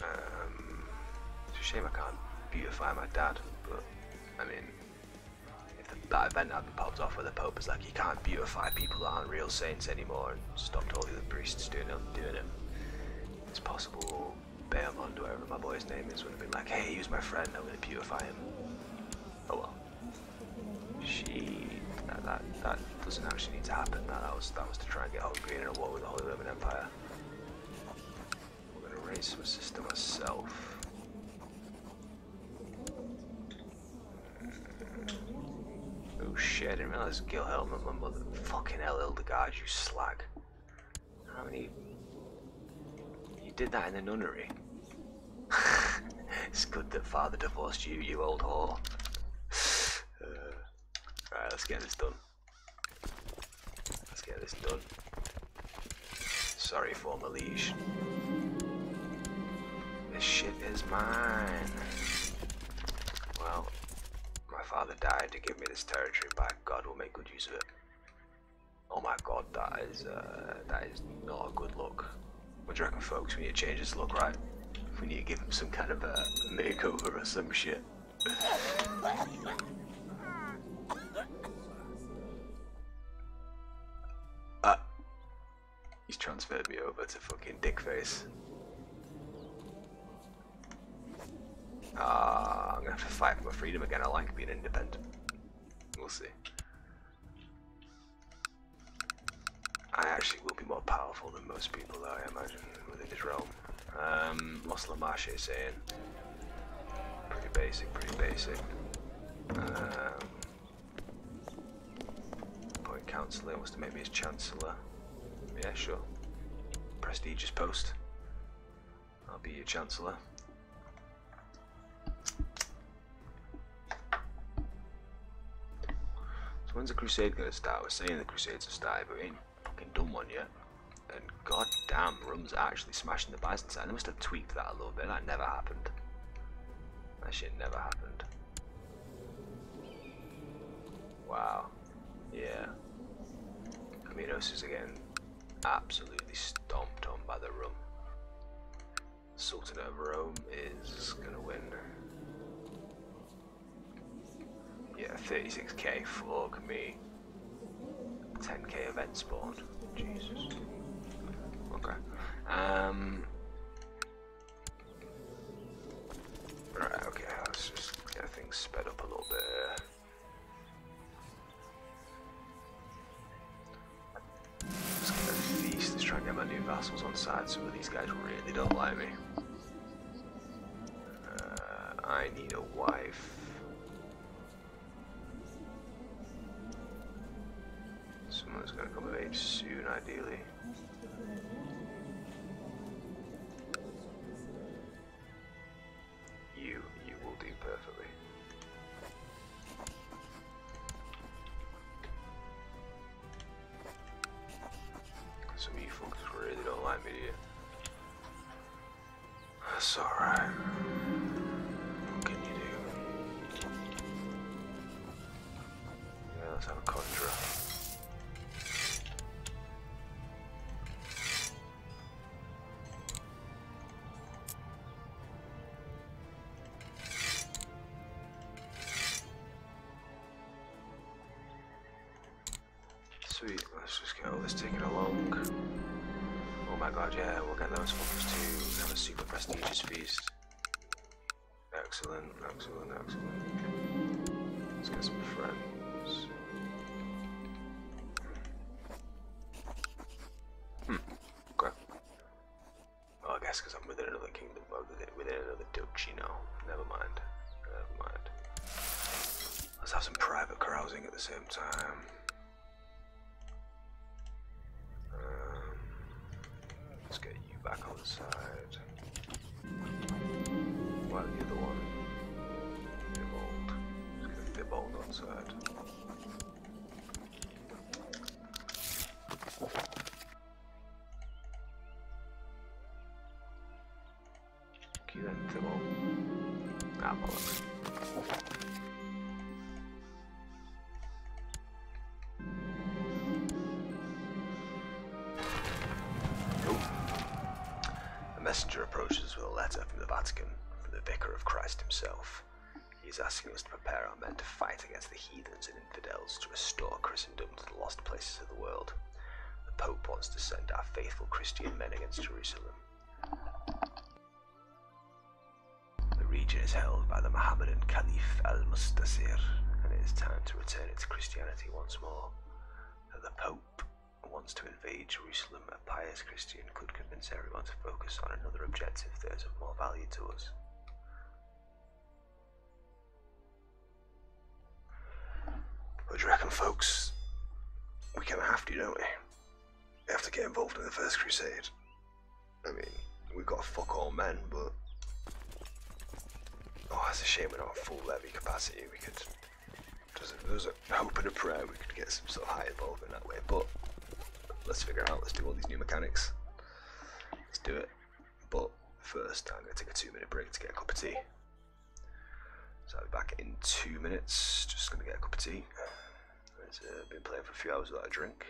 Um, it's a shame I can't beautify my dad, but I mean, that event hadn't popped off where the Pope is like, you can't beautify people that aren't real saints anymore, and stopped all the other priests doing it, doing it, it's possible Bohemond, whatever my boy's name is, would have been like, hey, he was my friend, I'm gonna beautify him. Oh well. She, that, that, that doesn't actually need to happen. That, that was that was to try and get Hungary in a war with the Holy Roman Empire. We're gonna raise my sister myself. Oh shit, I didn't realize Gil Helmet, my mother. Fucking hell, Hildegard, you slag. How many. You did that in the nunnery? it's good that father divorced you, you old whore. Uh, let's get this done. Let's get this done. Sorry, former liege. This shit is mine. Well, father died to give me this territory. By God, we'll make good use of it. Oh my God, that is uh, that is not a good look. What do you reckon, folks? We need to change this look, right? We need to give him some kind of a makeover or some shit. Ah, he's transferred me over to fucking Dickface. Ah, I'm gonna have to fight for freedom again. I like being independent. We'll see. I actually will be more powerful than most people, though, I imagine, within this realm. Um, what's saying? Pretty basic, pretty basic. Um, point counselor wants to make me his chancellor. Yeah, sure. Prestigious post. I'll be your chancellor. So when's the crusade gonna start? We're saying the crusades have started, but we ain't fucking done one yet. And god damn, Rum's actually smashing the Byzantine. They must have tweaked that a little bit. That never happened. That shit never happened. Wow. Yeah. Komnenos is again absolutely stomped on by the Rum. Sultanate of Rome is gonna win. Yeah, 36k, fuck me. 10k event spawn. Jesus. Okay. Um. Right, okay, let's just get things sped up a little bit. Let's get a feast. Let's try and get my new vassals on side. Some of these guys really don't like me. Uh, I need a wife. Someone's gonna come of age soon, ideally. Just get all this taken along. Oh my god, yeah, we'll get those fuckers too. Have a super prestigious feast. Excellent, excellent, excellent. Let's get some friends. Hmm, okay. Well, I guess because I'm within another kingdom, within, another duchy now. Never mind. Never mind. Let's have some private carousing at the same time. Fight against the heathens and infidels to restore Christendom to the lost places of the world. The Pope wants to send our faithful Christian men against Jerusalem. The region is held by the Mohammedan Caliph Al Mustasir, and it is time to return it to Christianity once more. The Pope wants to invade Jerusalem, a pious Christian could convince everyone to focus on another objective that is of more value to us. What do you reckon, folks? We kind of have to, don't we? We have to get involved in the First Crusade. I mean, we've got to fuck all men, but. Oh, that's a shame we're not full levy capacity. We could, there's a, there's a hope and a prayer we could get some sort of high involvement that way. But let's figure out. Let's do all these new mechanics. Let's do it. But first, I'm gonna take a two-minute break to get a cup of tea. So I'll be back in two minutes. Just gonna get a cup of tea. I've uh, been playing for a few hours without a drink.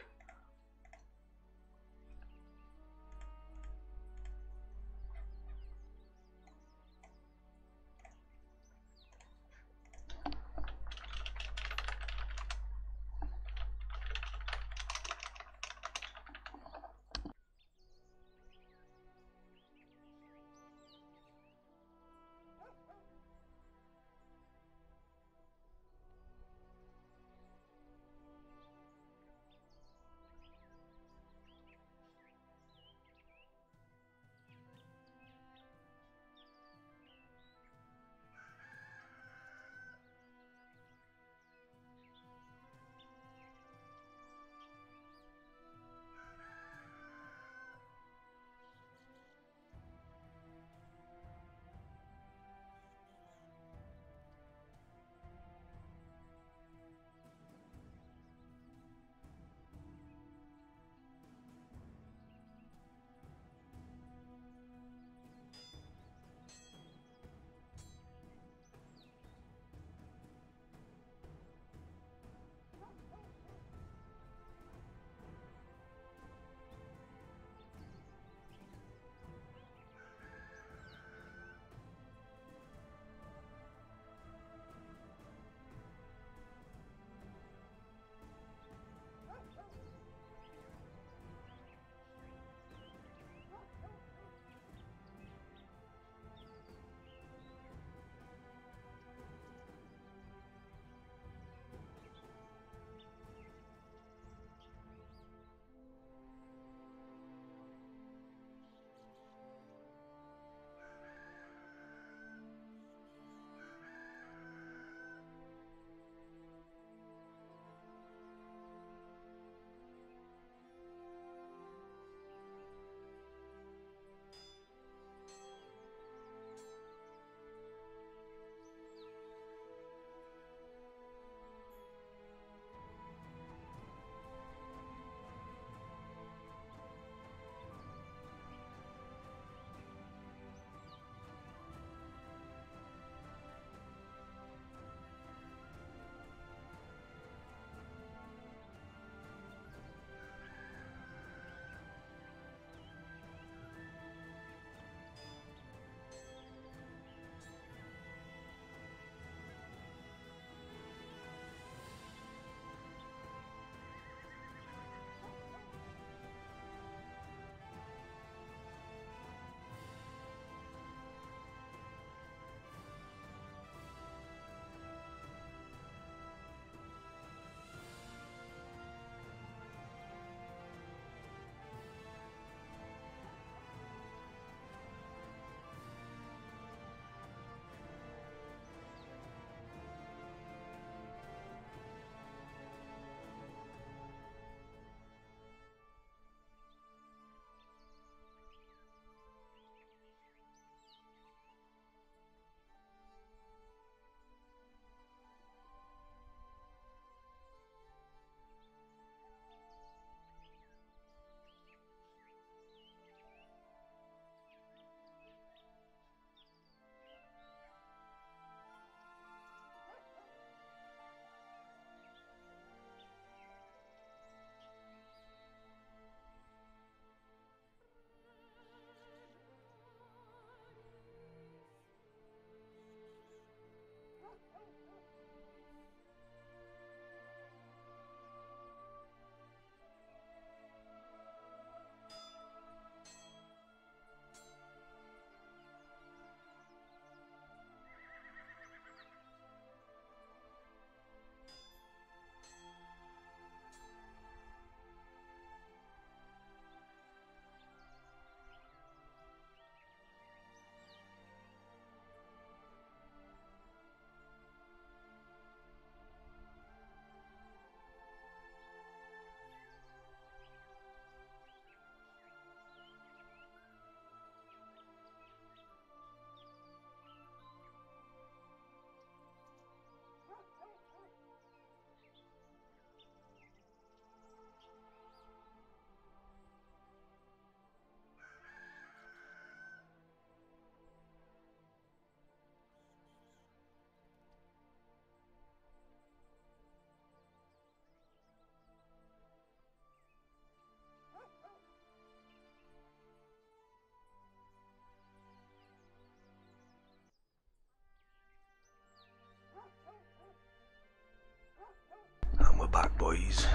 Boys.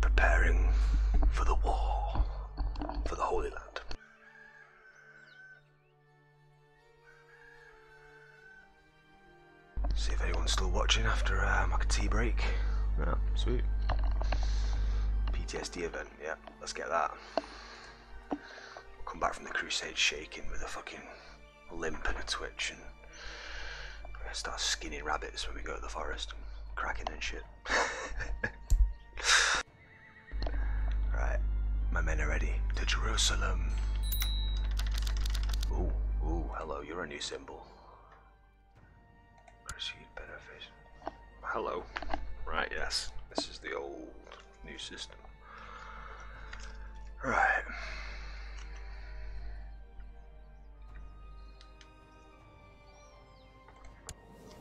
Preparing for the war. For the Holy Land. See if anyone's still watching after uh, my tea break. Yeah, sweet. PTSD event, yeah, let's get that. Come back from the crusade shaking with a fucking limp and a twitch and start skinning rabbits when we go to the forest cracking and shit. right, my men are ready. To Jerusalem. Ooh, ooh, hello, you're a new symbol. Proceed benefit. Hello. Right, yes. This is the old new system. Right.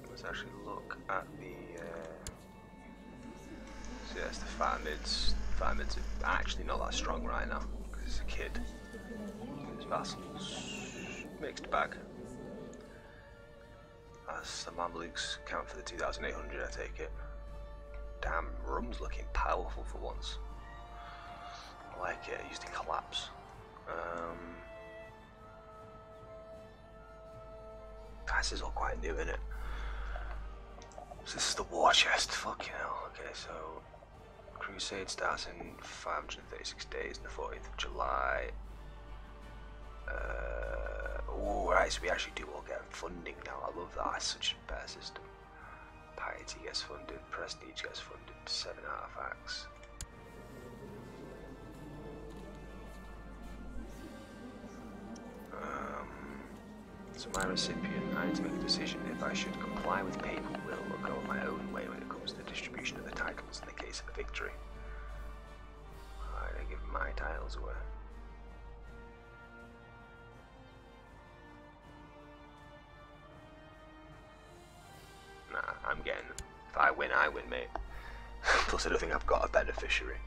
Let's actually look at Fatimids are actually not that strong right now because he's a kid. His vassals, mixed bag. As the Mamluks count for the 2,800, I take it. Damn, Rum's looking powerful for once. I like it. It used to collapse. Um, this is all quite new, isn't it? So this is the war chest. Fucking hell. Okay, so Crusade starts in 536 days, on the 14th of July. Uh, oh, right. So we actually do all get funding now. I love that. It's such a better system. Piety gets funded. Prestige gets funded. Seven artifacts. Um, so my recipient, I need to make a decision if I should comply with papal will or go my own way when it comes to the distribution of the of victory. Alright, I give my titles away. Nah, I'm getting. If I win, I win, mate. Plus, I don't think I've got a beneficiary.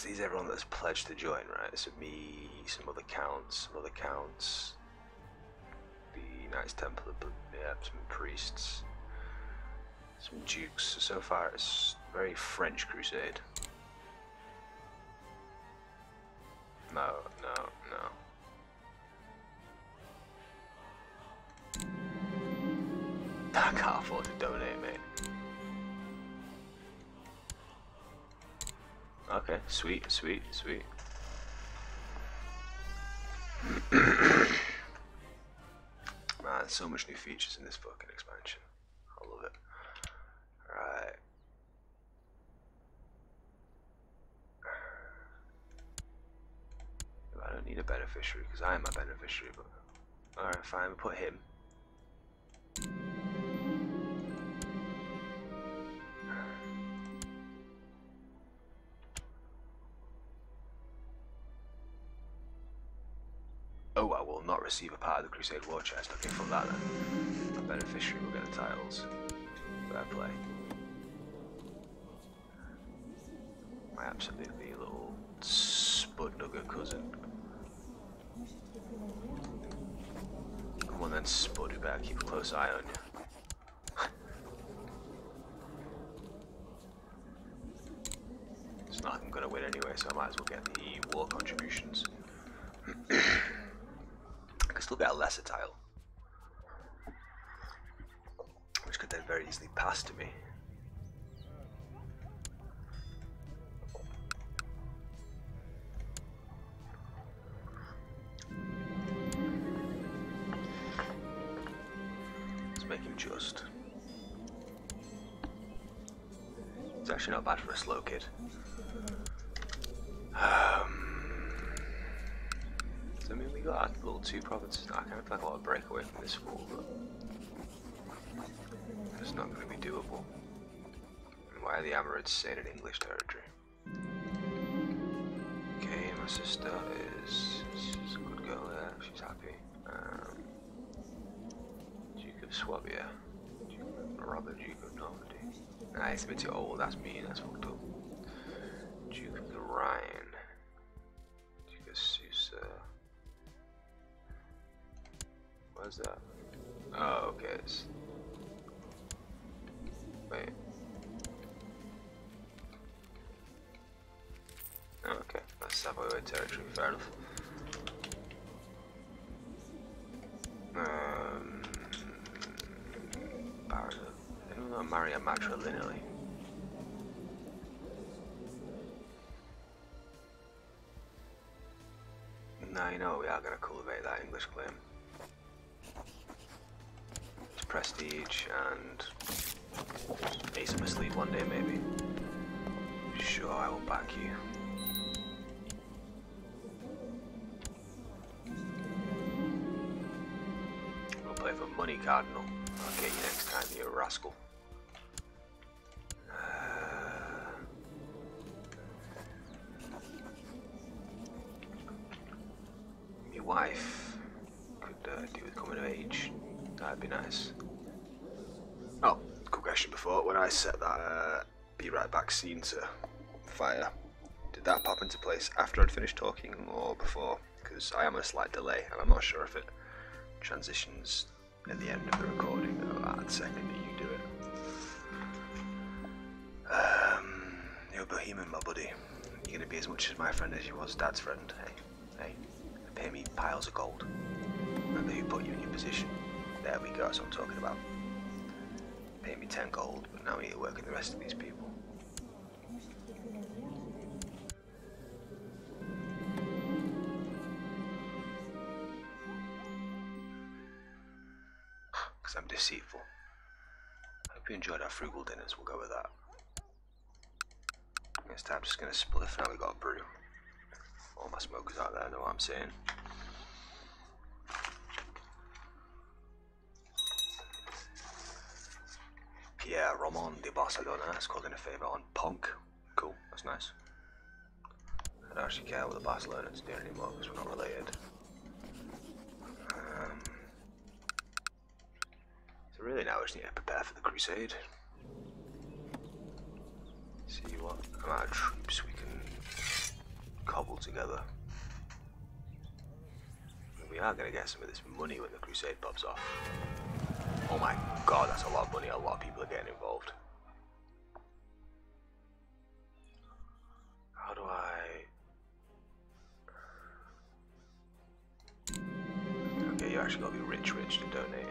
So these everyone that's pledged to join, right? So me, some other counts, some other counts, the Knights Templar, yeah, some priests, some dukes. So, so far, it's very French crusade. No, no, no. I can't afford to donate, mate. Okay, sweet, sweet, sweet. Ah, Man, so much new features in this fucking expansion. I love it. Right. I don't need a beneficiary because I am a beneficiary, but alright, fine, we'll put him. Receive a part of the Crusade War Chest. Okay, from that then. The beneficiary will get the titles. Fair play. My absolutely little spud nugget cousin. Come on then, Spud, we better keep a close eye on you. it's not I'm gonna win anyway, so I might as well get the war contributions. Still get a lesser tile. Which could then very easily pass to me. Let's make him just. It's actually not bad for a slow kid. Um, so I mean, we got our little two provinces now. I kind of feel like I want to break away from this war, but it's not going to be doable. And why are the Amorites staying in English territory? Okay, my sister is she's a good girl there. She's happy. Um, Duke of Swabia, Duke of Duke of Normandy. Nah, a bit too old. That's mean. That's fucked up. Duke of the Rhine. That? Oh, okay. It's... Wait. Okay, that's Savoy territory, fair enough. Um, Barada. Anyone know Maria Matrilineally? Now you know we are going to cultivate that English claim. And ace him asleep one day maybe. Sure, I will back you. Set that uh, be right back scene to fire, did that pop into place after I'd finished talking or before? Because I am a slight delay and I'm not sure if it transitions at the end of the recording or at the second that you do it. Um, you're a bohemian, my buddy. You're gonna be as much as my friend as you was Dad's friend. Hey, hey, pay me piles of gold. Remember who put you in your position? There we go. That's what I'm talking about. Pay me ten gold, but now you're working the rest of these people. Because I'm deceitful. Hope you enjoyed our frugal dinners. We'll go with that. Next time, just gonna spliff. Now we got a brew. All my smokers out there know what I'm saying. Pierre Roman de Barcelona is calling a favour on Punk. Cool, that's nice. I don't actually care what the Barcelona's doing anymore because we're not related. Um, so really now we just need to prepare for the crusade. See what amount of troops we can cobble together. We are going to get some of this money when the crusade pops off. Oh my god, that's a lot of money. A lot of people are getting involved. How do I... Okay, you actually gotta be rich, rich to donate.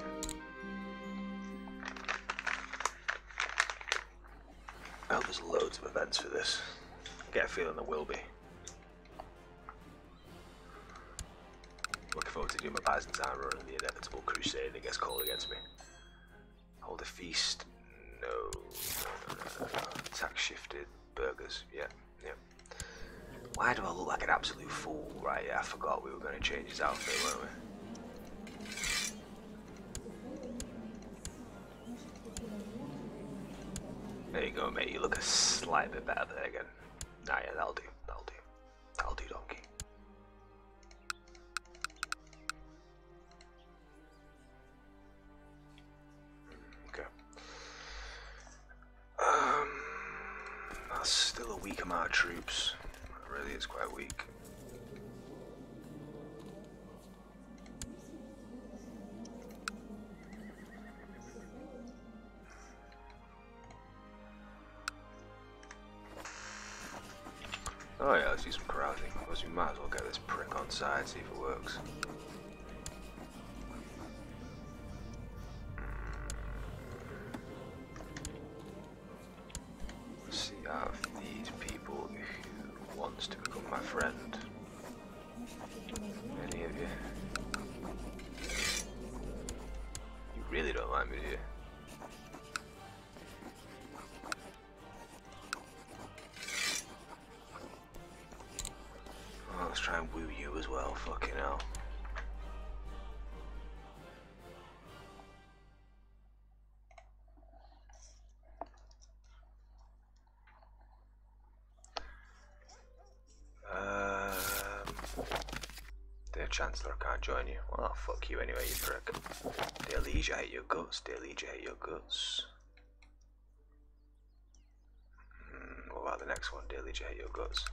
I hope there's loads of events for this. I get a feeling there will be. Looking forward to doing my Byzantine run and the inevitable crusade that gets called against me. Hold a feast. No. no, no, no, no. Tax shifted. Burgers. Yeah. Yeah. Why do I look like an absolute fool? Right, yeah, I forgot we were going to change his outfit, weren't we? There you go, mate. You look a slight bit better there again. Nah, yeah, that'll do. That'll do. That'll do, donkey. And woo you as well, fucking hell. Um, dear Chancellor, can't join you. Well, fuck you anyway, you prick. Dear Liege, I hate your guts. Dear Liege, I hate your guts. Hmm, what about the next one? Dear Liege, I hate your guts.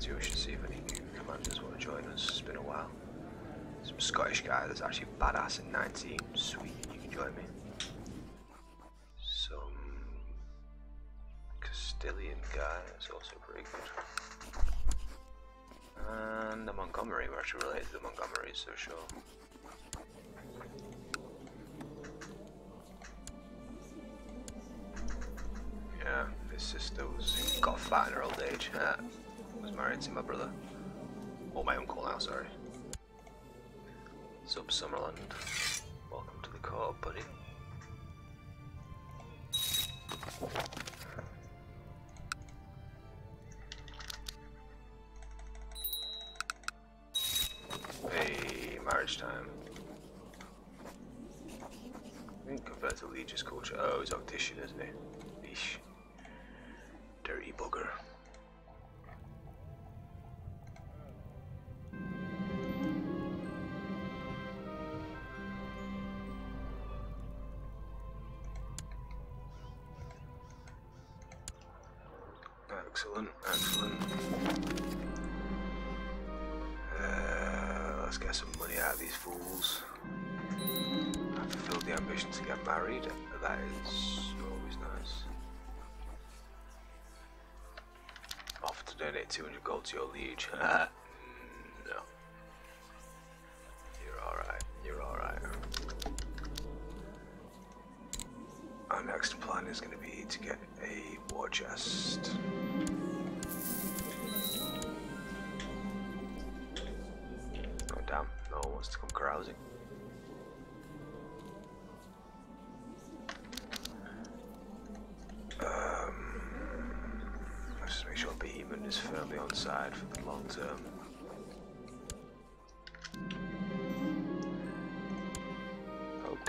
Which we should see if any new commanders want to join us. It's been a while. Some Scottish guy that's actually badass in 19. Sweet, you can join me. Some Castilian guy that's also pretty good. And the Montgomery, we're actually related to the Montgomerys, so sure. Yeah, his sister was got fat in her old age. Was married to my brother. Or my uncle now, sorry. Sub Summerland. Welcome to the core, buddy. To donate 200 gold to your liege. Uh,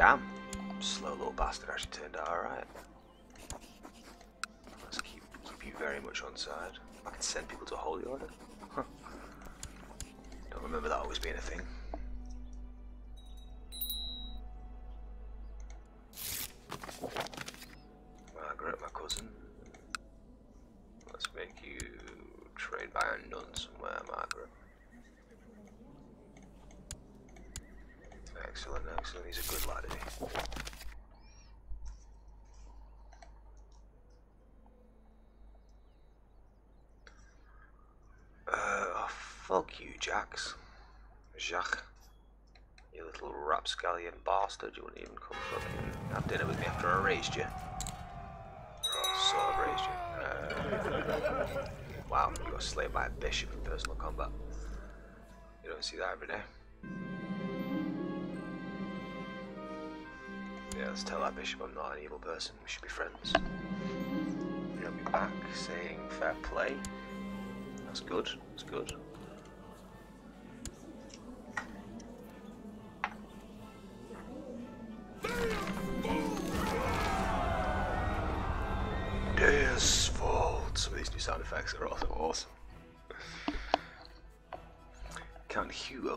damn, slow little bastard actually turned out alright. Let's keep keep you very much on side. I can send people to Holy Order. Huh. Don't remember that always being a thing. Margaret, my cousin. Let's make you trade by a nun somewhere, Margaret. Excellent, excellent. He's a good lad, isn't he? Uh, oh, fuck you, Jax. Jacques. You little rapscallion bastard. You wouldn't even come fucking have dinner with me after I raised you. Oh, sort raised you. Uh, wow, you got slain by a bishop in personal combat. You don't see that every day. Yeah, let's tell that bishop I'm not an evil person. We should be friends. Know me back saying fair play. That's good. That's good.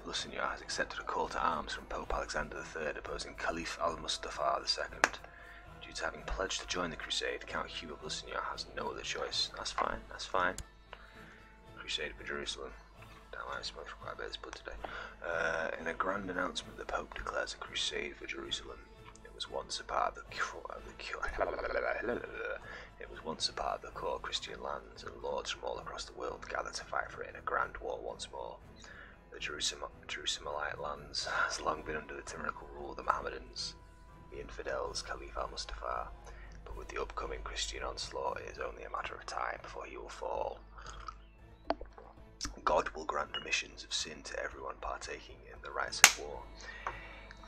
Of has accepted a call to arms from Pope Alexander III opposing Caliph al-Mustafa II. Due to having pledged to join the crusade, Count Hugh of Lusignan has no other choice. That's fine, that's fine. Crusade for Jerusalem. Damn, I smoked for quite a bit of blood today. Uh, in a grand announcement, the Pope declares a crusade for Jerusalem. It was once a part of the, of the it was once a part of the core Christian lands, and lords from all across the world gathered to fight for it in a grand war once more. The Jerusalem, Jerusalemite lands has long been under the tyrannical rule of the Mohammedans, the infidels, Caliph al-Mustafa, but with the upcoming Christian onslaught, it is only a matter of time before he will fall. God will grant remissions of sin to everyone partaking in the rites of war.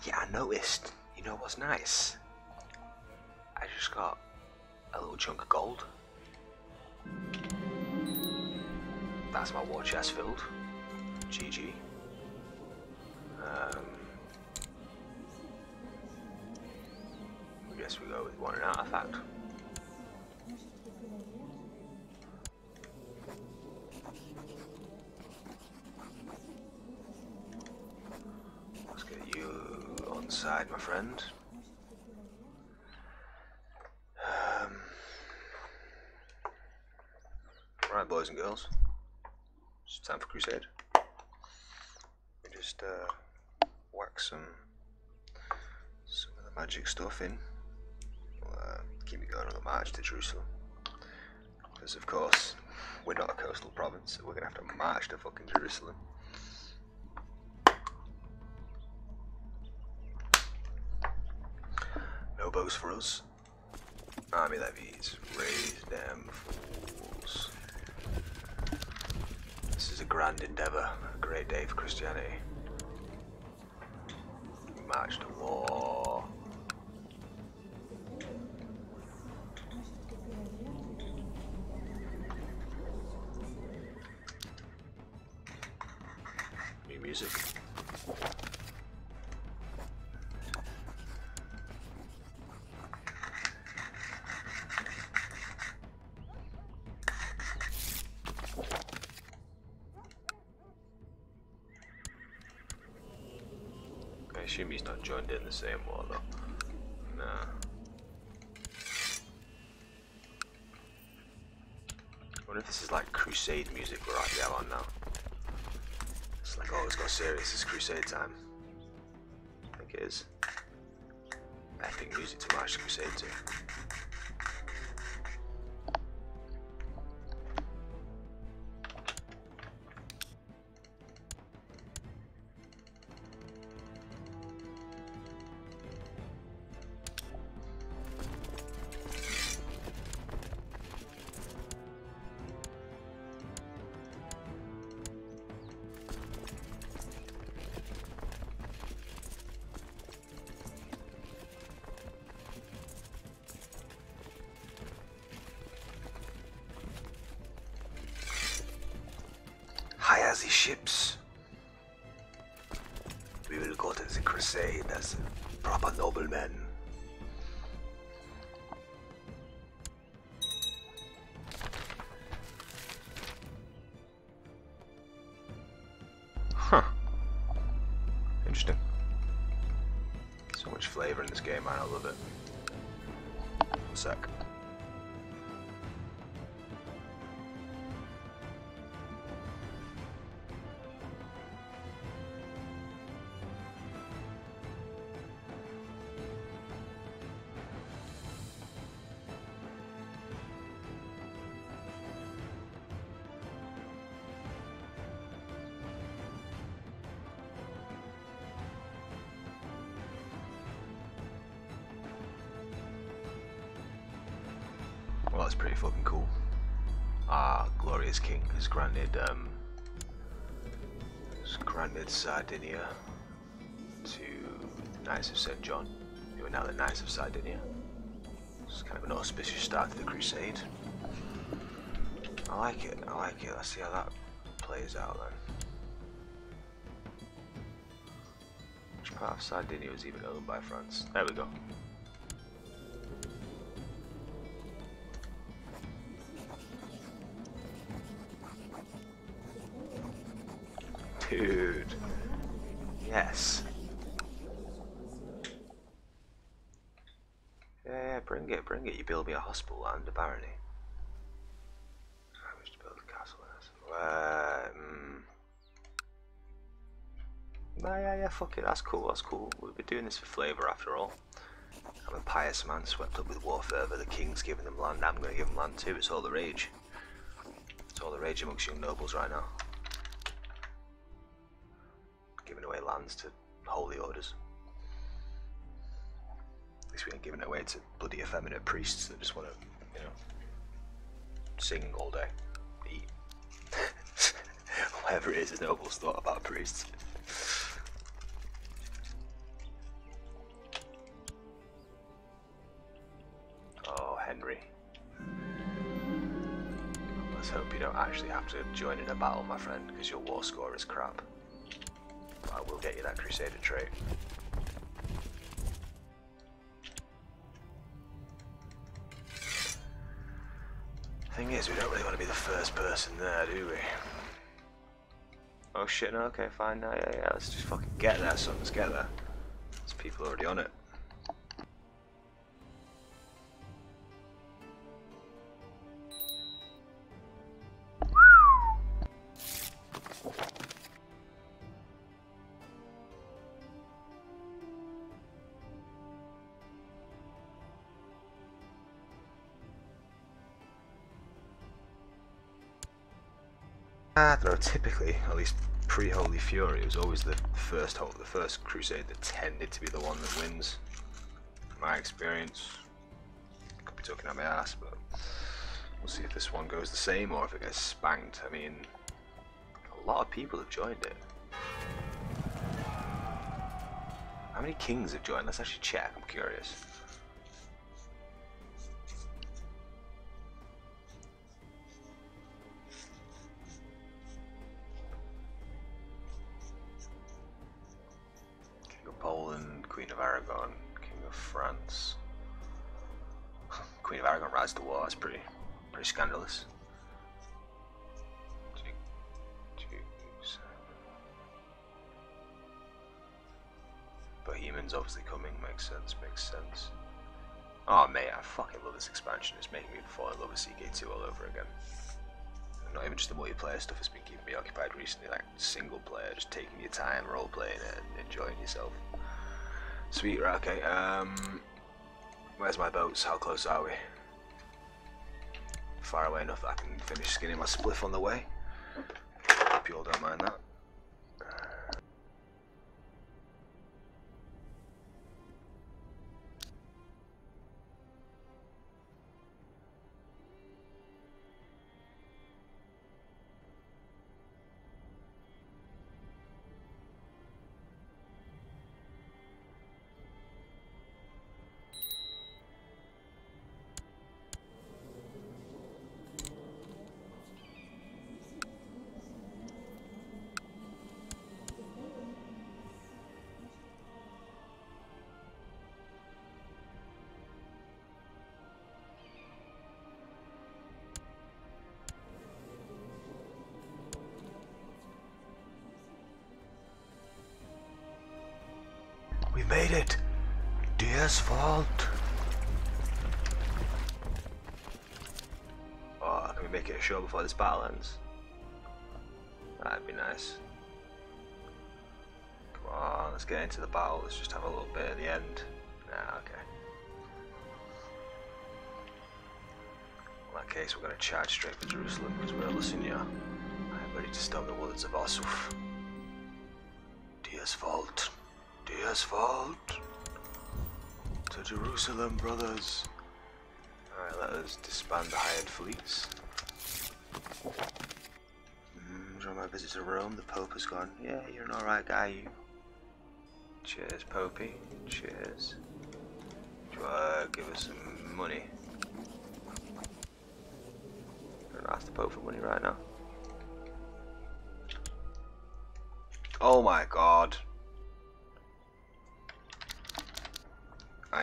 Yeah, I noticed. You know what's nice? I just got a little chunk of gold. That's my war chest filled. GG. Um, I guess we go with one artifact. Let's get you on side, my friend. Um, right, boys and girls. It's time for Crusade. Just uh, whack some some of the magic stuff in. We'll, uh, keep me going on the march to Jerusalem. Because of course, we're not a coastal province, so we're gonna have to march to fucking Jerusalem. No bows for us. Army levies, raise them fools. This is a grand endeavour, a great day for Christianity. March to war. In the same wall though. Nah. I wonder if this is like crusade music we're RPL on now. It's like, oh, it's got serious, it's crusade time. I think it is. Epic music to march crusade to. Has granted, um, has granted Sardinia to the Knights of St. John, who are now the Knights of Sardinia. It's kind of an auspicious start to the crusade. I like it, I like it. Let's see how that plays out then. Which part of Sardinia was even owned by France? There we go. Hospital and a barony. I wish to build a castle. Uh, yeah, yeah, fuck it. That's cool, that's cool. We'll be doing this for flavour after all. I'm a pious man swept up with war fervour. The king's giving them land. I'm going to give them land too. It's all the rage. It's all the rage amongst young nobles right now giving away lands to away to bloody effeminate priests that just want to, you know, sing all day, eat. Whatever it is the nobles thought about priests. Oh, Henry. Let's hope you don't actually have to join in a battle, my friend, because your war score is crap. I will get you that Crusader trait. We don't really want to be the first person there, do we? Oh shit, no, okay, fine, no, yeah, yeah, let's just fucking get there, son, let's get there. There's people already on it. Typically, at least pre-Holy Fury, it was always the first the first Crusade that tended to be the one that wins. My experience. Could be talking out my ass, but we'll see if this one goes the same or if it gets spanked. I mean, a lot of people have joined it. How many kings have joined? Let's actually check. I'm curious. With CK2 all over again. Not even just the multiplayer stuff, it's been keeping me occupied recently, like single player, just taking your time, role playing it, and enjoying yourself. Sweet, right, okay, um, where's my boats, how close are we? Far away enough that I can finish skinning my spliff on the way. Hope you all don't mind that. Made it! Deus vult! Oh, can we make it a show before this battle ends? That'd be nice. Come on, let's get into the battle. Let's just have a little bit at the end. Nah, okay. In that case, we're going to charge straight for Jerusalem because we're here. I'm ready to stop the words of Osuf. Deus vult. Deus vult. To Jerusalem, brothers. Alright, let us disband the hired fleets. Mm, during my visit to Rome, the Pope has gone, yeah, you're an alright guy, you. Cheers, Popey. Cheers. Do you uh, give us some money? I'm gonna ask the Pope for money right now. Oh my god.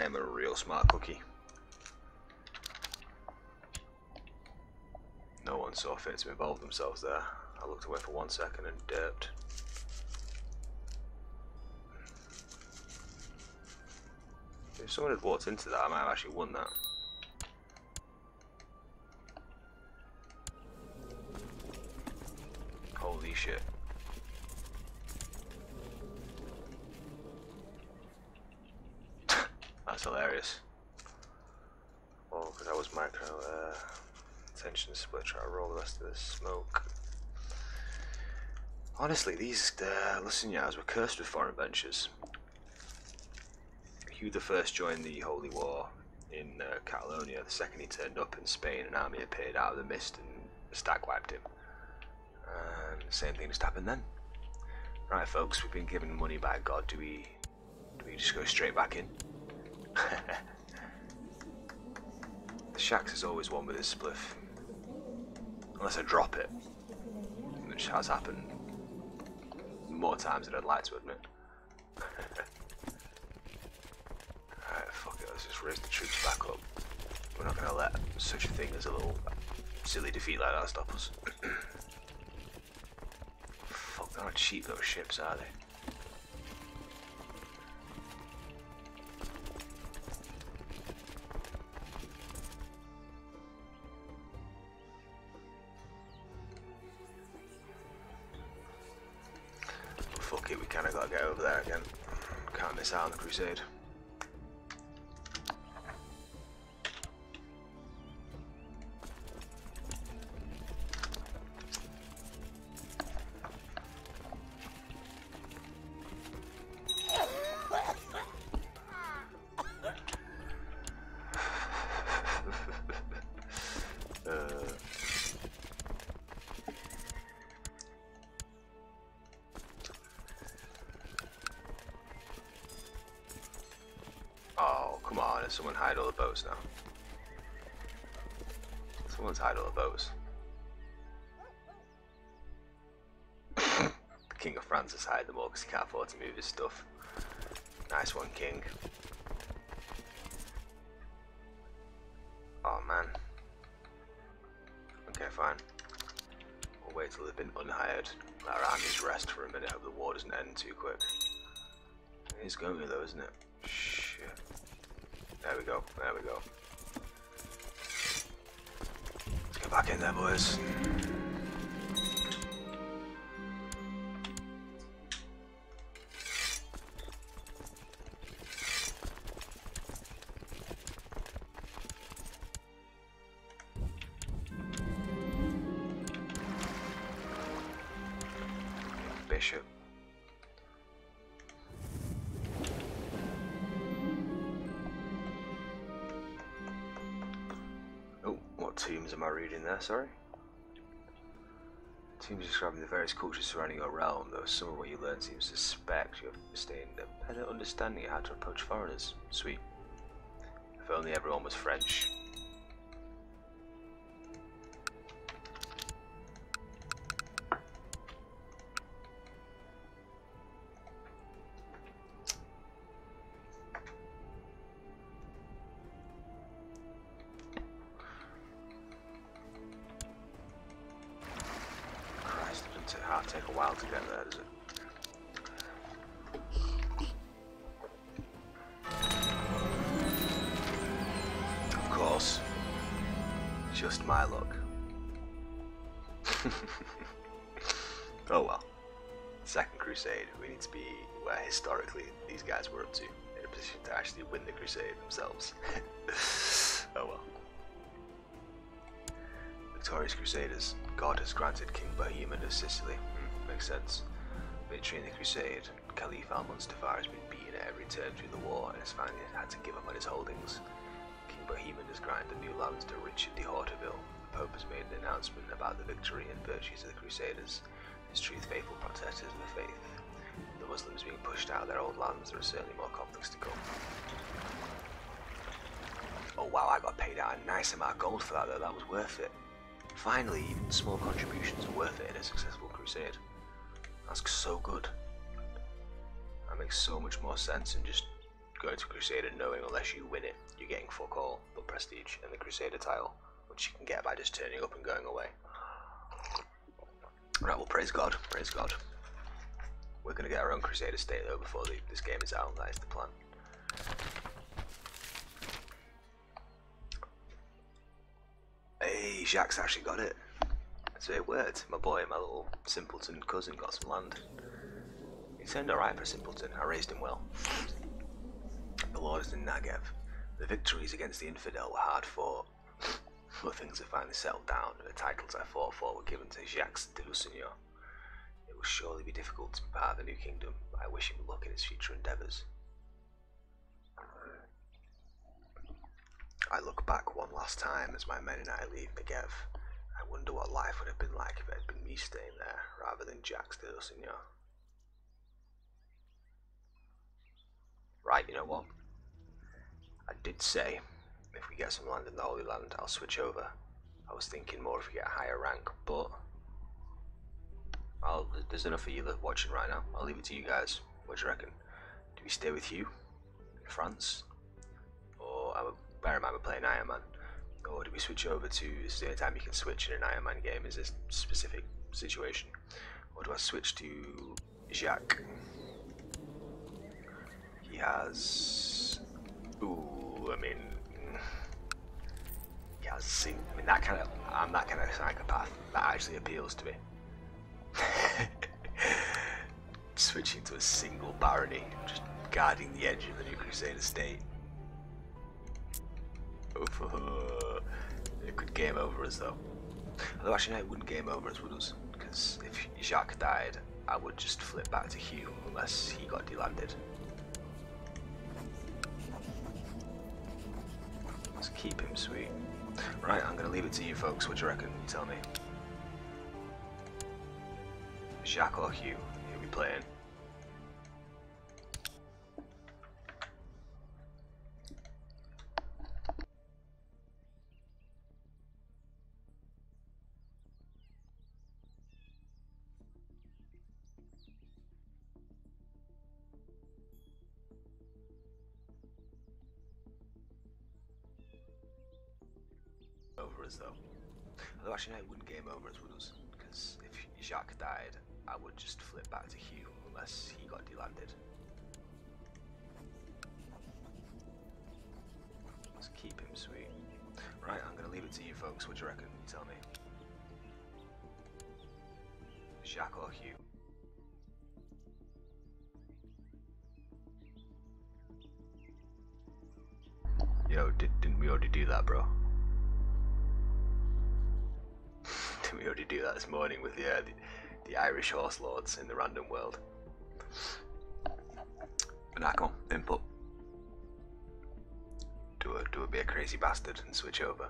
I am a real smart cookie. No one saw fit to involve themselves there. I looked away for one second and dipped. If someone had walked into that, I might have actually won that. Honestly, these uh, Lusignans were cursed with foreign ventures. Hugh the First joined the Holy War in uh, Catalonia. The second he turned up in Spain, an army appeared out of the mist and stack wiped him. The same thing just happened then. Right, folks, we've been given money by God. Do we? Do we just go straight back in? the Shacks is always one with his spliff. Unless I drop it. Which has happened more times than I'd like to admit. Alright, fuck it, let's just raise the troops back up. We're not gonna let such a thing as a little silly defeat like that stop us. fuck, they're not cheap those ships, are they? Miss Has hide them all because he can't afford to move his stuff. Nice one, King. Oh man. Okay, fine. We'll wait till they've been unhired. Let our armies rest for a minute. Hope the war doesn't end too quick. It's going to though, isn't it? Shit. There we go. There we go. Let's get back in there, boys. Various cultures surrounding your realm, though some of what you learn seems to suspect you have sustained a better understanding of how to approach foreigners. Sweet. If only everyone was French. Be where historically these guys were up to, in a position to actually win the Crusade themselves. oh well. Victorious Crusaders. God has granted King Bohemond of Sicily. Hmm, makes sense. Victory in the Crusade. Caliph Al Mustafa has been beaten at every turn through the war and has finally had to give up on his holdings. King Bohemond has granted new lands to Richard de Hauteville. The Pope has made an announcement about the victory and virtues of the Crusaders, his truth faithful protectors of the faith. Muslims being pushed out of their old lands, there are certainly more conflicts to come. Oh wow, I got paid out a nice amount of gold for that though, that was worth it. Finally, even small contributions are worth it in a successful crusade. That's so good. That makes so much more sense than just going to Crusader knowing unless you win it, you're getting fuck all but prestige and the Crusader title, which you can get by just turning up and going away. Right, well, praise God, praise God. We're gonna get our own Crusader state though before the, this game is out. That is the plan. Hey, Jacques actually got it. So it worked. My boy, my little simpleton cousin, got some land. He turned alright for a simpleton. I raised him well. The Lord is in Negev. The victories against the infidel were hard fought, but things have finally settled down, and the titles I fought for were given to Jacques de Lusignan. Will surely be difficult to be part of the new kingdom, I wish him luck in his future endeavours. I look back one last time as my men and I leave Negev. I wonder what life would have been like if it had been me staying there rather than Jacques de Lusignan. Right, you know what? I did say if we get some land in the Holy Land, I'll switch over. I was thinking more if we get a higher rank, but I'll, there's enough of you watching right now. I'll leave it to you guys. What do you reckon? Do we stay with you in France, or I would bear in mind we're playing Iron Man, or do we switch over to is the only time you can switch in an Iron Man game? Is this specific situation, or do I switch to Jacques? He has. Ooh, I mean. He has. Sing- I mean, that kind of. I'm that kind of psychopath. That actually appeals to me. Switching to a single barony, just guarding the edge of the New Crusader estate. Oof, it could game over us though. Although actually, no, it wouldn't game over us, would us? Because if Jacques died, I would just flip back to Hugh unless he got delanded. Let's keep him sweet. Right, I'm gonna leave it to you folks. What do you reckon? Tell me. Shackle you. Here we playing. over us though. Although actually no, it wouldn't game over as with us, because if Jacques died, I would just flip back to Hugh unless he got delanded. Let's keep him sweet. Right, I'm gonna leave it to you folks. What do you reckon? tell me. Jacques or Hugh? Yo, did, didn't we already do that, bro? didn't we already do that this morning with uh, the, the Irish horse lords in the random world? But now, come input. Do a, do a be a crazy bastard and switch over.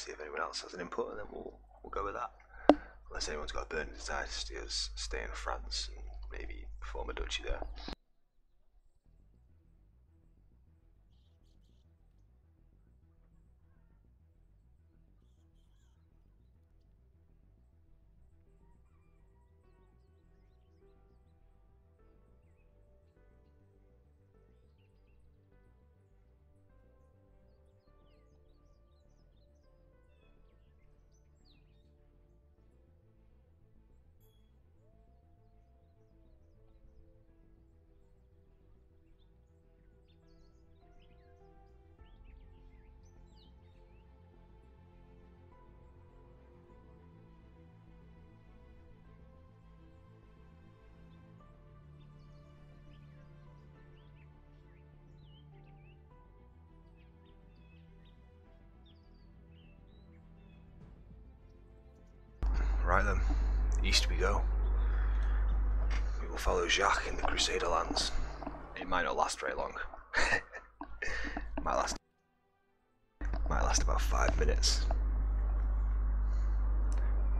See if anyone else has an input, and then we'll we'll go with that. Unless anyone's got a burning desire to stay, in France and maybe form a duchy there. East we go. We will follow Jacques in the Crusader lands. It might not last very long. might last might last about five minutes.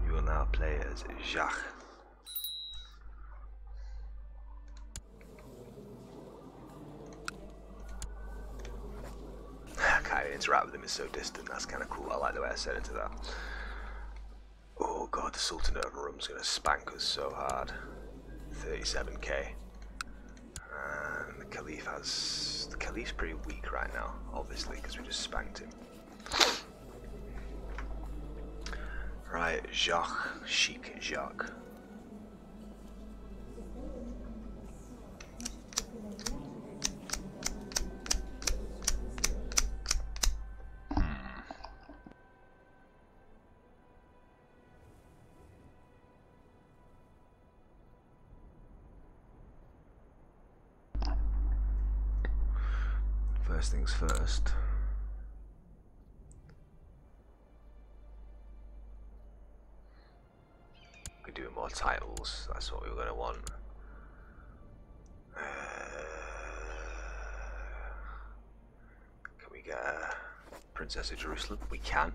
You will now play as Jacques. I interact with him, it's so distant, that's kinda cool. I like the way I said into that. God, the Sultanate of Rum's gonna spank us so hard. 37k. And the Caliph has. The Caliph's pretty weak right now, obviously, because we just spanked him. Right, Jacques. Chic Jacques. Princess of Jerusalem? We can.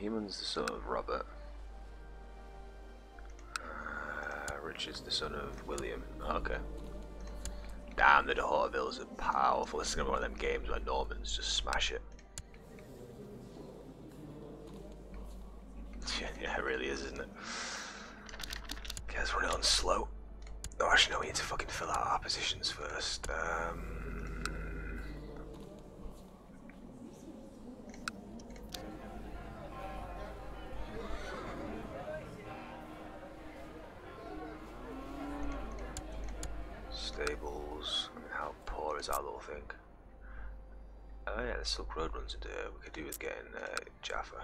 Bohemond's the son of Robert. Uh, Richard's the son of William. Okay. Damn, the D'Hauteville's are powerful. This is gonna be one of them games where Normans just smash it. Yeah, it really is, isn't it? Okay, let's run it on slow. Oh, actually, no, we need to fucking fill out our positions first. Um, stables. I mean, how poor is our little thing? Oh yeah, the Silk Road runs into here. We could do with getting uh, Jaffa.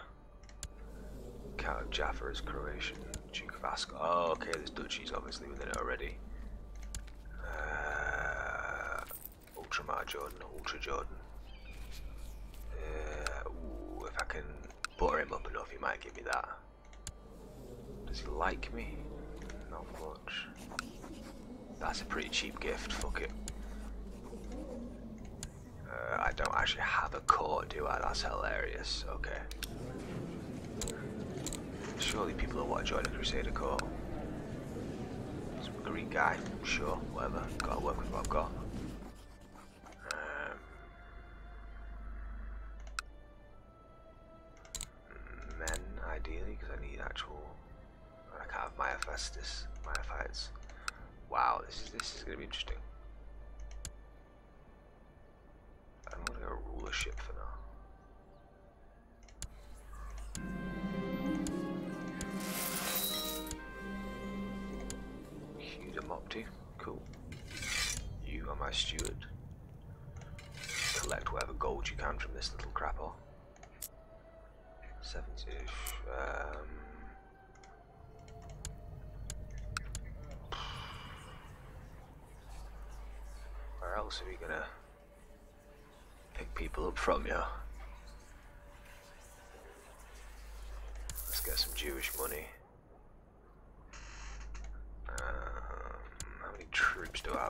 Count of Jaffa is Croatian. Duke of Ascot. Oh, okay, there's duchies obviously within it already. Uh, Ultramar Jordan, Ultra Jordan. Uh, ooh, if I can butter him up enough, he might give me that. Does he like me? Not much. That's a pretty cheap gift, fuck it. Don't actually have a court, do I? That's hilarious. Okay. Surely people will want to join a Crusader court. Some green guy, sure, whatever. Gotta work with what I've got.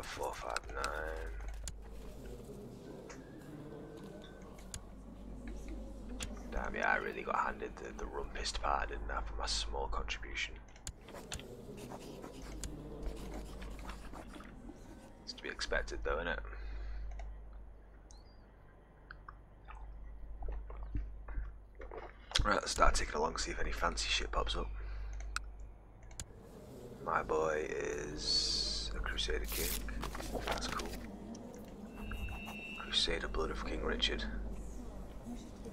Four, five, nine. Damn, yeah, I really got handed the, the part, didn't I, for my small contribution. It's to be expected, though, isn't it? Right, let's start taking along, see if any fancy shit pops up. My boy is Crusader King. That's cool. Crusader Blood of King Richard.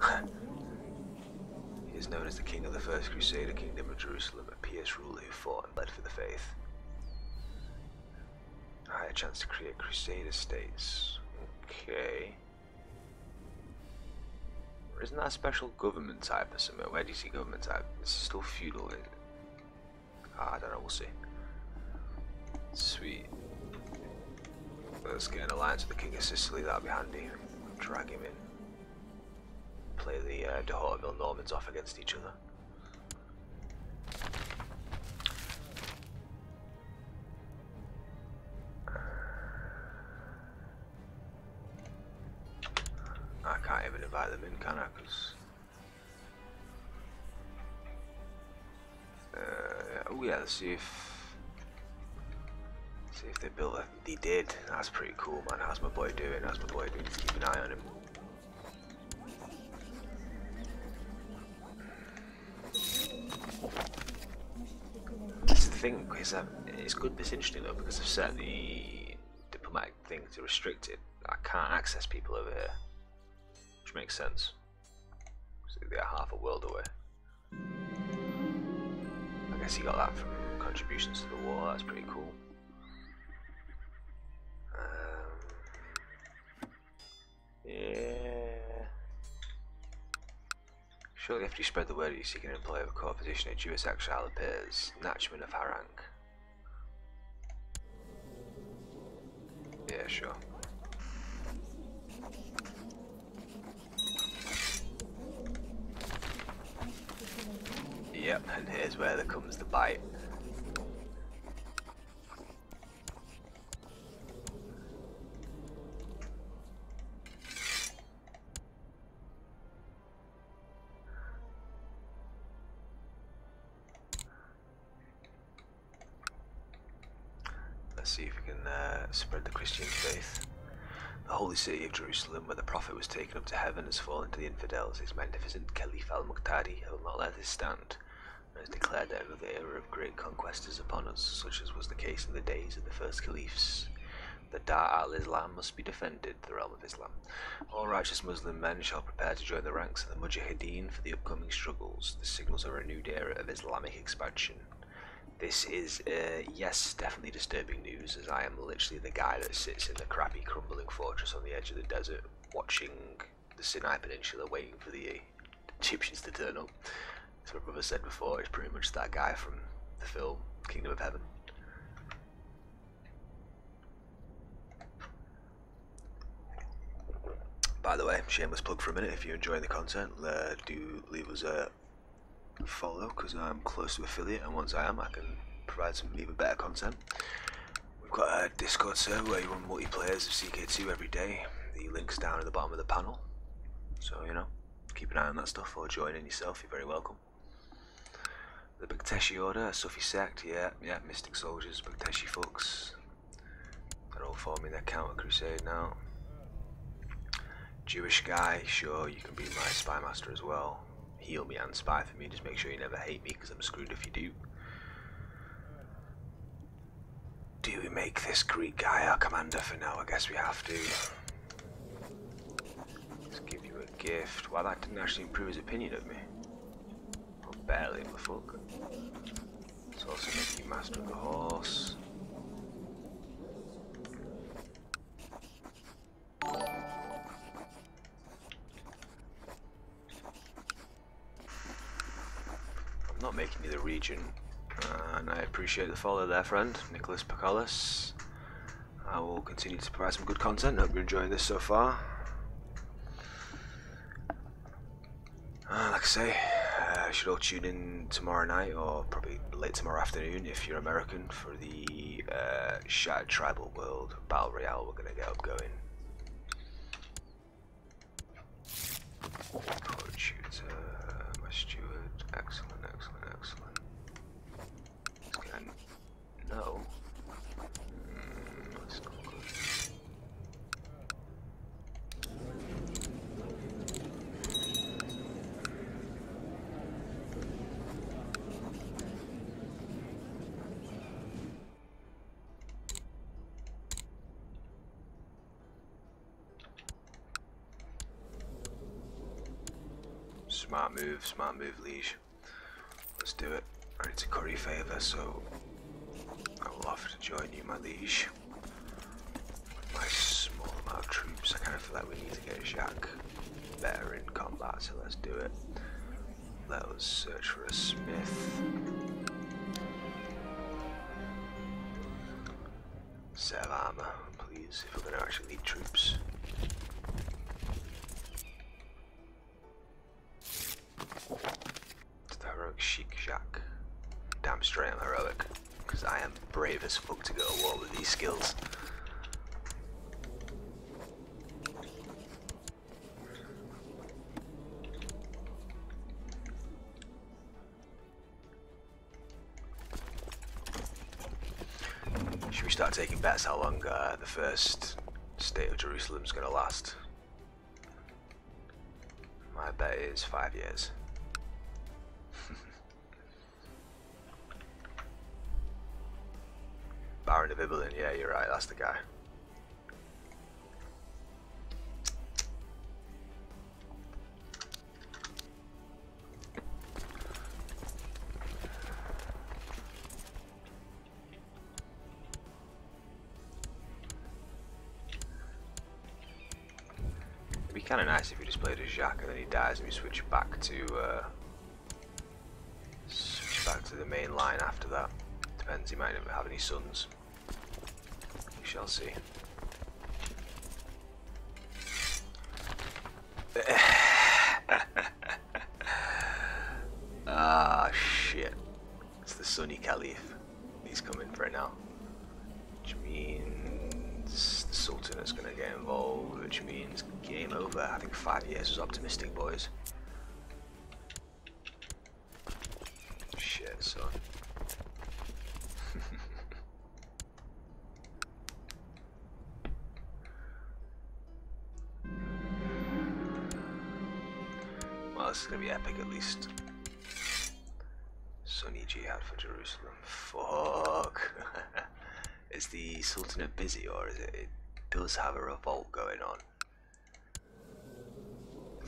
he is known as the King of the First Crusader Kingdom of Jerusalem, a pious ruler who fought and bled for the faith. I had a chance to create Crusader states. Okay. Isn't that a special government type or something? Where do you see government type? It's still feudal. I don't know, we'll see. Sweet. Let's get an alliance with the King of Sicily, that'll be handy. Drag him in. Play the uh, De Hauteville Normans off against each other. I can't even invite them in, can I? Cause, uh, oh yeah, let's see if see if they built a. They did. That's pretty cool, man. How's my boy doing? How's my boy doing? Keep an eye on him. That's the thing, because um, it's good. It's interesting though because I've set the diplomatic thing to restrict it. I can't access people over here which makes sense. So they are half a world away. I guess he got that from contributions to the war, that's pretty cool. Yeah. Surely after you spread the word you're seeking an employ of a core position, a Jewish exile appears, Nachman of Harang. Yeah, sure. Yep, and here's where there comes the bite. Where the prophet was taken up to heaven, has fallen to the infidels. His magnificent Caliph al-Muqtadi will not let this stand, and has declared that the era of great conquest is upon us, such as was the case in the days of the first caliphs. The Dar al-Islam must be defended, the realm of Islam. All righteous Muslim men shall prepare to join the ranks of the Mujahideen for the upcoming struggles. The signals of a renewed era of Islamic expansion. This is, uh, yes, definitely disturbing news, as I am literally the guy that sits in the crappy, crumbling fortress on the edge of the desert, watching the Sinai Peninsula waiting for the Egyptians to turn up. As my brother said before, it's pretty much that guy from the film Kingdom of Heaven. By the way, shameless plug for a minute. If you're enjoying the content, uh, do leave us a follow because I'm close to affiliate, and once I am, I can provide some even better content. We've got a Discord server where you run multiplayers of CK2 every day. The link's down at the bottom of the panel. So, you know, keep an eye on that stuff or join in yourself, you're very welcome. The Bektashi Order, Sufi Sect, yeah, yeah, Mystic Soldiers, Bektashi folks. They're all forming their counter crusade now. Jewish guy, sure, you can be my spy master as well. Heal me and spy for me, just make sure you never hate me because I'm screwed if you do. Do we make this Greek guy our commander for now? I guess we have to. Let's give you a gift. Well, that didn't actually improve his opinion of me. Well, barely, the fuck. Let's also making you master of the horse. I'm not making you the region uh, and I appreciate the follow there, friend, Nicholas Pacolis. I will continue to provide some good content. Hope you're enjoying this so far. Uh, like I say, uh, should all tune in tomorrow night or probably late tomorrow afternoon if you're American for the uh, Shattered Tribal World Battle Royale we're going to get up going. my steward, excellent. Excellent, excellent. And no. Mm, that's not good. Smart move, smart move, Liege. Let's do it. I need to curry favour, so I will offer to join you, my liege. With my small amount of troops, I kind of feel like we need to get a Jacques better in combat, so let's do it. Let us search for a smith. Set of armor, please, if we're going to actually need troops. Brave as fuck to go to war with these skills. Should we start taking bets how long uh, the first state of Jerusalem is going to last? My bet is five years. Right, that's the guy. It'd be kind of nice if you just played as Jacques and then he dies and we switch back to uh, switch back to the main line after that. Depends, he might not have any sons. Shall see. Gonna at least. Sunni Jihad for Jerusalem. Fuck. is the Sultanate busy or is it, it does have a revolt going on?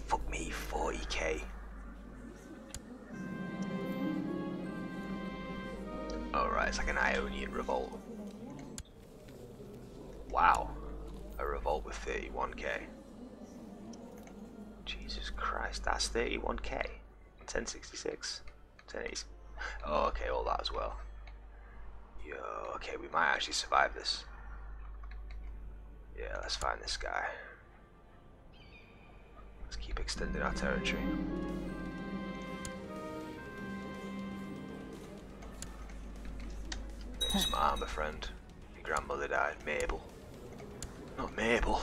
Fuck me, 40k. Alright, it's like an Ionian revolt. Wow. A revolt with 31k. Christ, that's 31k. 1066. 1080. Oh, okay, all that as well. Yo, okay, we might actually survive this. Yeah, let's find this guy. Let's keep extending our territory. It's my armor friend. Your grandmother died. Mabel. Not Mabel.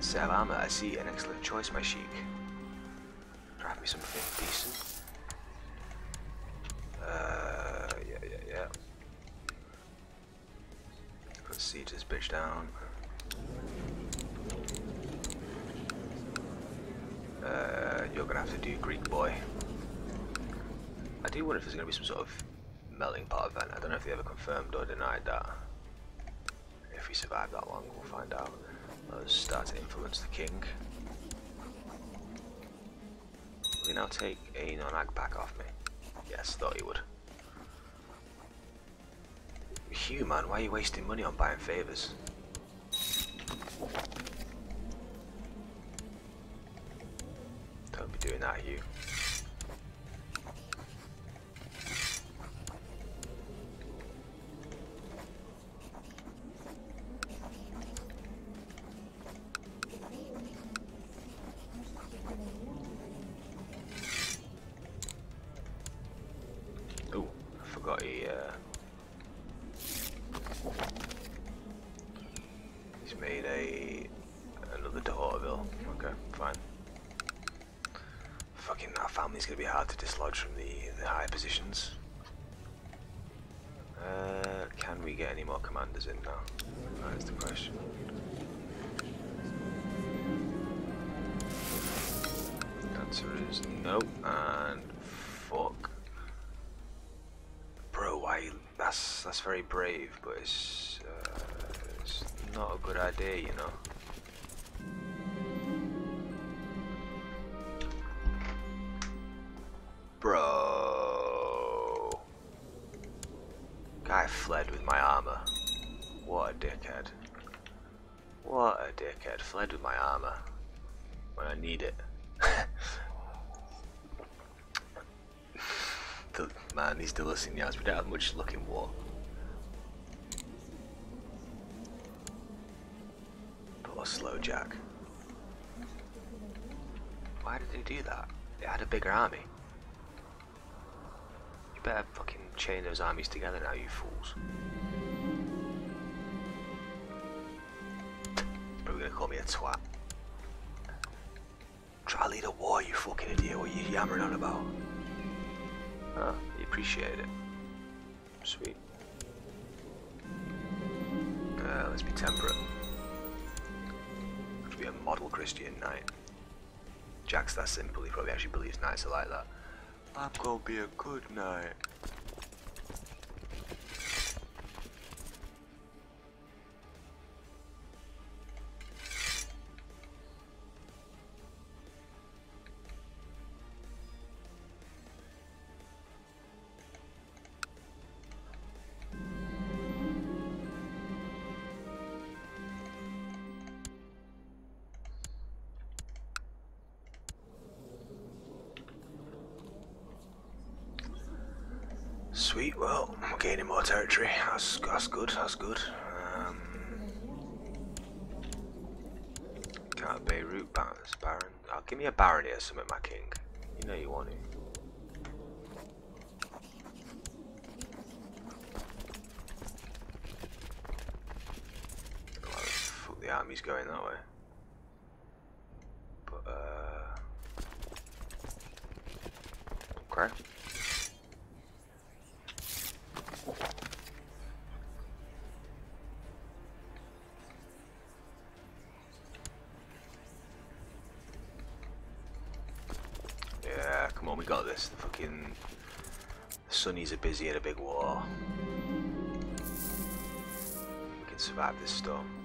Set armor, I see. An excellent choice, my sheik. Grab me something decent. Uh, yeah, yeah, yeah. Let's siege this bitch down. Uh, you're gonna have to do Greek boy. I do wonder if there's gonna be some sort of melting pot event. I don't know if they ever confirmed or denied that. If we survive that long, we'll find out. Let's start to influence the king. Will he now take a non-ag pack off me? Yes, thought he would. Hugh, man, why are you wasting money on buying favours? Don't be doing that, Hugh. To dislodge from the, the high positions. Uh, can we get any more commanders in now? That is the question. Answer is no, and fuck. Bro, why? That's that's very brave, but it's uh, it's not a good idea, you know. Man, these Delicinyas, we don't have much luck in war. Poor slow Jacques. Why did they do that? They had a bigger army. You better fucking chain those armies together now, you fools. Probably gonna call me a twat. Try lead a war, you fucking idiot. What are you yammering on about? Huh, appreciate it. Sweet. Uh, let's be temperate. Let's be a model Christian knight. Jacques's that simple, he probably actually believes knights are like that. I'm gonna be a good knight. Territory. That's, that's good, that's good. Um, Can't Beirut, Baron. Baron. Oh, give me a Baron here, something, my king. You know you want it. Oh, fuck, the army's going that way. But, uh... Okay. Yeah, come on, we got this. The fucking the Sunnies are busy in a big war. We can survive this storm.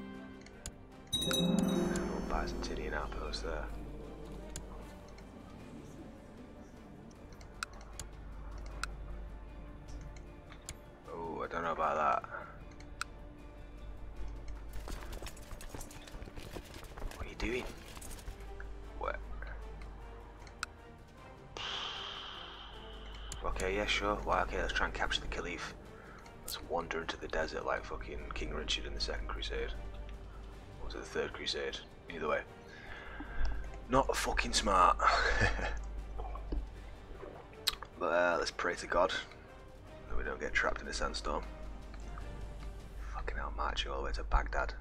Okay, yeah, sure. Why? Okay, let's try and capture the Caliph. Let's wander into the desert like fucking King Richard in the Second Crusade. Or it the Third Crusade? Either way. Not fucking smart. but uh, let's pray to God that we don't get trapped in a sandstorm. Fucking hell, marching all the way to Baghdad.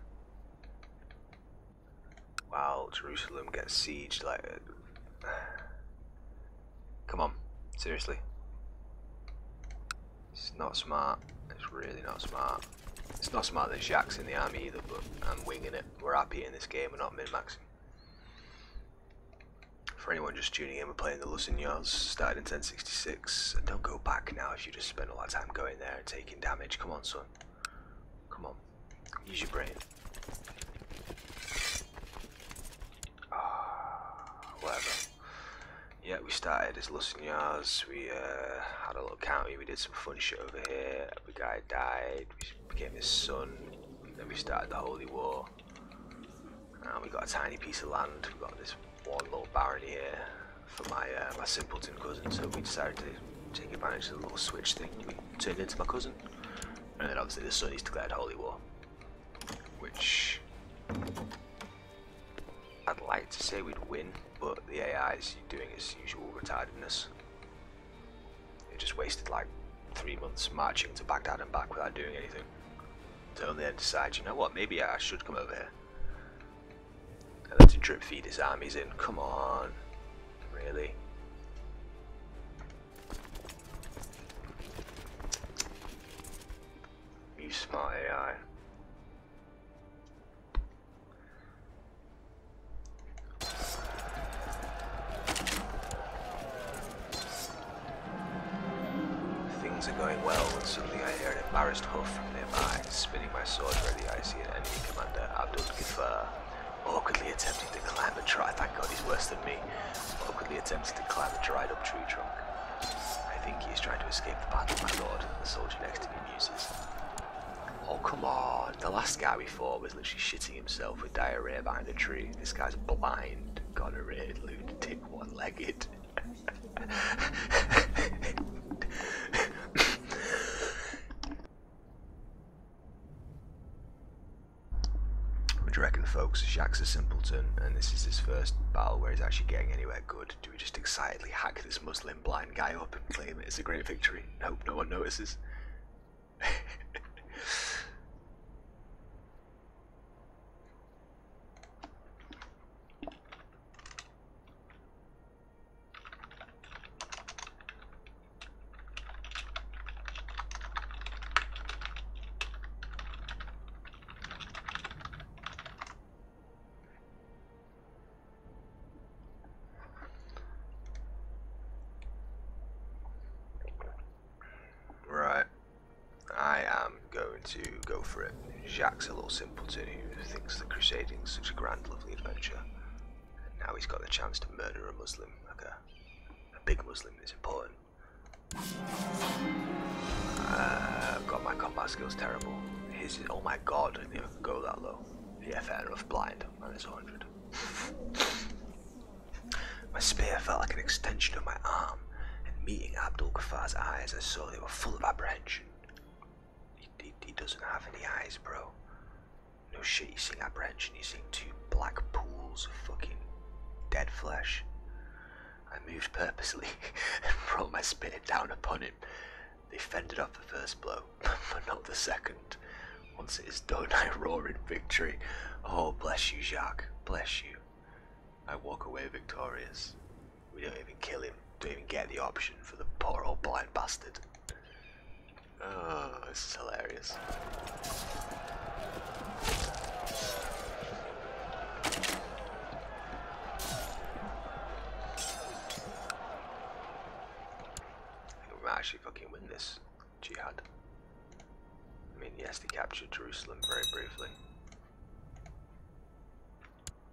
While Jerusalem gets sieged like. Come on, seriously. Not smart. It's really not smart. It's not smart that Jacques in the army either, but I'm winging it. We're happy in this game, we're not min-maxing. For anyone just tuning in, we're playing the Lusignan, started in 1066. And don't go back now if you just spend all that time going there and taking damage. Come on, son. Come on. Use your brain. Ah, whatever. Started as Lusignans, we uh, had a little county, we did some fun shit over here, the guy died, we became his son, then we started the Holy War. And we got a tiny piece of land, we got this one little barony here for my uh, my simpleton cousin, so we decided to take advantage of the little switch thing. We turned into my cousin. And then obviously the son is declared Holy War. Which I'd like to say we'd win, but the AI is doing its usual retardedness. It just wasted like three months marching to Baghdad and back without doing anything. Only then decide, you know what, maybe I should come over here. And then to drip feed his armies in. Come on. Really? You smart AI. Hear hoof from nearby. Spinning my sword ready, I see an enemy commander, Abdul Ghaffar, awkwardly attempting to climb a dry. Thank God he's worse than me. Awkwardly attempting to climb a dried up tree trunk. I think he is trying to escape the battle, my lord. The soldier next to me muses. Oh, come on. The last guy we fought was literally shitting himself with diarrhea behind a tree. This guy's blind, gonorrhea, lunatic, one reckon, folks? Jacques a simpleton, and this is his first battle where he's actually getting anywhere good. Do we just excitedly hack this Muslim blind guy up and claim it as a great victory? Nope, no one notices. Right. I am going to go for it. Jacques a little simpleton who thinks that crusading is such a grand, lovely adventure. And now he's got the chance to murder a Muslim. Like a, a big Muslim is important. Uh, God, my combat skill's terrible. His, oh my god, I didn't even go that low. Yeah, fair enough, blind. Minus 100. my spear felt like an extension of my arm, and meeting Abdul Ghafar's eyes, I saw they were full of apprehension. He, he, he doesn't have any eyes, bro. No shit, you're seeing apprehension, you're seeing two black pools of fucking dead flesh. I moved purposely and brought my spear down upon him. They fended off the first blow, but not the second. Once it is done, I roar in victory. Oh, bless you, Jacques. Bless you. I walk away victorious. We don't even kill him. Don't even get the option for the poor old blind bastard. Oh, this is hilarious. I think we might actually fucking win this jihad. I mean, yes, they captured Jerusalem very briefly.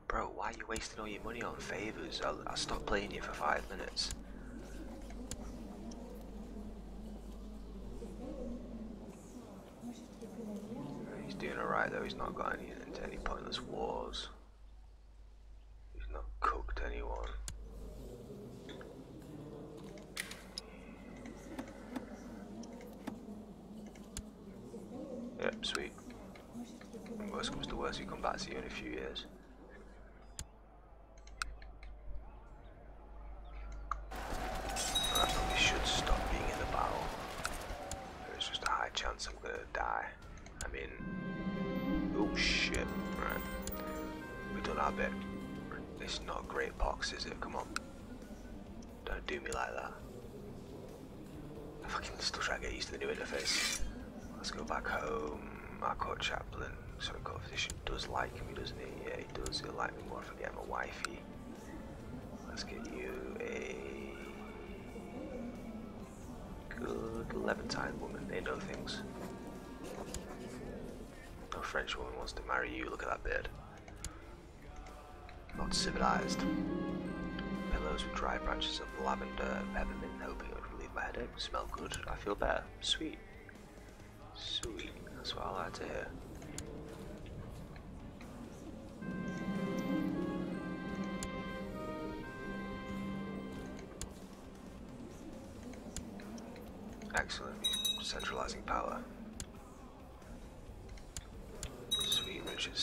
Bro, why are you wasting all your money on favors? I'll, I'll stop playing you for five minutes. He's doing alright though, he's not got any, into any pointless wars. He's not cooked anyone. Worst, comes to worst, he come back to you in a few years. I probably should stop being in the battle. There's just a high chance I'm gonna die. I mean, oh shit, right. We've done our bit. It's not a great pox, is it? Come on. Don't do me like that. I fucking still trying to get used to the new interface. Let's go back home. Our court chaplain, so court physician does like me, doesn't he? Yeah, he does. He'll like me more if I get him a wifey. Let's get you a good Levantine woman. They know things. No French woman wants to marry you. Look at that beard. Not civilized. Pillows with dry branches of lavender peppermint, hoping it would relieve my headache. Smell good. I feel better. Sweet. Sweet. That's what I like to hear. Excellent. Centralizing power. Sweet Richard's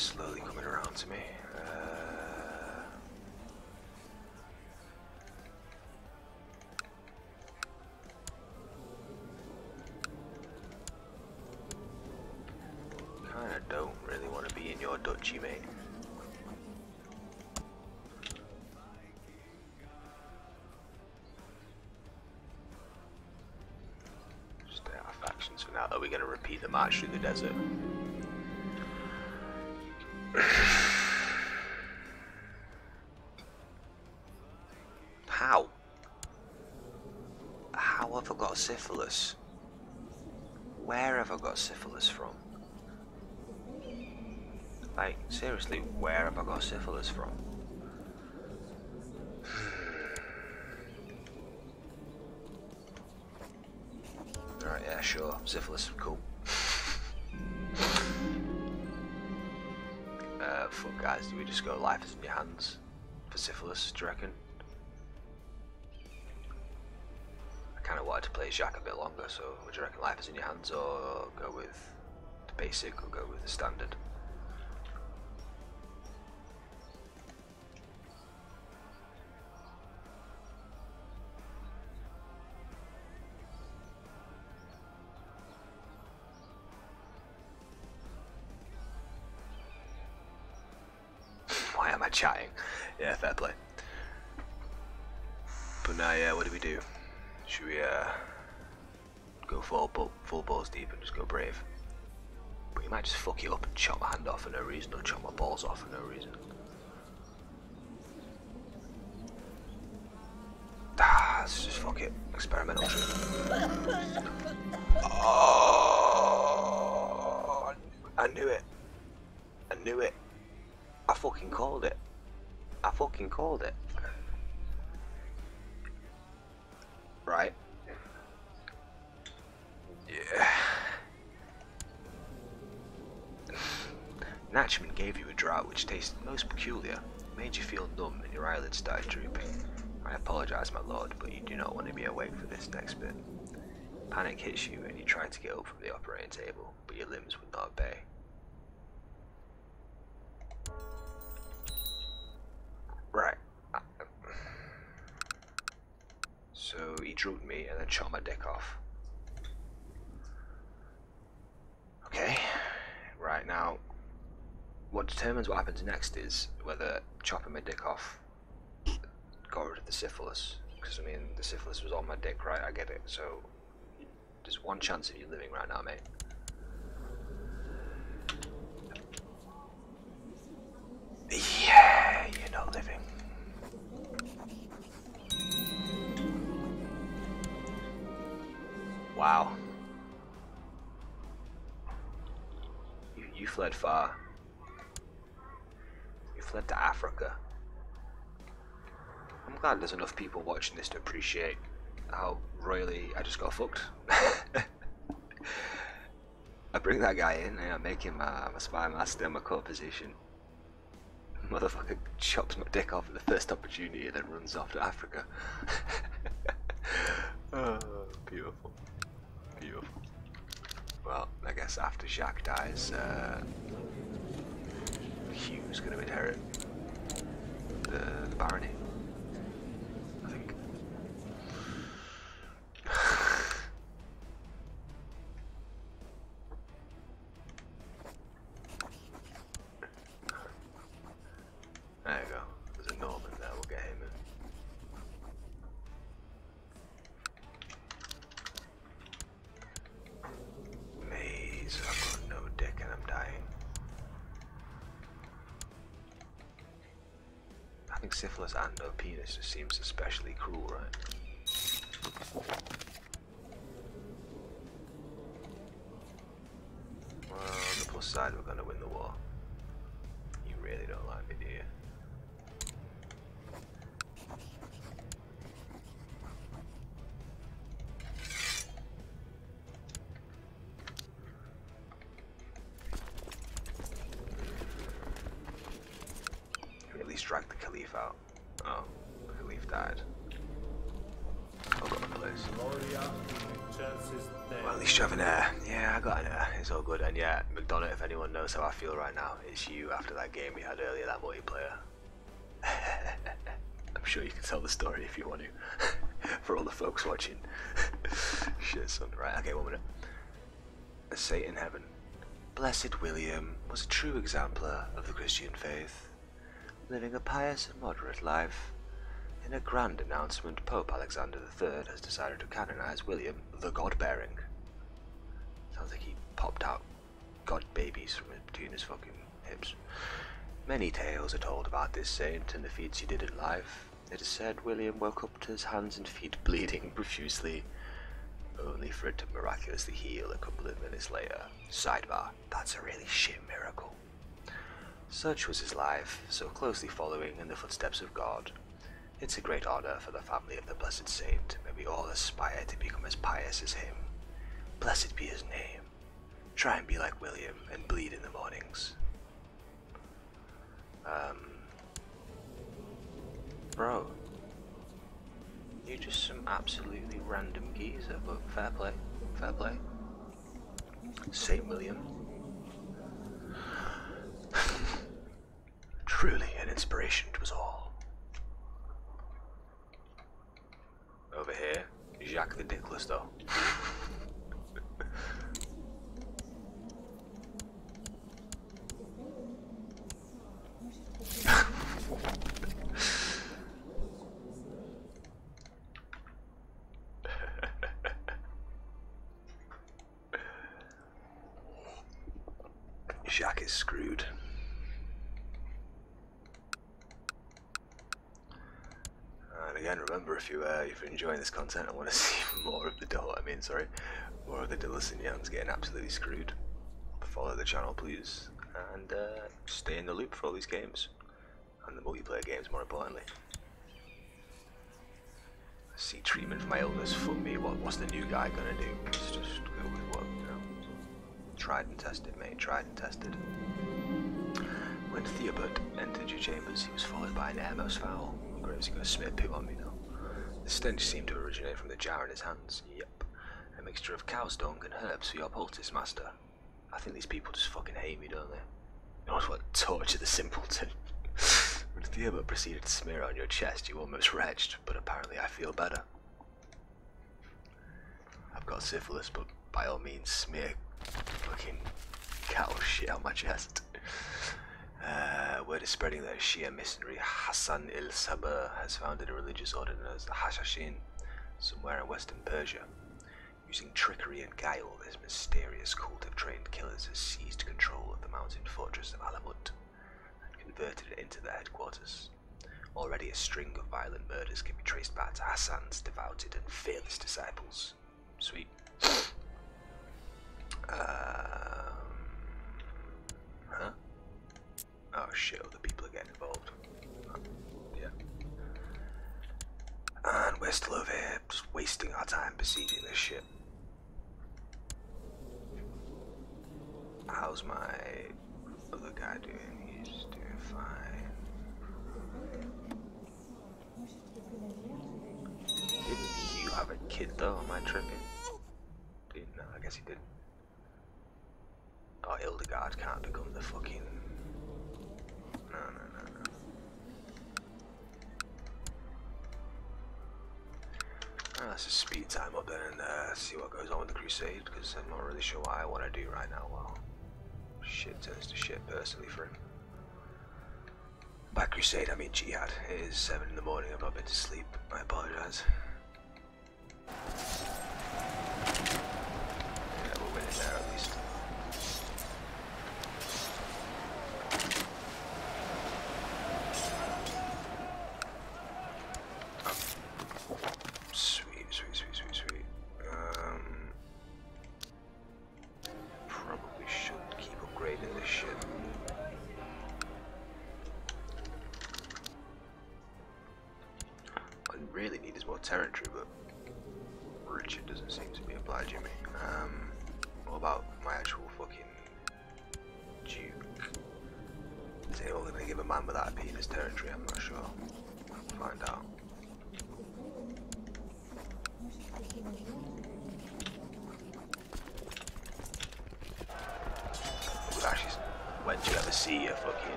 factions for now. Are we going to repeat the march through the desert? How? How have I got syphilis? Where have I got syphilis from? Like, seriously, where have I got syphilis from? Sure. Syphilis, cool. uh, fuck guys, do we just go life is in your hands for syphilis, do you reckon? I kinda wanted to play Jacques a bit longer, so would you reckon life is in your hands or go with the basic or go with the standard? Chatting? Yeah, fair play. But now, yeah, what do we do? Should we uh, go full, full balls deep and just go brave? But you might just fuck it up and chop my hand off for no reason, or chop my balls off for no reason. Ah, let's just fuck it. Experimental. Oh, I knew it. I knew it. I fucking called it. I fucking called it. Right. Yeah. Natchman gave you a draught which tasted most peculiar, made you feel numb and your eyelids started drooping. I apologize, my lord, but you do not want to be awake for this next bit. Panic hits you and you try to get up from the operating table, but your limbs would not obey. Right. So he and my dick off. Okay. Right now, what determines what happens next is whether chopping my dick off got rid of the syphilis. Because I mean, the syphilis was on my dick, right? I get it. So there's one chance of you living right now, mate. Far. You fled to Africa. I'm glad there's enough people watching this to appreciate how royally I just got fucked. I bring that guy in and I make him uh, my spy master, my court physician. Motherfucker chops my dick off at the first opportunity and then runs off to Africa. oh, beautiful. Beautiful. Well, I guess after Jacques dies, uh, Hugh's going to inherit the, the barony. Syphilis and no penis just seems especially cruel, right? Well, on the plus side, we're gonna win the war. You really don't like me, do you? The Caliph out. Oh, the Caliph died. I've got a place. Well, at least you have an heir. Yeah, I got an heir. It's all good. And yeah, McDonough, if anyone knows how I feel right now, it's you after that game we had earlier, that multiplayer. I'm sure you can tell the story if you want to. For all the folks watching. Shit, son. Right, okay, one minute. A saint in heaven. Blessed William was a true exemplar of the Christian faith, living a pious and moderate life. In a grand announcement, Pope Alexander III has decided to canonize William the God Bearing. Sounds like he popped out god babies from between his fucking hips. Many tales are told about this saint and the feats he did in life. It is said William woke up to his hands and feet bleeding profusely, only for it to miraculously heal a couple of minutes later. Sidebar, that's a really shit miracle. Such was his life, so closely following in the footsteps of God. It's a great honor for the family of the blessed saint. May we all aspire to become as pious as him. Blessed be his name. Try and be like William and bleed in the mornings. Um, bro, you're just some absolutely random geezer, but fair play, fair play. Saint William. Truly an inspiration to us all. Over here, Jacques the Dickless, though. Jacques is screwed. And again, remember if you uh, if you're enjoying this content and want to see more of the Dol, I mean, sorry, more of the Dillisians getting absolutely screwed, follow the channel, please, and uh, stay in the loop for all these games and the multiplayer games, more importantly. See treatment for my illness for me. What what's the new guy gonna do? Let's just go with what you know. Tried and tested, mate. Tried and tested. When Theobald entered your chambers, he was followed by an airmost fowl. Graves gonna smear poo on me now. The stench seemed to originate from the jar in his hands. Yep. A mixture of cow's dung and herbs for your poultice, master. I think these people just fucking hate me, don't they? Knows what torture the simpleton. when Theobald proceeded to smear on your chest, you almost retched, but apparently I feel better. I've got syphilis, but by all means smear fucking cow shit on my chest. Uh, word is spreading that Shia missionary Hassan-i Sabbah has founded a religious order known as the Hashashin somewhere in western Persia. Using trickery and guile, this mysterious cult of trained killers has seized control of the mountain fortress of Alamut and converted it into their headquarters. Already a string of violent murders can be traced back to Hassan's devoted and fearless disciples. Sweet. Um, huh? Oh shit, other people are getting involved. Yeah. And we're still over here, just wasting our time besieging this shit. How's my other guy doing? He's doing fine. Didn't you have a kid though? Am I tripping? Didn't, no, I guess he didn't. Oh, Hildegard can't become the fucking No, no, no, no. Ah, Let's just speed time up then and uh, see what goes on with the crusade because I'm not really sure what I want to do right now. Well, shit turns to shit personally for him. By crusade, I mean jihad. It is 7 in the morning, I've not been to sleep. I apologise.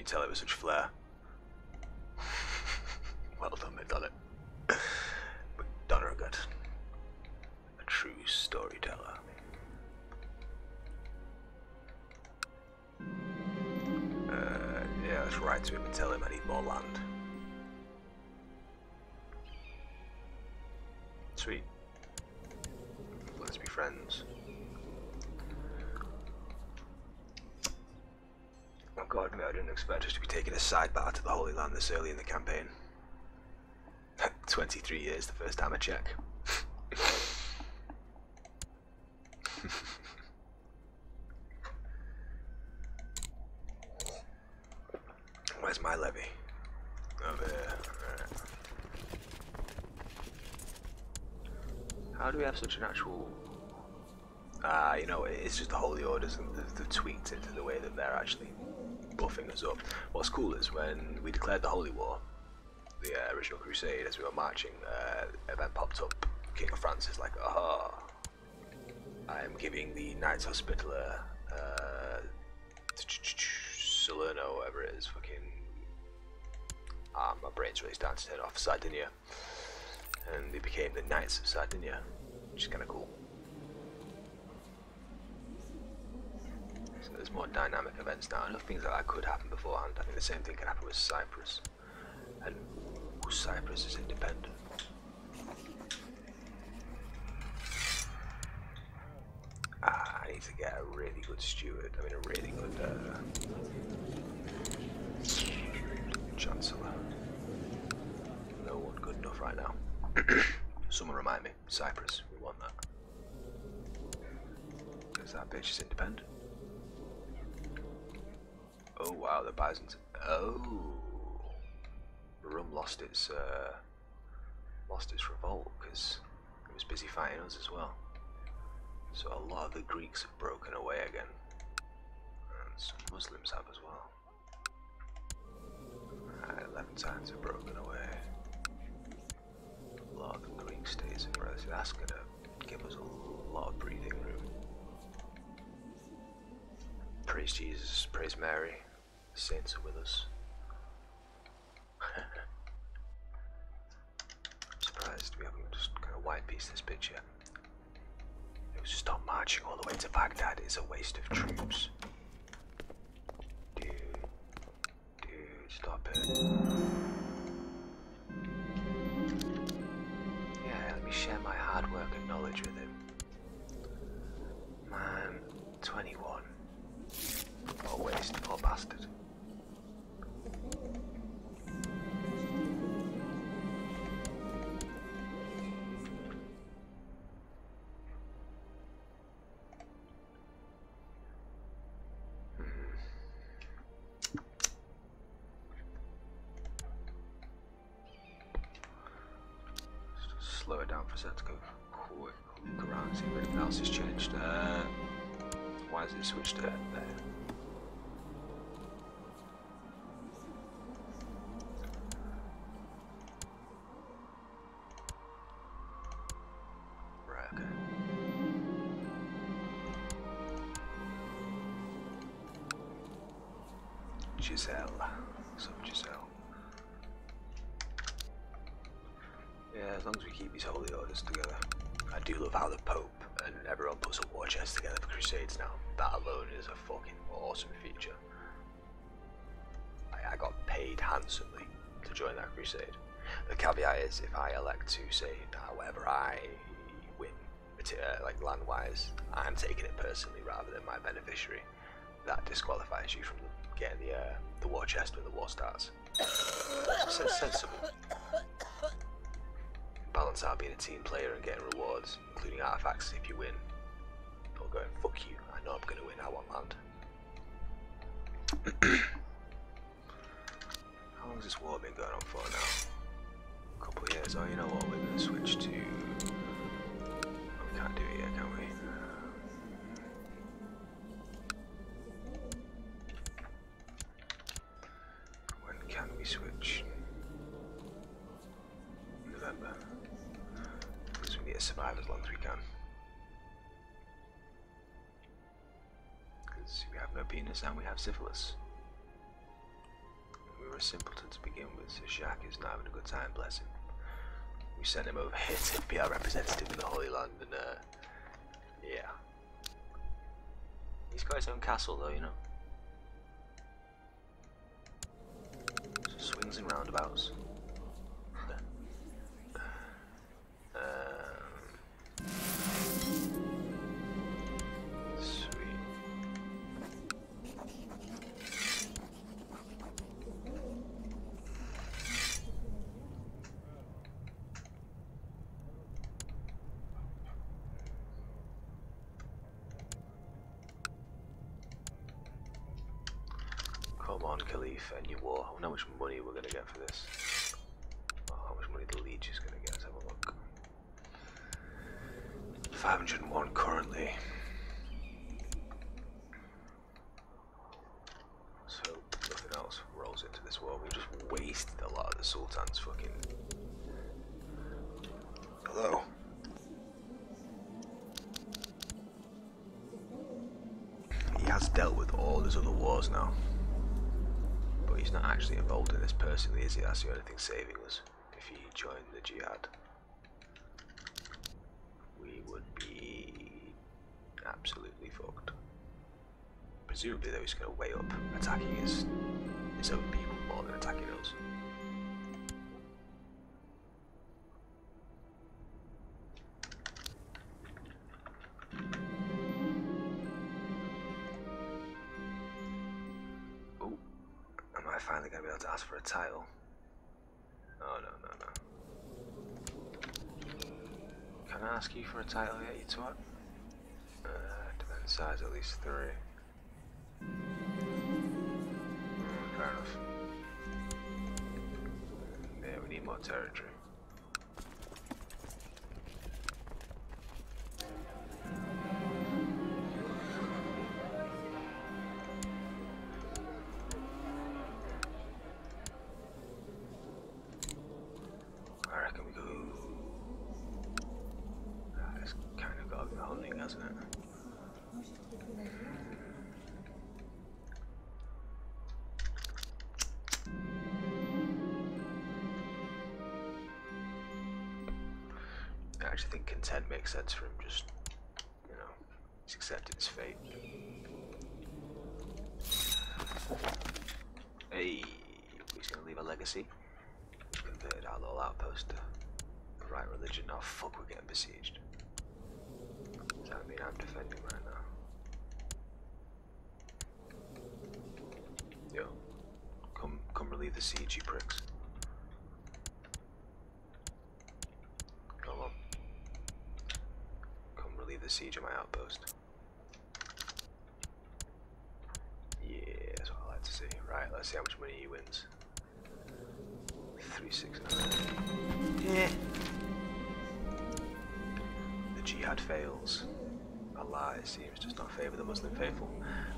You tell it with such flair. Us to be taking a sidebar to the Holy Land this early in the campaign. 23 years the first time I check. Where's my levy? Over here. Alright. How do we have such an actual. Ah, you know, it's just the Holy Orders and they've, they've tweaked it to the way that they're actually us up. What's cool is when we declared the Holy War, the uh, original Crusade, as we were marching, uh, event popped up. King of France is like, aha, I am giving the Knights Hospitaller, uh, Salerno, whatever it is, fucking. Ah, my brain's really starting to turn off. Sardinia. And they became the Knights of Sardinia, which is kind of cool. So more dynamic events now. I know things like that could happen beforehand. I think the same thing can happen with Cyprus. And Cyprus is independent. Ah, I need to get a really good steward. I mean, a really good uh, chancellor. No one good enough right now. Someone remind me. Cyprus, we want that. Because that bitch is independent. Byzantine. Oh, Rum lost its uh, lost its revolt because it was busy fighting us as well. So a lot of the Greeks have broken away again, and some Muslims have as well. Uh, Eleven times have broken away. A lot of the Greek states are broken. That's gonna give us a lot of breathing room. Praise Jesus, praise Mary, saints are with us. Slow it down for a sec to go quick look around, see if anything else has changed. Uh, why has it switched to there? Land wise, I'm taking it personally rather than my beneficiary. That disqualifies you from getting the uh, the war chest when the war starts. So sensible. Balance out being a team player and getting rewards, including artifacts if you win. Or going, fuck you, I know I'm gonna win, I want land. How long has this war been going on for now? A couple of years. Oh, you know what? We're gonna switch to. Can't do it yet, can we? When can we switch? November. Because we need to survive as long as we can. Because we have no penis and we have syphilis. We were a simpleton to begin with, so Jacques is not having a good time, bless him. We sent him over here to be our representative in the Holy Land, and uh, yeah. He's got his own castle, though, you know. Swings and roundabouts. Wonder how much money we're gonna get for this. Oh, how much money the Leech is gonna get. Let's have a look. 501 currently. So nothing else rolls into this war. We've just wasted a lot of the Sultan's fucking. Hello. He has dealt with all his other wars now. But he's not actually involved in this personally, is he? That's the only thing saving us. If he joined the jihad, we would be absolutely fucked. Presumably, though, he's going to weigh up attacking his his own people more than attacking us. Ask you for a title yet, you twat? Uh, defense size at least three. Mm, fair enough. Yeah, we need more territory. For him. Just, you know, he's accepted his fate. Hey, he's gonna leave a legacy. Converted our little outpost to the right religion. Now, fuck, we're getting besieged. Does that mean I'm defending right now? Yo, come, come relieve the siege, you pricks. Faithful.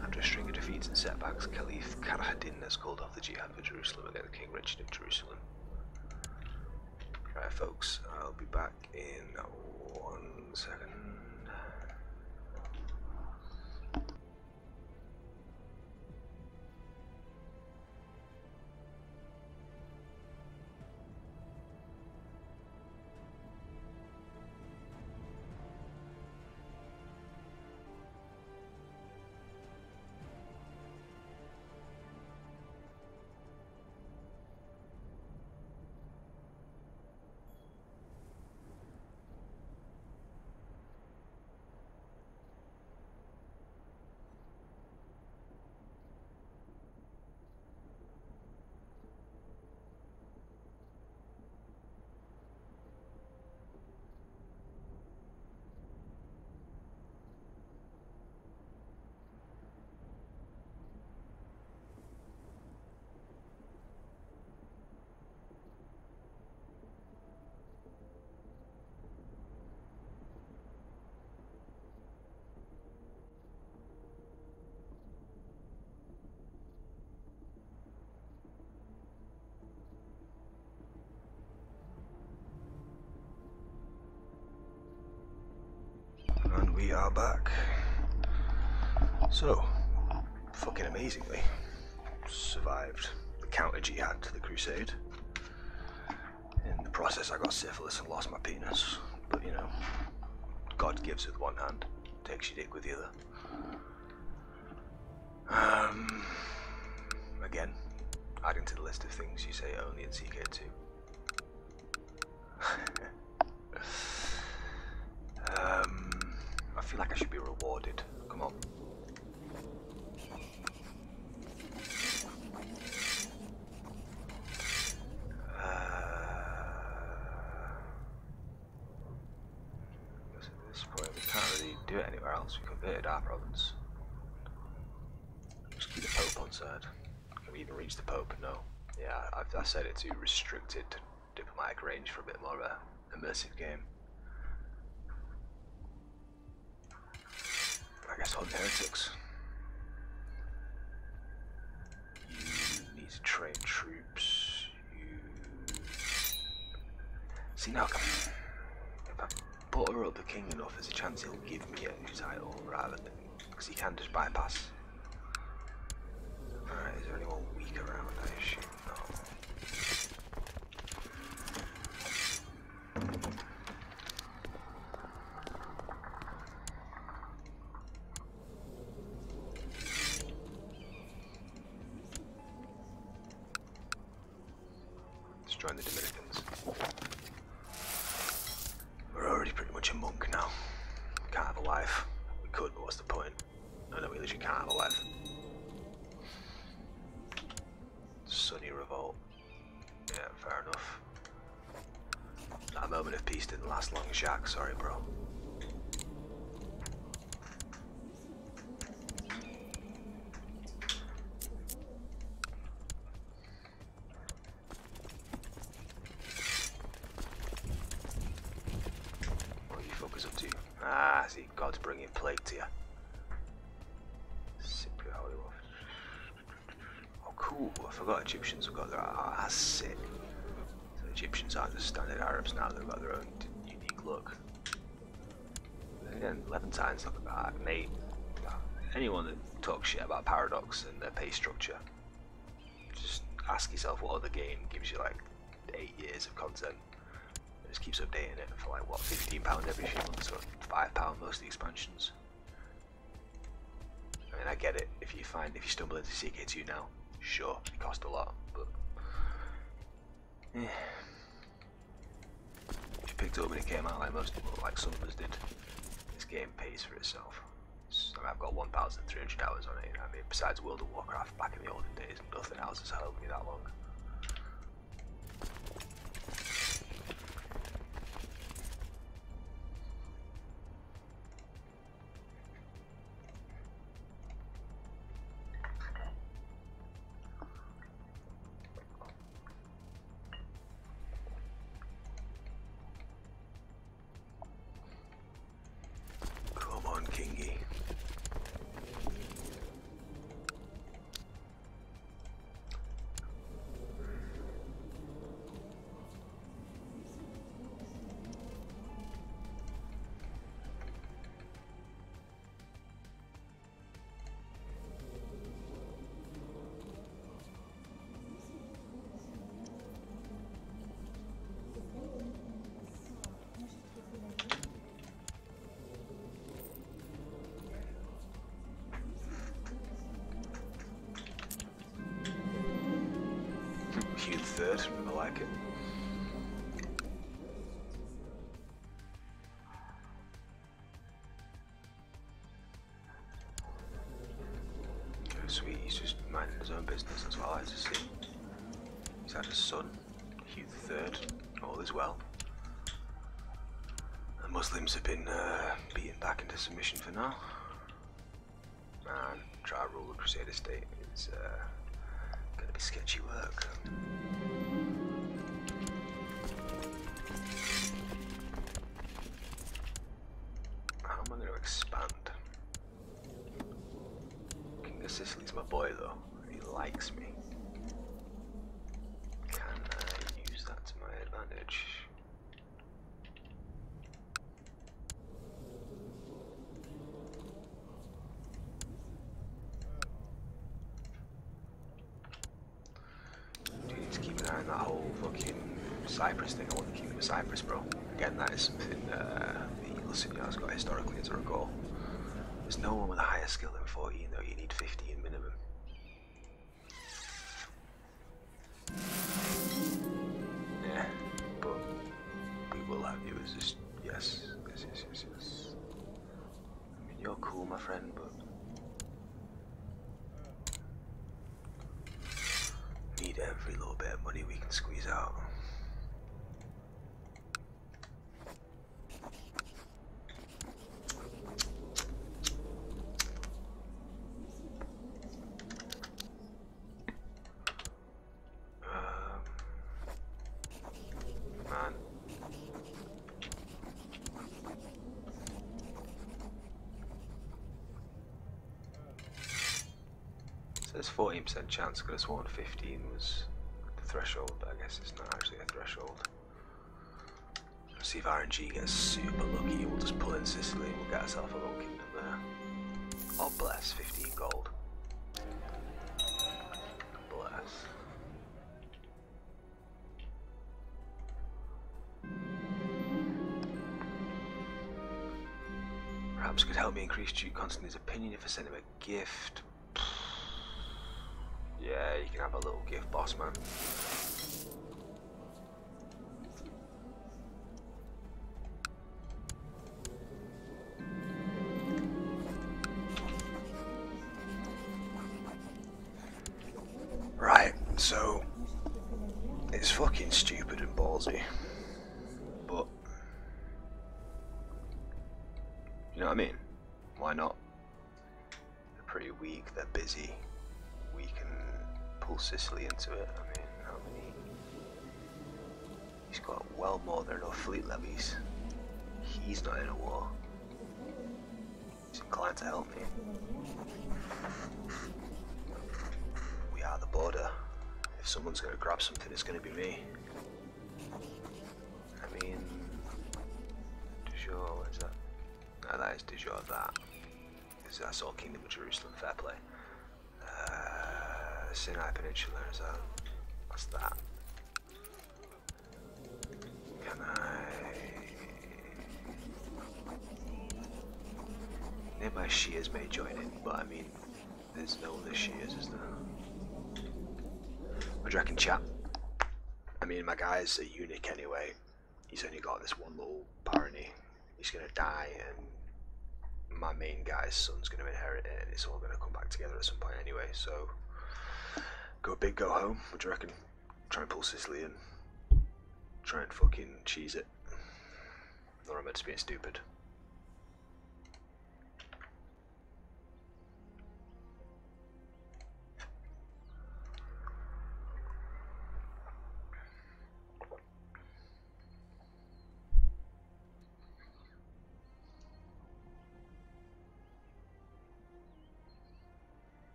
After a string of defeats and setbacks, Caliph Karahadin has called off the jihad for Jerusalem against the King Richard of Jerusalem. Right, folks, I'll be back in one second. Are back. So, fucking amazingly, survived the counter jihad to the crusade. In the process, I got syphilis and lost my penis. But you know, God gives with one hand, takes your dick with the other. Um, again, adding to the list of things you say only in CK2. um, I feel like I should be rewarded. Come on. Uh, at this point, we can't really do it anywhere else. We converted our province. Just keep the Pope on side. Can we even reach the Pope? No. Yeah, I've, I set it to restricted diplomatic range for a bit more of a immersive game. I guess hunt heretics. You need to train troops. You see now. If I butter up the king enough, there's a chance he'll give me a new title rather than because he can just bypass. Alright, is there anyone weak around? I assume not. Let's join the Dominicans. We're already pretty much a monk now. Can't have a wife. We could, but what's the point? I know we literally can't have a wife. Sunny revolt. Yeah, fair enough. That moment of peace didn't Sorry, bro. What are you fuckers up to? Ah, see, God's bringing plague to you. Holy. Oh, cool. I forgot Egyptians have got their. Ah, sick. So Egyptians aren't just standard Arabs now, they've got their own. Again, Levantines at that, mate. Anyone that talks shit about Paradox and their pay structure, just ask yourself what other game gives you like eight years of content. It just keeps updating it for like what, fifteen pound every few months or five pound most of the expansions. I mean, I get it. If you find if you stumble into CK2 now, sure, it cost a lot, but yeah. If you picked it up when it came out, like most people, like some of us did, game pays for itself. Mean, I've got 1,300 hours on it. I mean, besides World of Warcraft back in the olden days, nothing else has held me that long. Hugh third, I like it. Sweet, he's just minding his own business, that's what I like to see. He's had a son, Hugh third, all is well. The Muslims have been uh, beaten back into submission for now. Man, try to rule the Crusader state is uh, gonna be sketchy work. Though. He likes me. Can I use that to my advantage? Need to keep an eye on that whole fucking Cyprus thing. I want the Kingdom of Cyprus, bro. Again, that is something uh, the Lusignan has got historically as a recall. There's no one with a higher skill than 14, though. You need 15 50% chance, because 115 sworn 15 was the threshold, but I guess it's not actually a threshold. Let's see if RNG gets super lucky, we'll just pull in Sicily and we'll get ourselves a little kingdom there. Oh bless, 15 gold. Bless. Perhaps could help me increase Duke Constantine's opinion if I sent him a gift a little gift, boss man. Sicily into it. I mean, how many? He's got well more than enough fleet levies. He's not in a war. He's inclined to help me. We are the border. If someone's gonna grab something, it's gonna be me. I mean, de jure, what is that? No, that is de jure, that. That's all Kingdom of Jerusalem, fair play. Sinai Peninsula, is that? What's that? Can I... Nearby Shias may join in, but I mean, there's no other Shias, is there? What do you reckon, chat? I mean, my guy's a eunuch anyway. He's only got this one little barony. He's gonna die, and my main guy's son's gonna inherit it, and it's all gonna come back together at some point anyway. So, go big, go home. What do you reckon? Try and pull Sicily and try and fucking cheese it. Or am I just being stupid?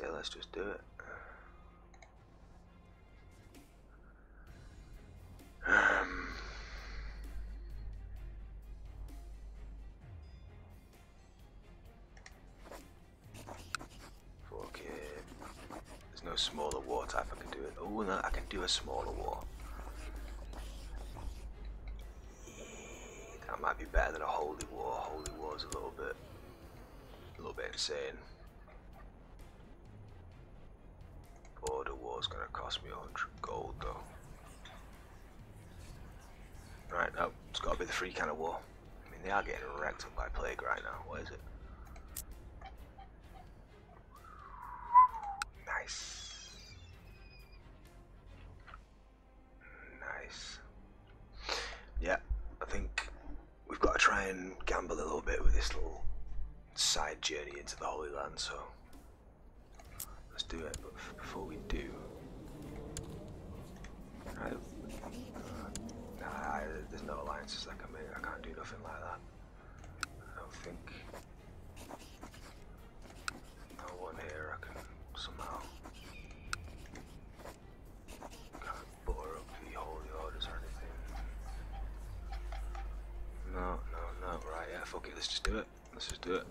Say let's just do it. Um, no smaller war type I can do it. Oh, no, I can do a smaller war. That might be better than a holy war. Holy war's a little bit, a little bit insane. Is gonna cost me a 100 gold though. Right, no, it's gotta be the free kind of war. I mean, they are getting wrecked by plague right now. What is it? Nice. Nice. Yeah, I think we've got to try and gamble a little bit with this little side journey into the Holy Land, so let's do it. But before we do, I, nah, there's no alliances I can make. I can't do nothing like that. I don't think. No one here I can somehow. Can't bore up the holy orders or anything. No, no, no. Right, yeah, fuck it. Let's just do it. Let's just do it.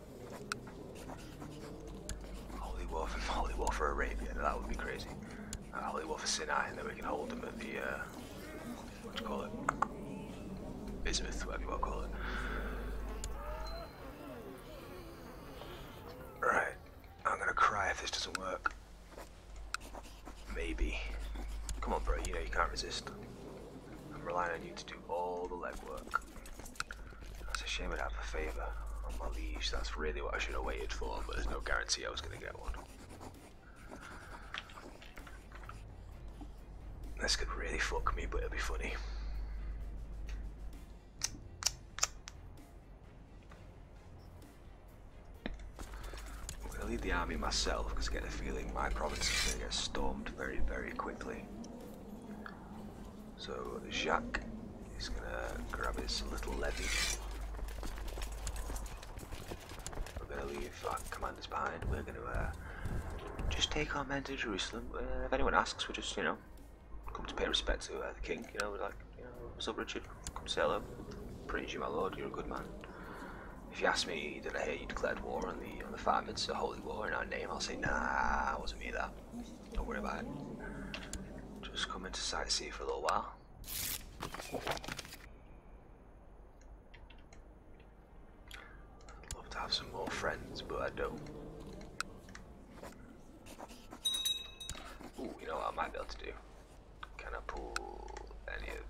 Holy war for Holy war for Arabia. That would be crazy. Uh, Holy war for Sinai, and then we can hold them at the uh, what do you call it? Bismuth, whatever you want to call it. Right. I'm gonna cry if this doesn't work. Maybe. Come on, bro. You resist. I'm relying on you to do all the legwork. That's a shame I'd have a favour on my liege. That's really what I should have waited for, but there's no guarantee I was going to get one. This could really fuck me, but it'll be funny. Lead the army myself because I get a feeling my province is going to get stormed very, very quickly. So Jacques is going to grab his little levy. We're going to leave our commanders behind. We're going to uh, just take our men to Jerusalem. Uh, if anyone asks, we just, you know, come to pay respect to uh, the king. You know, we're like, you know, what's up, Richard? Come say hello. Praise you, my lord. You're a good man. If you ask me, did I hear you declared war on the on the Fatimids, a holy war in our name? I'll say, nah, wasn't me that. Don't worry about it. Just come into sightsee for a little while. Love to have some more friends, but I don't. Ooh, you know what I might be able to do? Can I pull any of...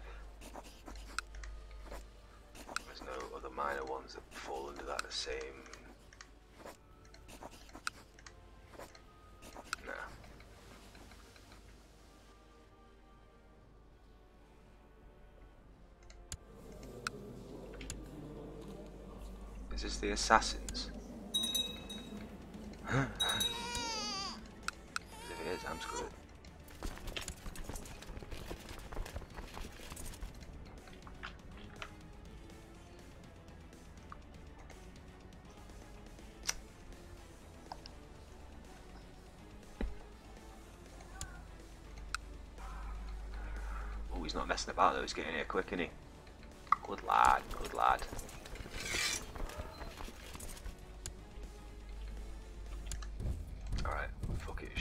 There's no other minor ones that fall under that the same... the assassins? if it is, I'm screwed. Oh, he's not messing about though, he's getting here quick, isn't he? Good lad, good lad.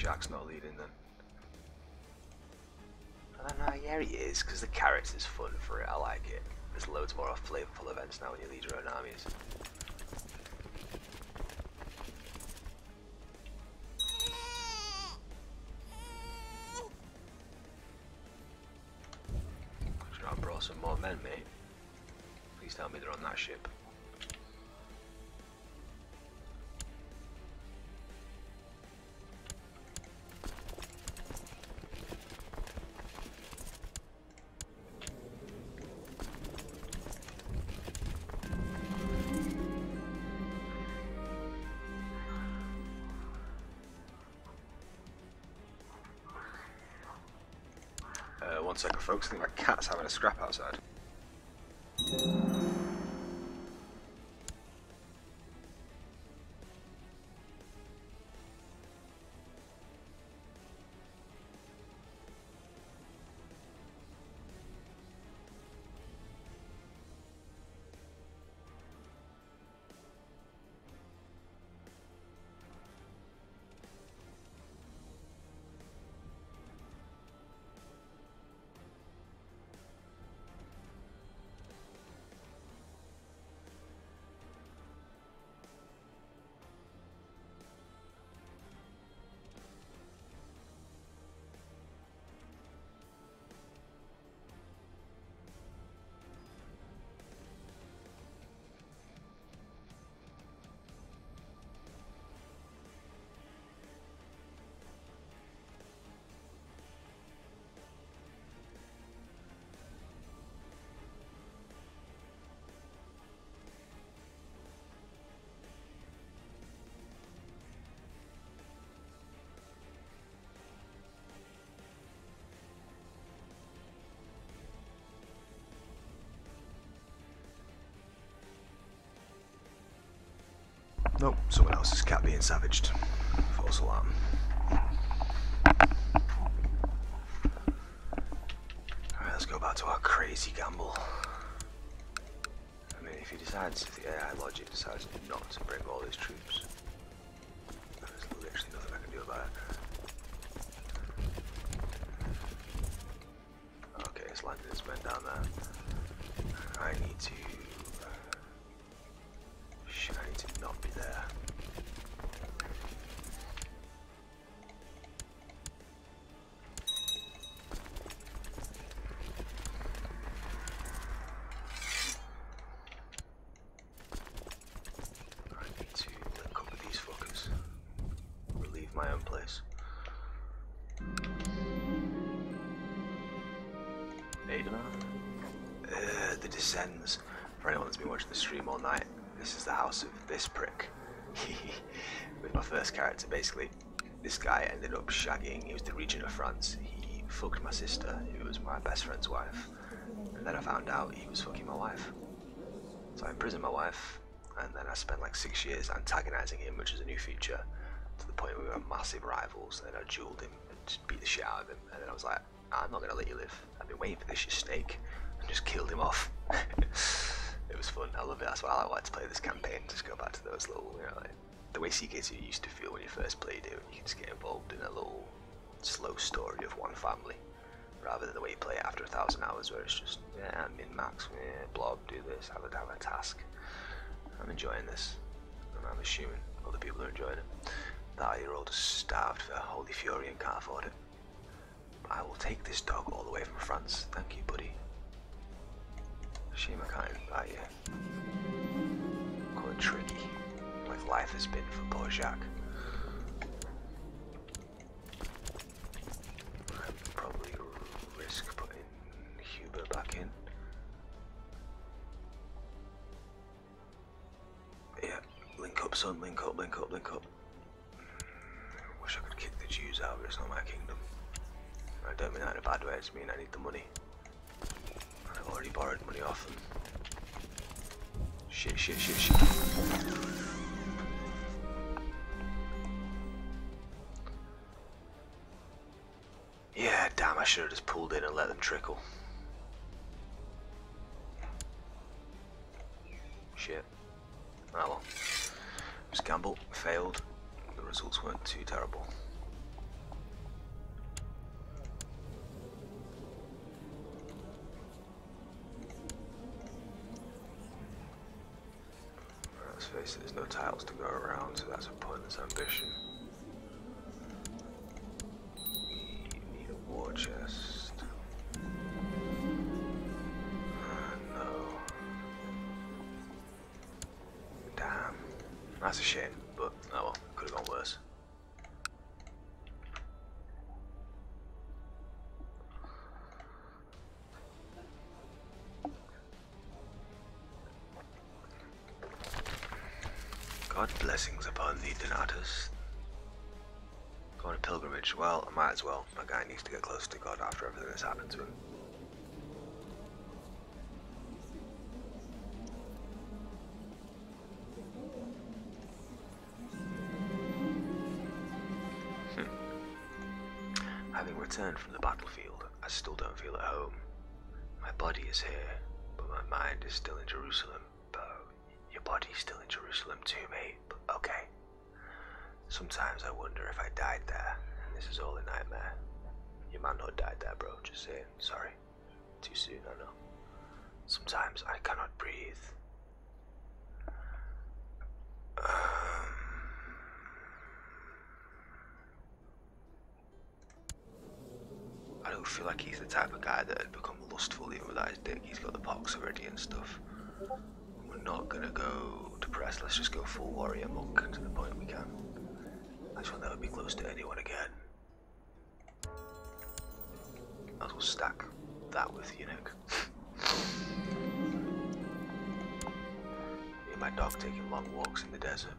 Shacks not leading then. I don't know, yeah he is, because the character's fun for it, I like it. There's loads more flavorful events now when you lead your own armies. Folks. Think my cat's having a scrap outside. Nope, someone else's cat being savaged. False alarm. Alright, let's go back to our crazy gamble. I mean, if he decides, if the AI logic decides not to bring all his troops, this prick. With my first character, basically, this guy ended up shagging, he was the regent of France. He fucked my sister, who was my best friend's wife. And then I found out he was fucking my wife. So I imprisoned my wife, and then I spent like six years antagonizing him, which is a new feature, to the point where we were massive rivals. And then I dueled him and just beat the shit out of him. And then I was like, I'm not gonna let you live. I've been waiting for this, you snake, and just killed him off. was fun. I love it. That's why I like to play this campaign. Just go back to those little, you know, like the way CK2 used to feel when you first played it. When you can just get involved in a little slow story of one family, rather than the way you play it after a thousand hours, where it's just yeah, min max, yeah, blob, do this, have a have a task. I'm enjoying this, and I'm assuming other people are enjoying it. That year old is starved for Holy Fury and can't afford it. I will take this dog all the way from France. Thank you, buddy. Can't invite you. Quite tricky, like life has been for. I'd probably risk putting Hubert back in. Yeah, link up, son. Link up, link up, link up. Mm, I wish I could kick the Jews out, but it's not my kingdom. I don't mean that in a bad way, I just mean I need the money. Already borrowed money off them. Shit, shit, shit, shit. Yeah, damn, I should have just pulled in and let them trickle. That's a shame, but oh well, could have gone worse. God blessings upon thee, Donatus. Go on a pilgrimage. Well, I might as well. My guy needs to get close to God after everything that's happened to him. Saying. Sorry. Too soon, I know. Sometimes I cannot breathe. Um, I don't feel like he's the type of guy that had become lustful even without his dick. He's got the pox already and stuff. We're not gonna go depressed. Let's just go full warrior monk to the point we can. I just will never be close to anyone again. Might as well stack that with eunuch. Me and my dog taking long walks in the desert.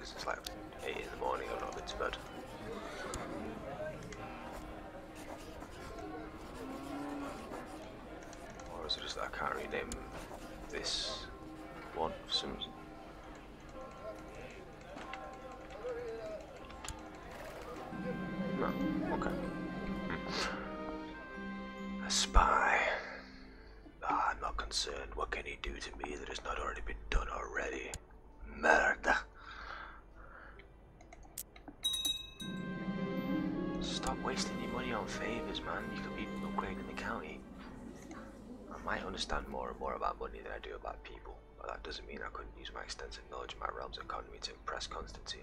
Being a do about people, but that doesn't mean I couldn't use my extensive knowledge of my realm's economy to impress Constantine.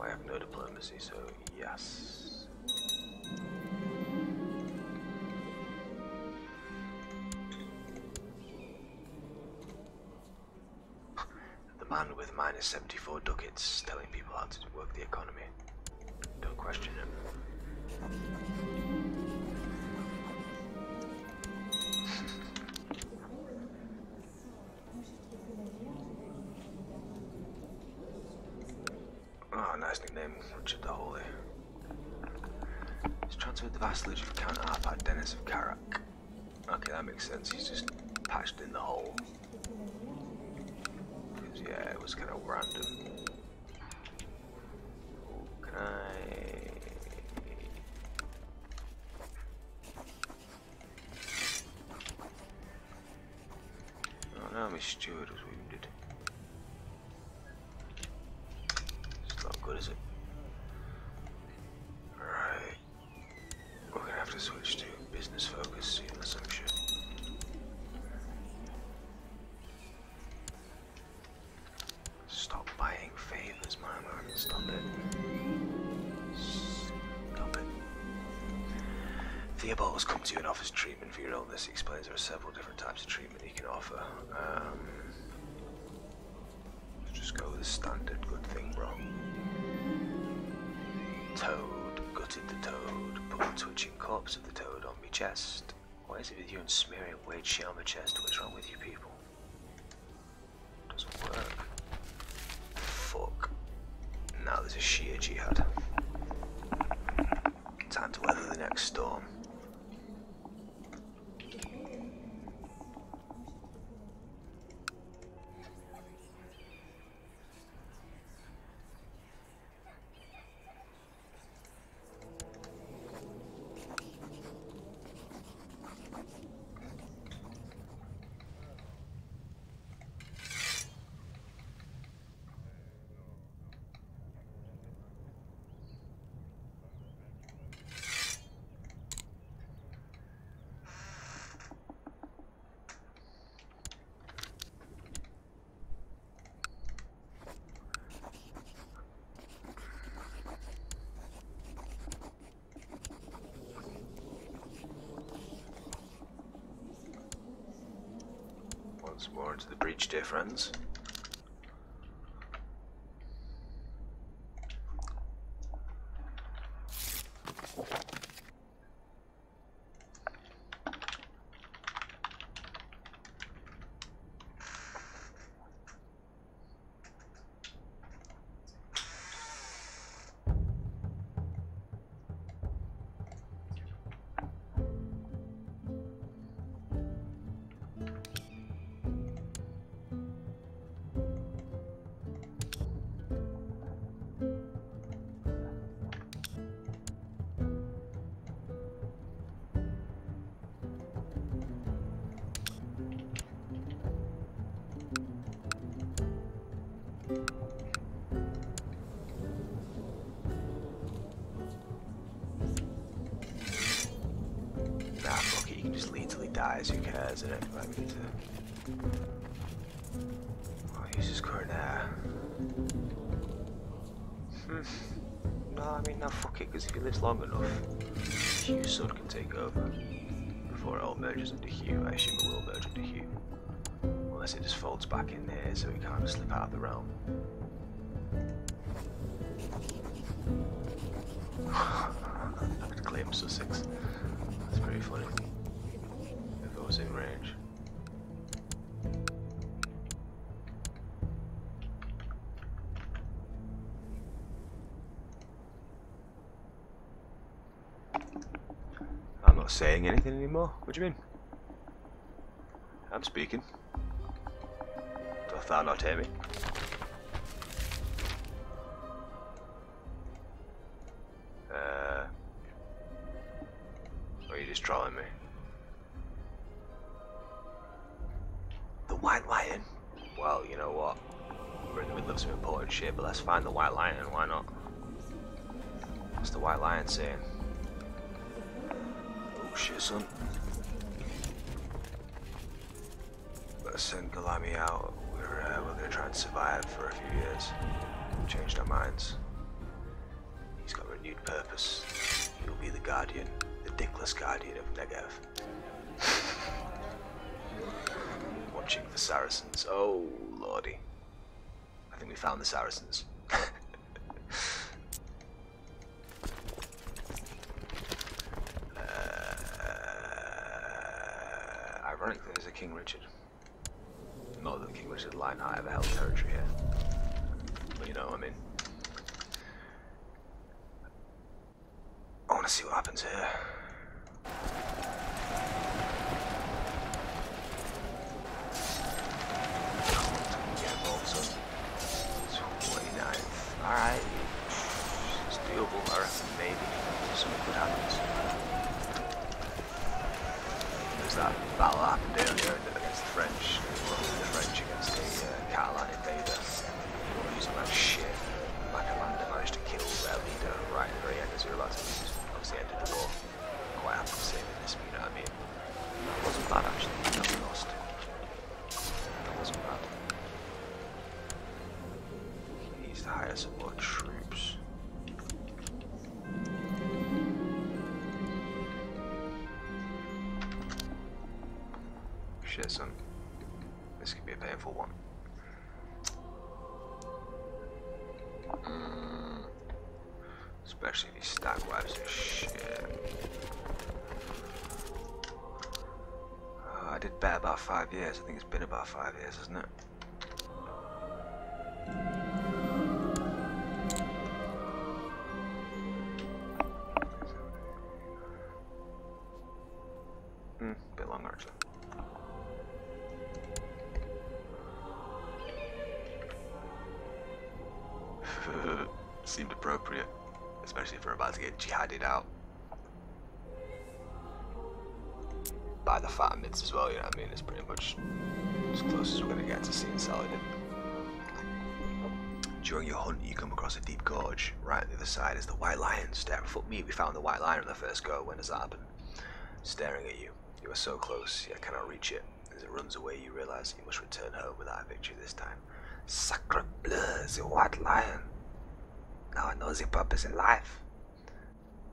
I have no diplomacy, so yes. The man with minus 74 ducats telling people how to work the economy. Don't question him. The vassalage of Count Arpad Dennis of Karak. Okay, that makes sense. He's just patched in the hole. yeah, it was kind of random. Can I? Oh no, my steward was shit on my chest? What's wrong with you people? Doesn't work. Fuck. Now there's a Shia jihad. Time to weather the next storm. Into the breach, dear Oh, use his current heir. Hmm. No, I mean, no, fuck it, because if he lives long enough, Hugh's sword can take over. Before it all merges into Hugh, I assume it will merge into Hugh. Unless it just folds back in there so he can't slip out of the realm. I could claim Sussex. That's pretty funny. If it was in range. Saying anything anymore. What do you mean? I'm speaking. Doth thou not hear me? Uh, are you just trolling me? The White Lion? Well, you know what? We're in the middle of some important shit, but let's find the White Lion, why not? What's the White Lion saying? Changed our minds. He's got a renewed purpose. He'll be the guardian, the dickless guardian of Negev. Watching the Saracens. Oh, lordy. I think we found the Saracens. Especially these stack wipes are shit. Uh, I did bet about five years. I think it's been about five years, isn't it? During your hunt, you come across a deep gorge. Right on the other side is the White Lion. Staring. Fuck me, we found the White Lion on the first go. When does that happen? Staring at you. You are so close, yet cannot reach it. As it runs away, you realize you must return home without a victory this time. Sacre bleu, the White Lion. Now I know the purpose in life.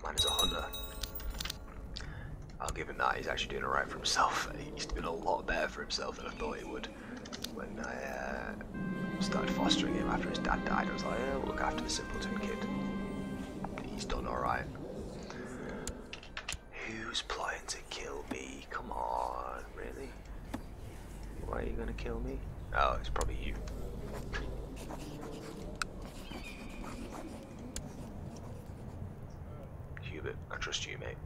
Man is a hunter. I'll give him that. He's actually doing alright for himself. He's doing a lot better for himself than I thought he would. When I uh, started fostering him after his dad died, I was like, yeah, we'll look after the simpleton kid. He's done alright. Who's plotting to kill me? Come on, really? Why are you gonna kill me? Oh, it's probably you. Hubert, I trust you, mate.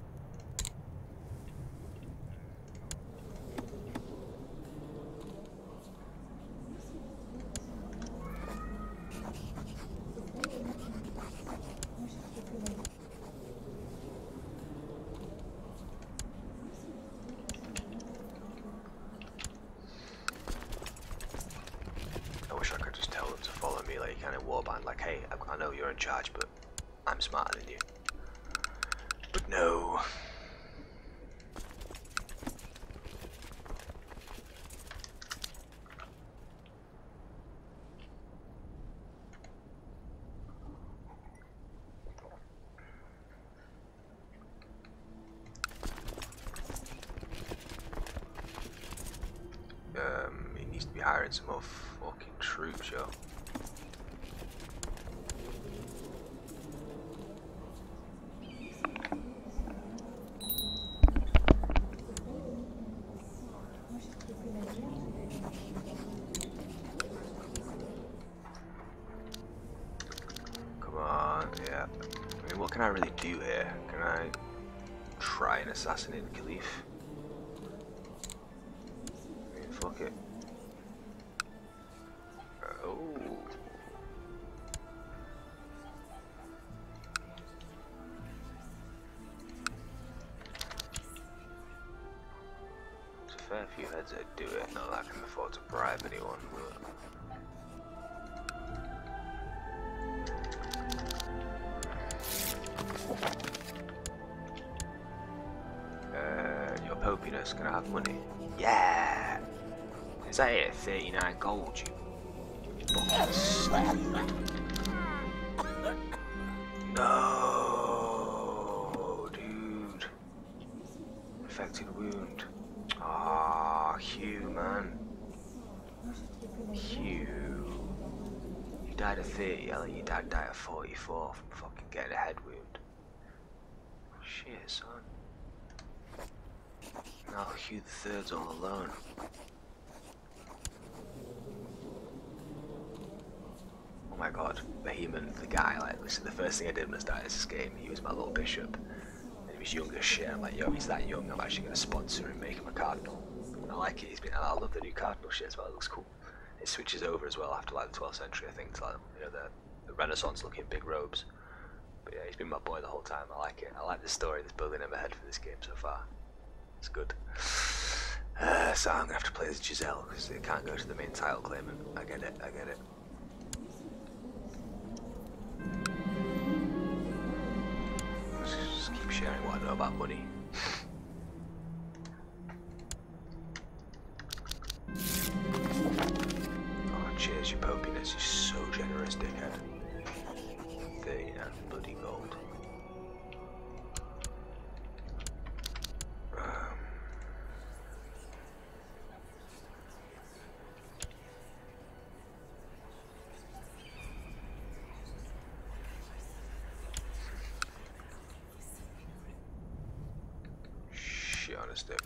find some more fucking troops, yo. Come on, yeah. I mean, what can I really do here? Can I try and assassinate the Caliph? There's a few heads that do it, not that I can afford to bribe anyone, but... Uh, your popiness, I have money? Yeah! Is that it? 39 gold, you fucking. No, dude. Infected wound. Hugh, man. Hugh. You died at 30, Ellie. Your dad died at 44 from fucking getting a head wound. Shit, son. Now Hugh the Third's all alone. Oh my god, Bohemond, the guy, like, listen, the first thing I did when I started this game, he was my little bishop. And he was young as shit. I'm like, yo, he's that young, I'm actually to sponsor him, make him a cardinal. I like it, he's been, I love the new cardinal shit as well, it looks cool. It switches over as well after like the 12th century, I think, to like, you know, the, the Renaissance looking big robes. But yeah, he's been my boy the whole time, I like it. I like the story that's building in my for this game so far. It's good. Uh, so I'm gonna have to play as Giselle because it can't go to the main title claimant. I get it, I get it. Just keep sharing what I know about money. Popiness. You're so generous, dickhead. 39 bloody gold. Um, shit on a stick.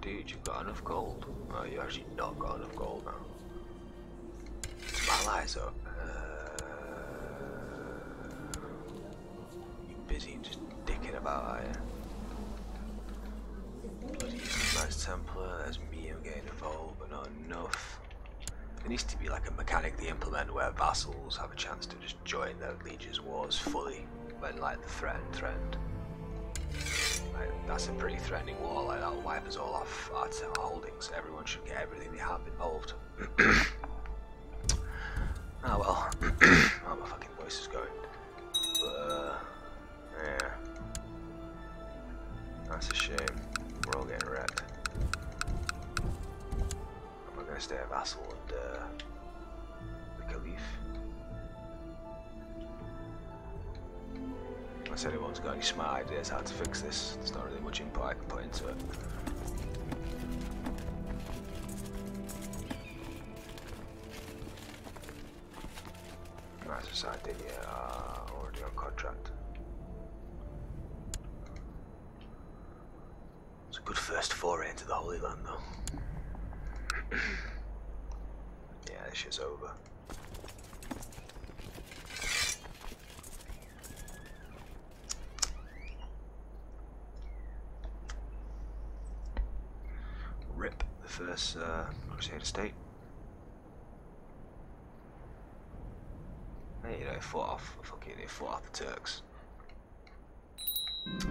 Dude, you've got enough gold. Oh, you actually not got enough gold now. My lies up. Uh, you busy just dicking about, are you? Bloody nice Templar, there's me I'm getting involved, but not enough. There needs to be like a mechanic they implement where vassals have a chance to just join their liege's wars fully when like the threat threatened. That's a pretty threatening war, like that'll wipe us all off our holdings. Everyone should get everything they have involved. Ah well, oh, my fucking voice is going. Uh, yeah. That's a shame. We're all getting wrecked. Am I gonna stay a vassal and, uh, the Caliph? Unless anyone's got any smart ideas how to fix this, can put into it. Sardinia uh, already on contract. It's a good first foray into the Holy Land, though. yeah, this shit's over. Rip the first uh, Crusader state. Hey, you know, they fought off, fought the Turks.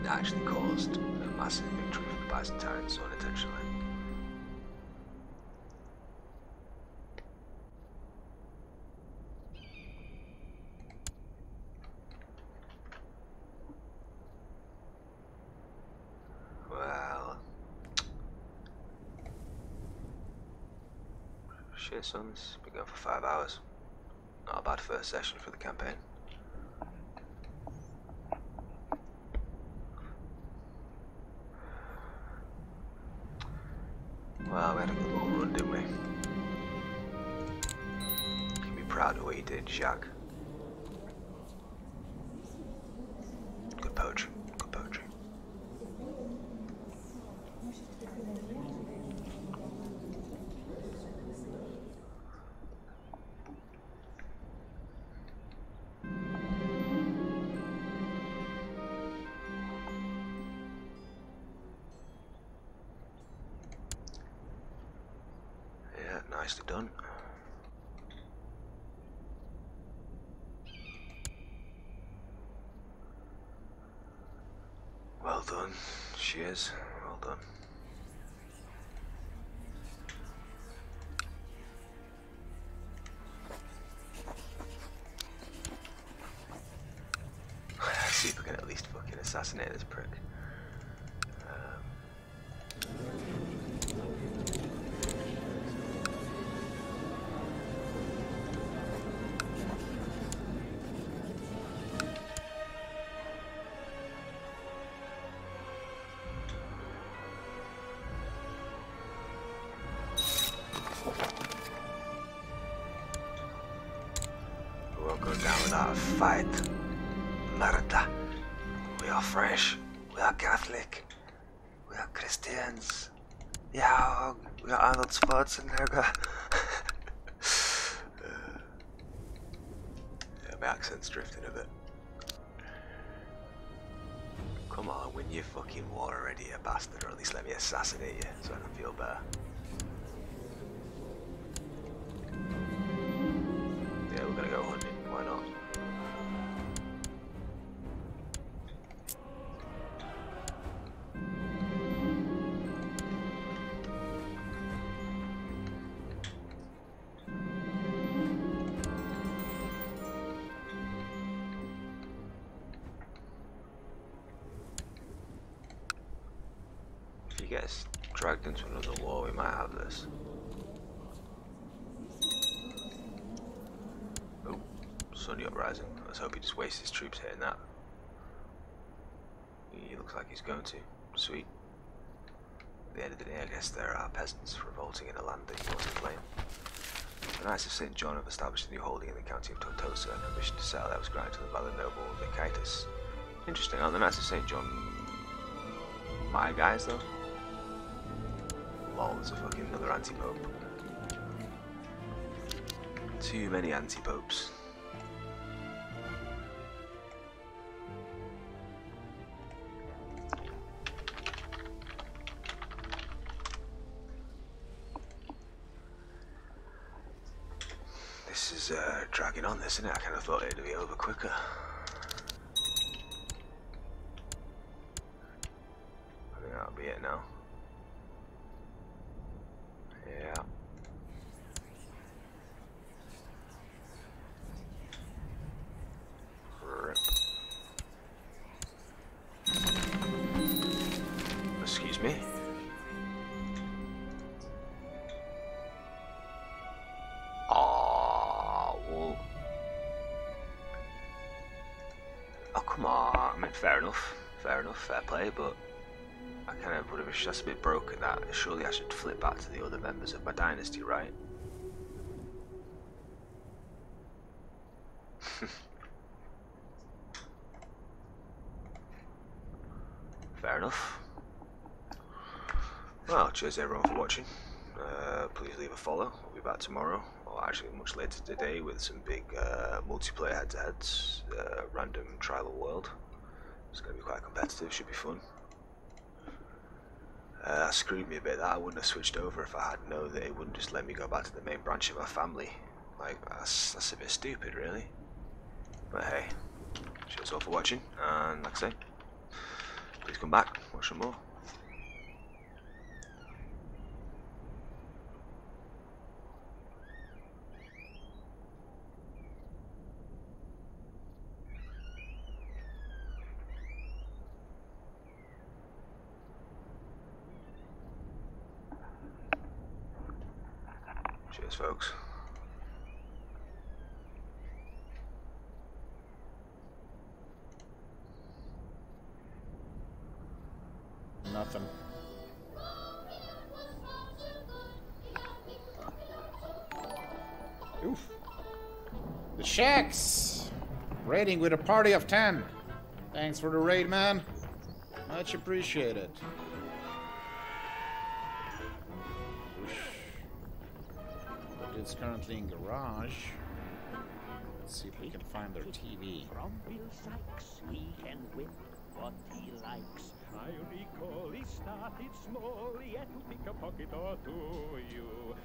That actually caused a massive victory for the Byzantines unintentionally. Well, shit, son, this has been going for five hours. Not a bad first session for the campaign. Jacques. Is. Down fight. Merda. We are French. We are Catholic. We are Christians. Yeah, we are Arnold Schwarzenegger. Yeah, my accent's drifting a bit. Come on, win your fucking war already, you bastard, or at least let me assassinate gets dragged into another war, we might have this. Oh, Sunni Uprising. Let's hope he just wastes his troops hitting that. He looks like he's going to. Sweet. At the end of the day, I guess there are peasants revolting in a land that he to claim. The Knights of St. John have established a new holding in the county of Tortosa, and permission to settle that was granted to them by the noble Nikitas. Interesting, aren't the Knights of St. John my guys, though? Lol, there's a fucking another anti-pope. Too many anti-popes. Fair enough. Fair enough. Fair play, but I kind of would have that's a bit broken that surely I should flip back to the other members of my dynasty, right? Fair enough. Well, cheers everyone for watching. Uh, please leave a follow. We'll be back tomorrow, or actually much later today, with some big uh, multiplayer head-to-heads, uh, random tribal world. It's going to be quite competitive, should be fun. Uh, that screwed me a bit. That I wouldn't have switched over if I had known that it wouldn't just let me go back to the main branch of my family. Like that's that's a bit stupid, really. But hey, cheers all for watching, and like I say, please come back, watch some more. Raiding with a party of 10. Thanks for the raid, man. Much appreciated. But it's currently in garage. Let's see if we can find their TV. From Bill Sikes, he can whip what he likes. I recall he started small, yet to pick a pocket or two. You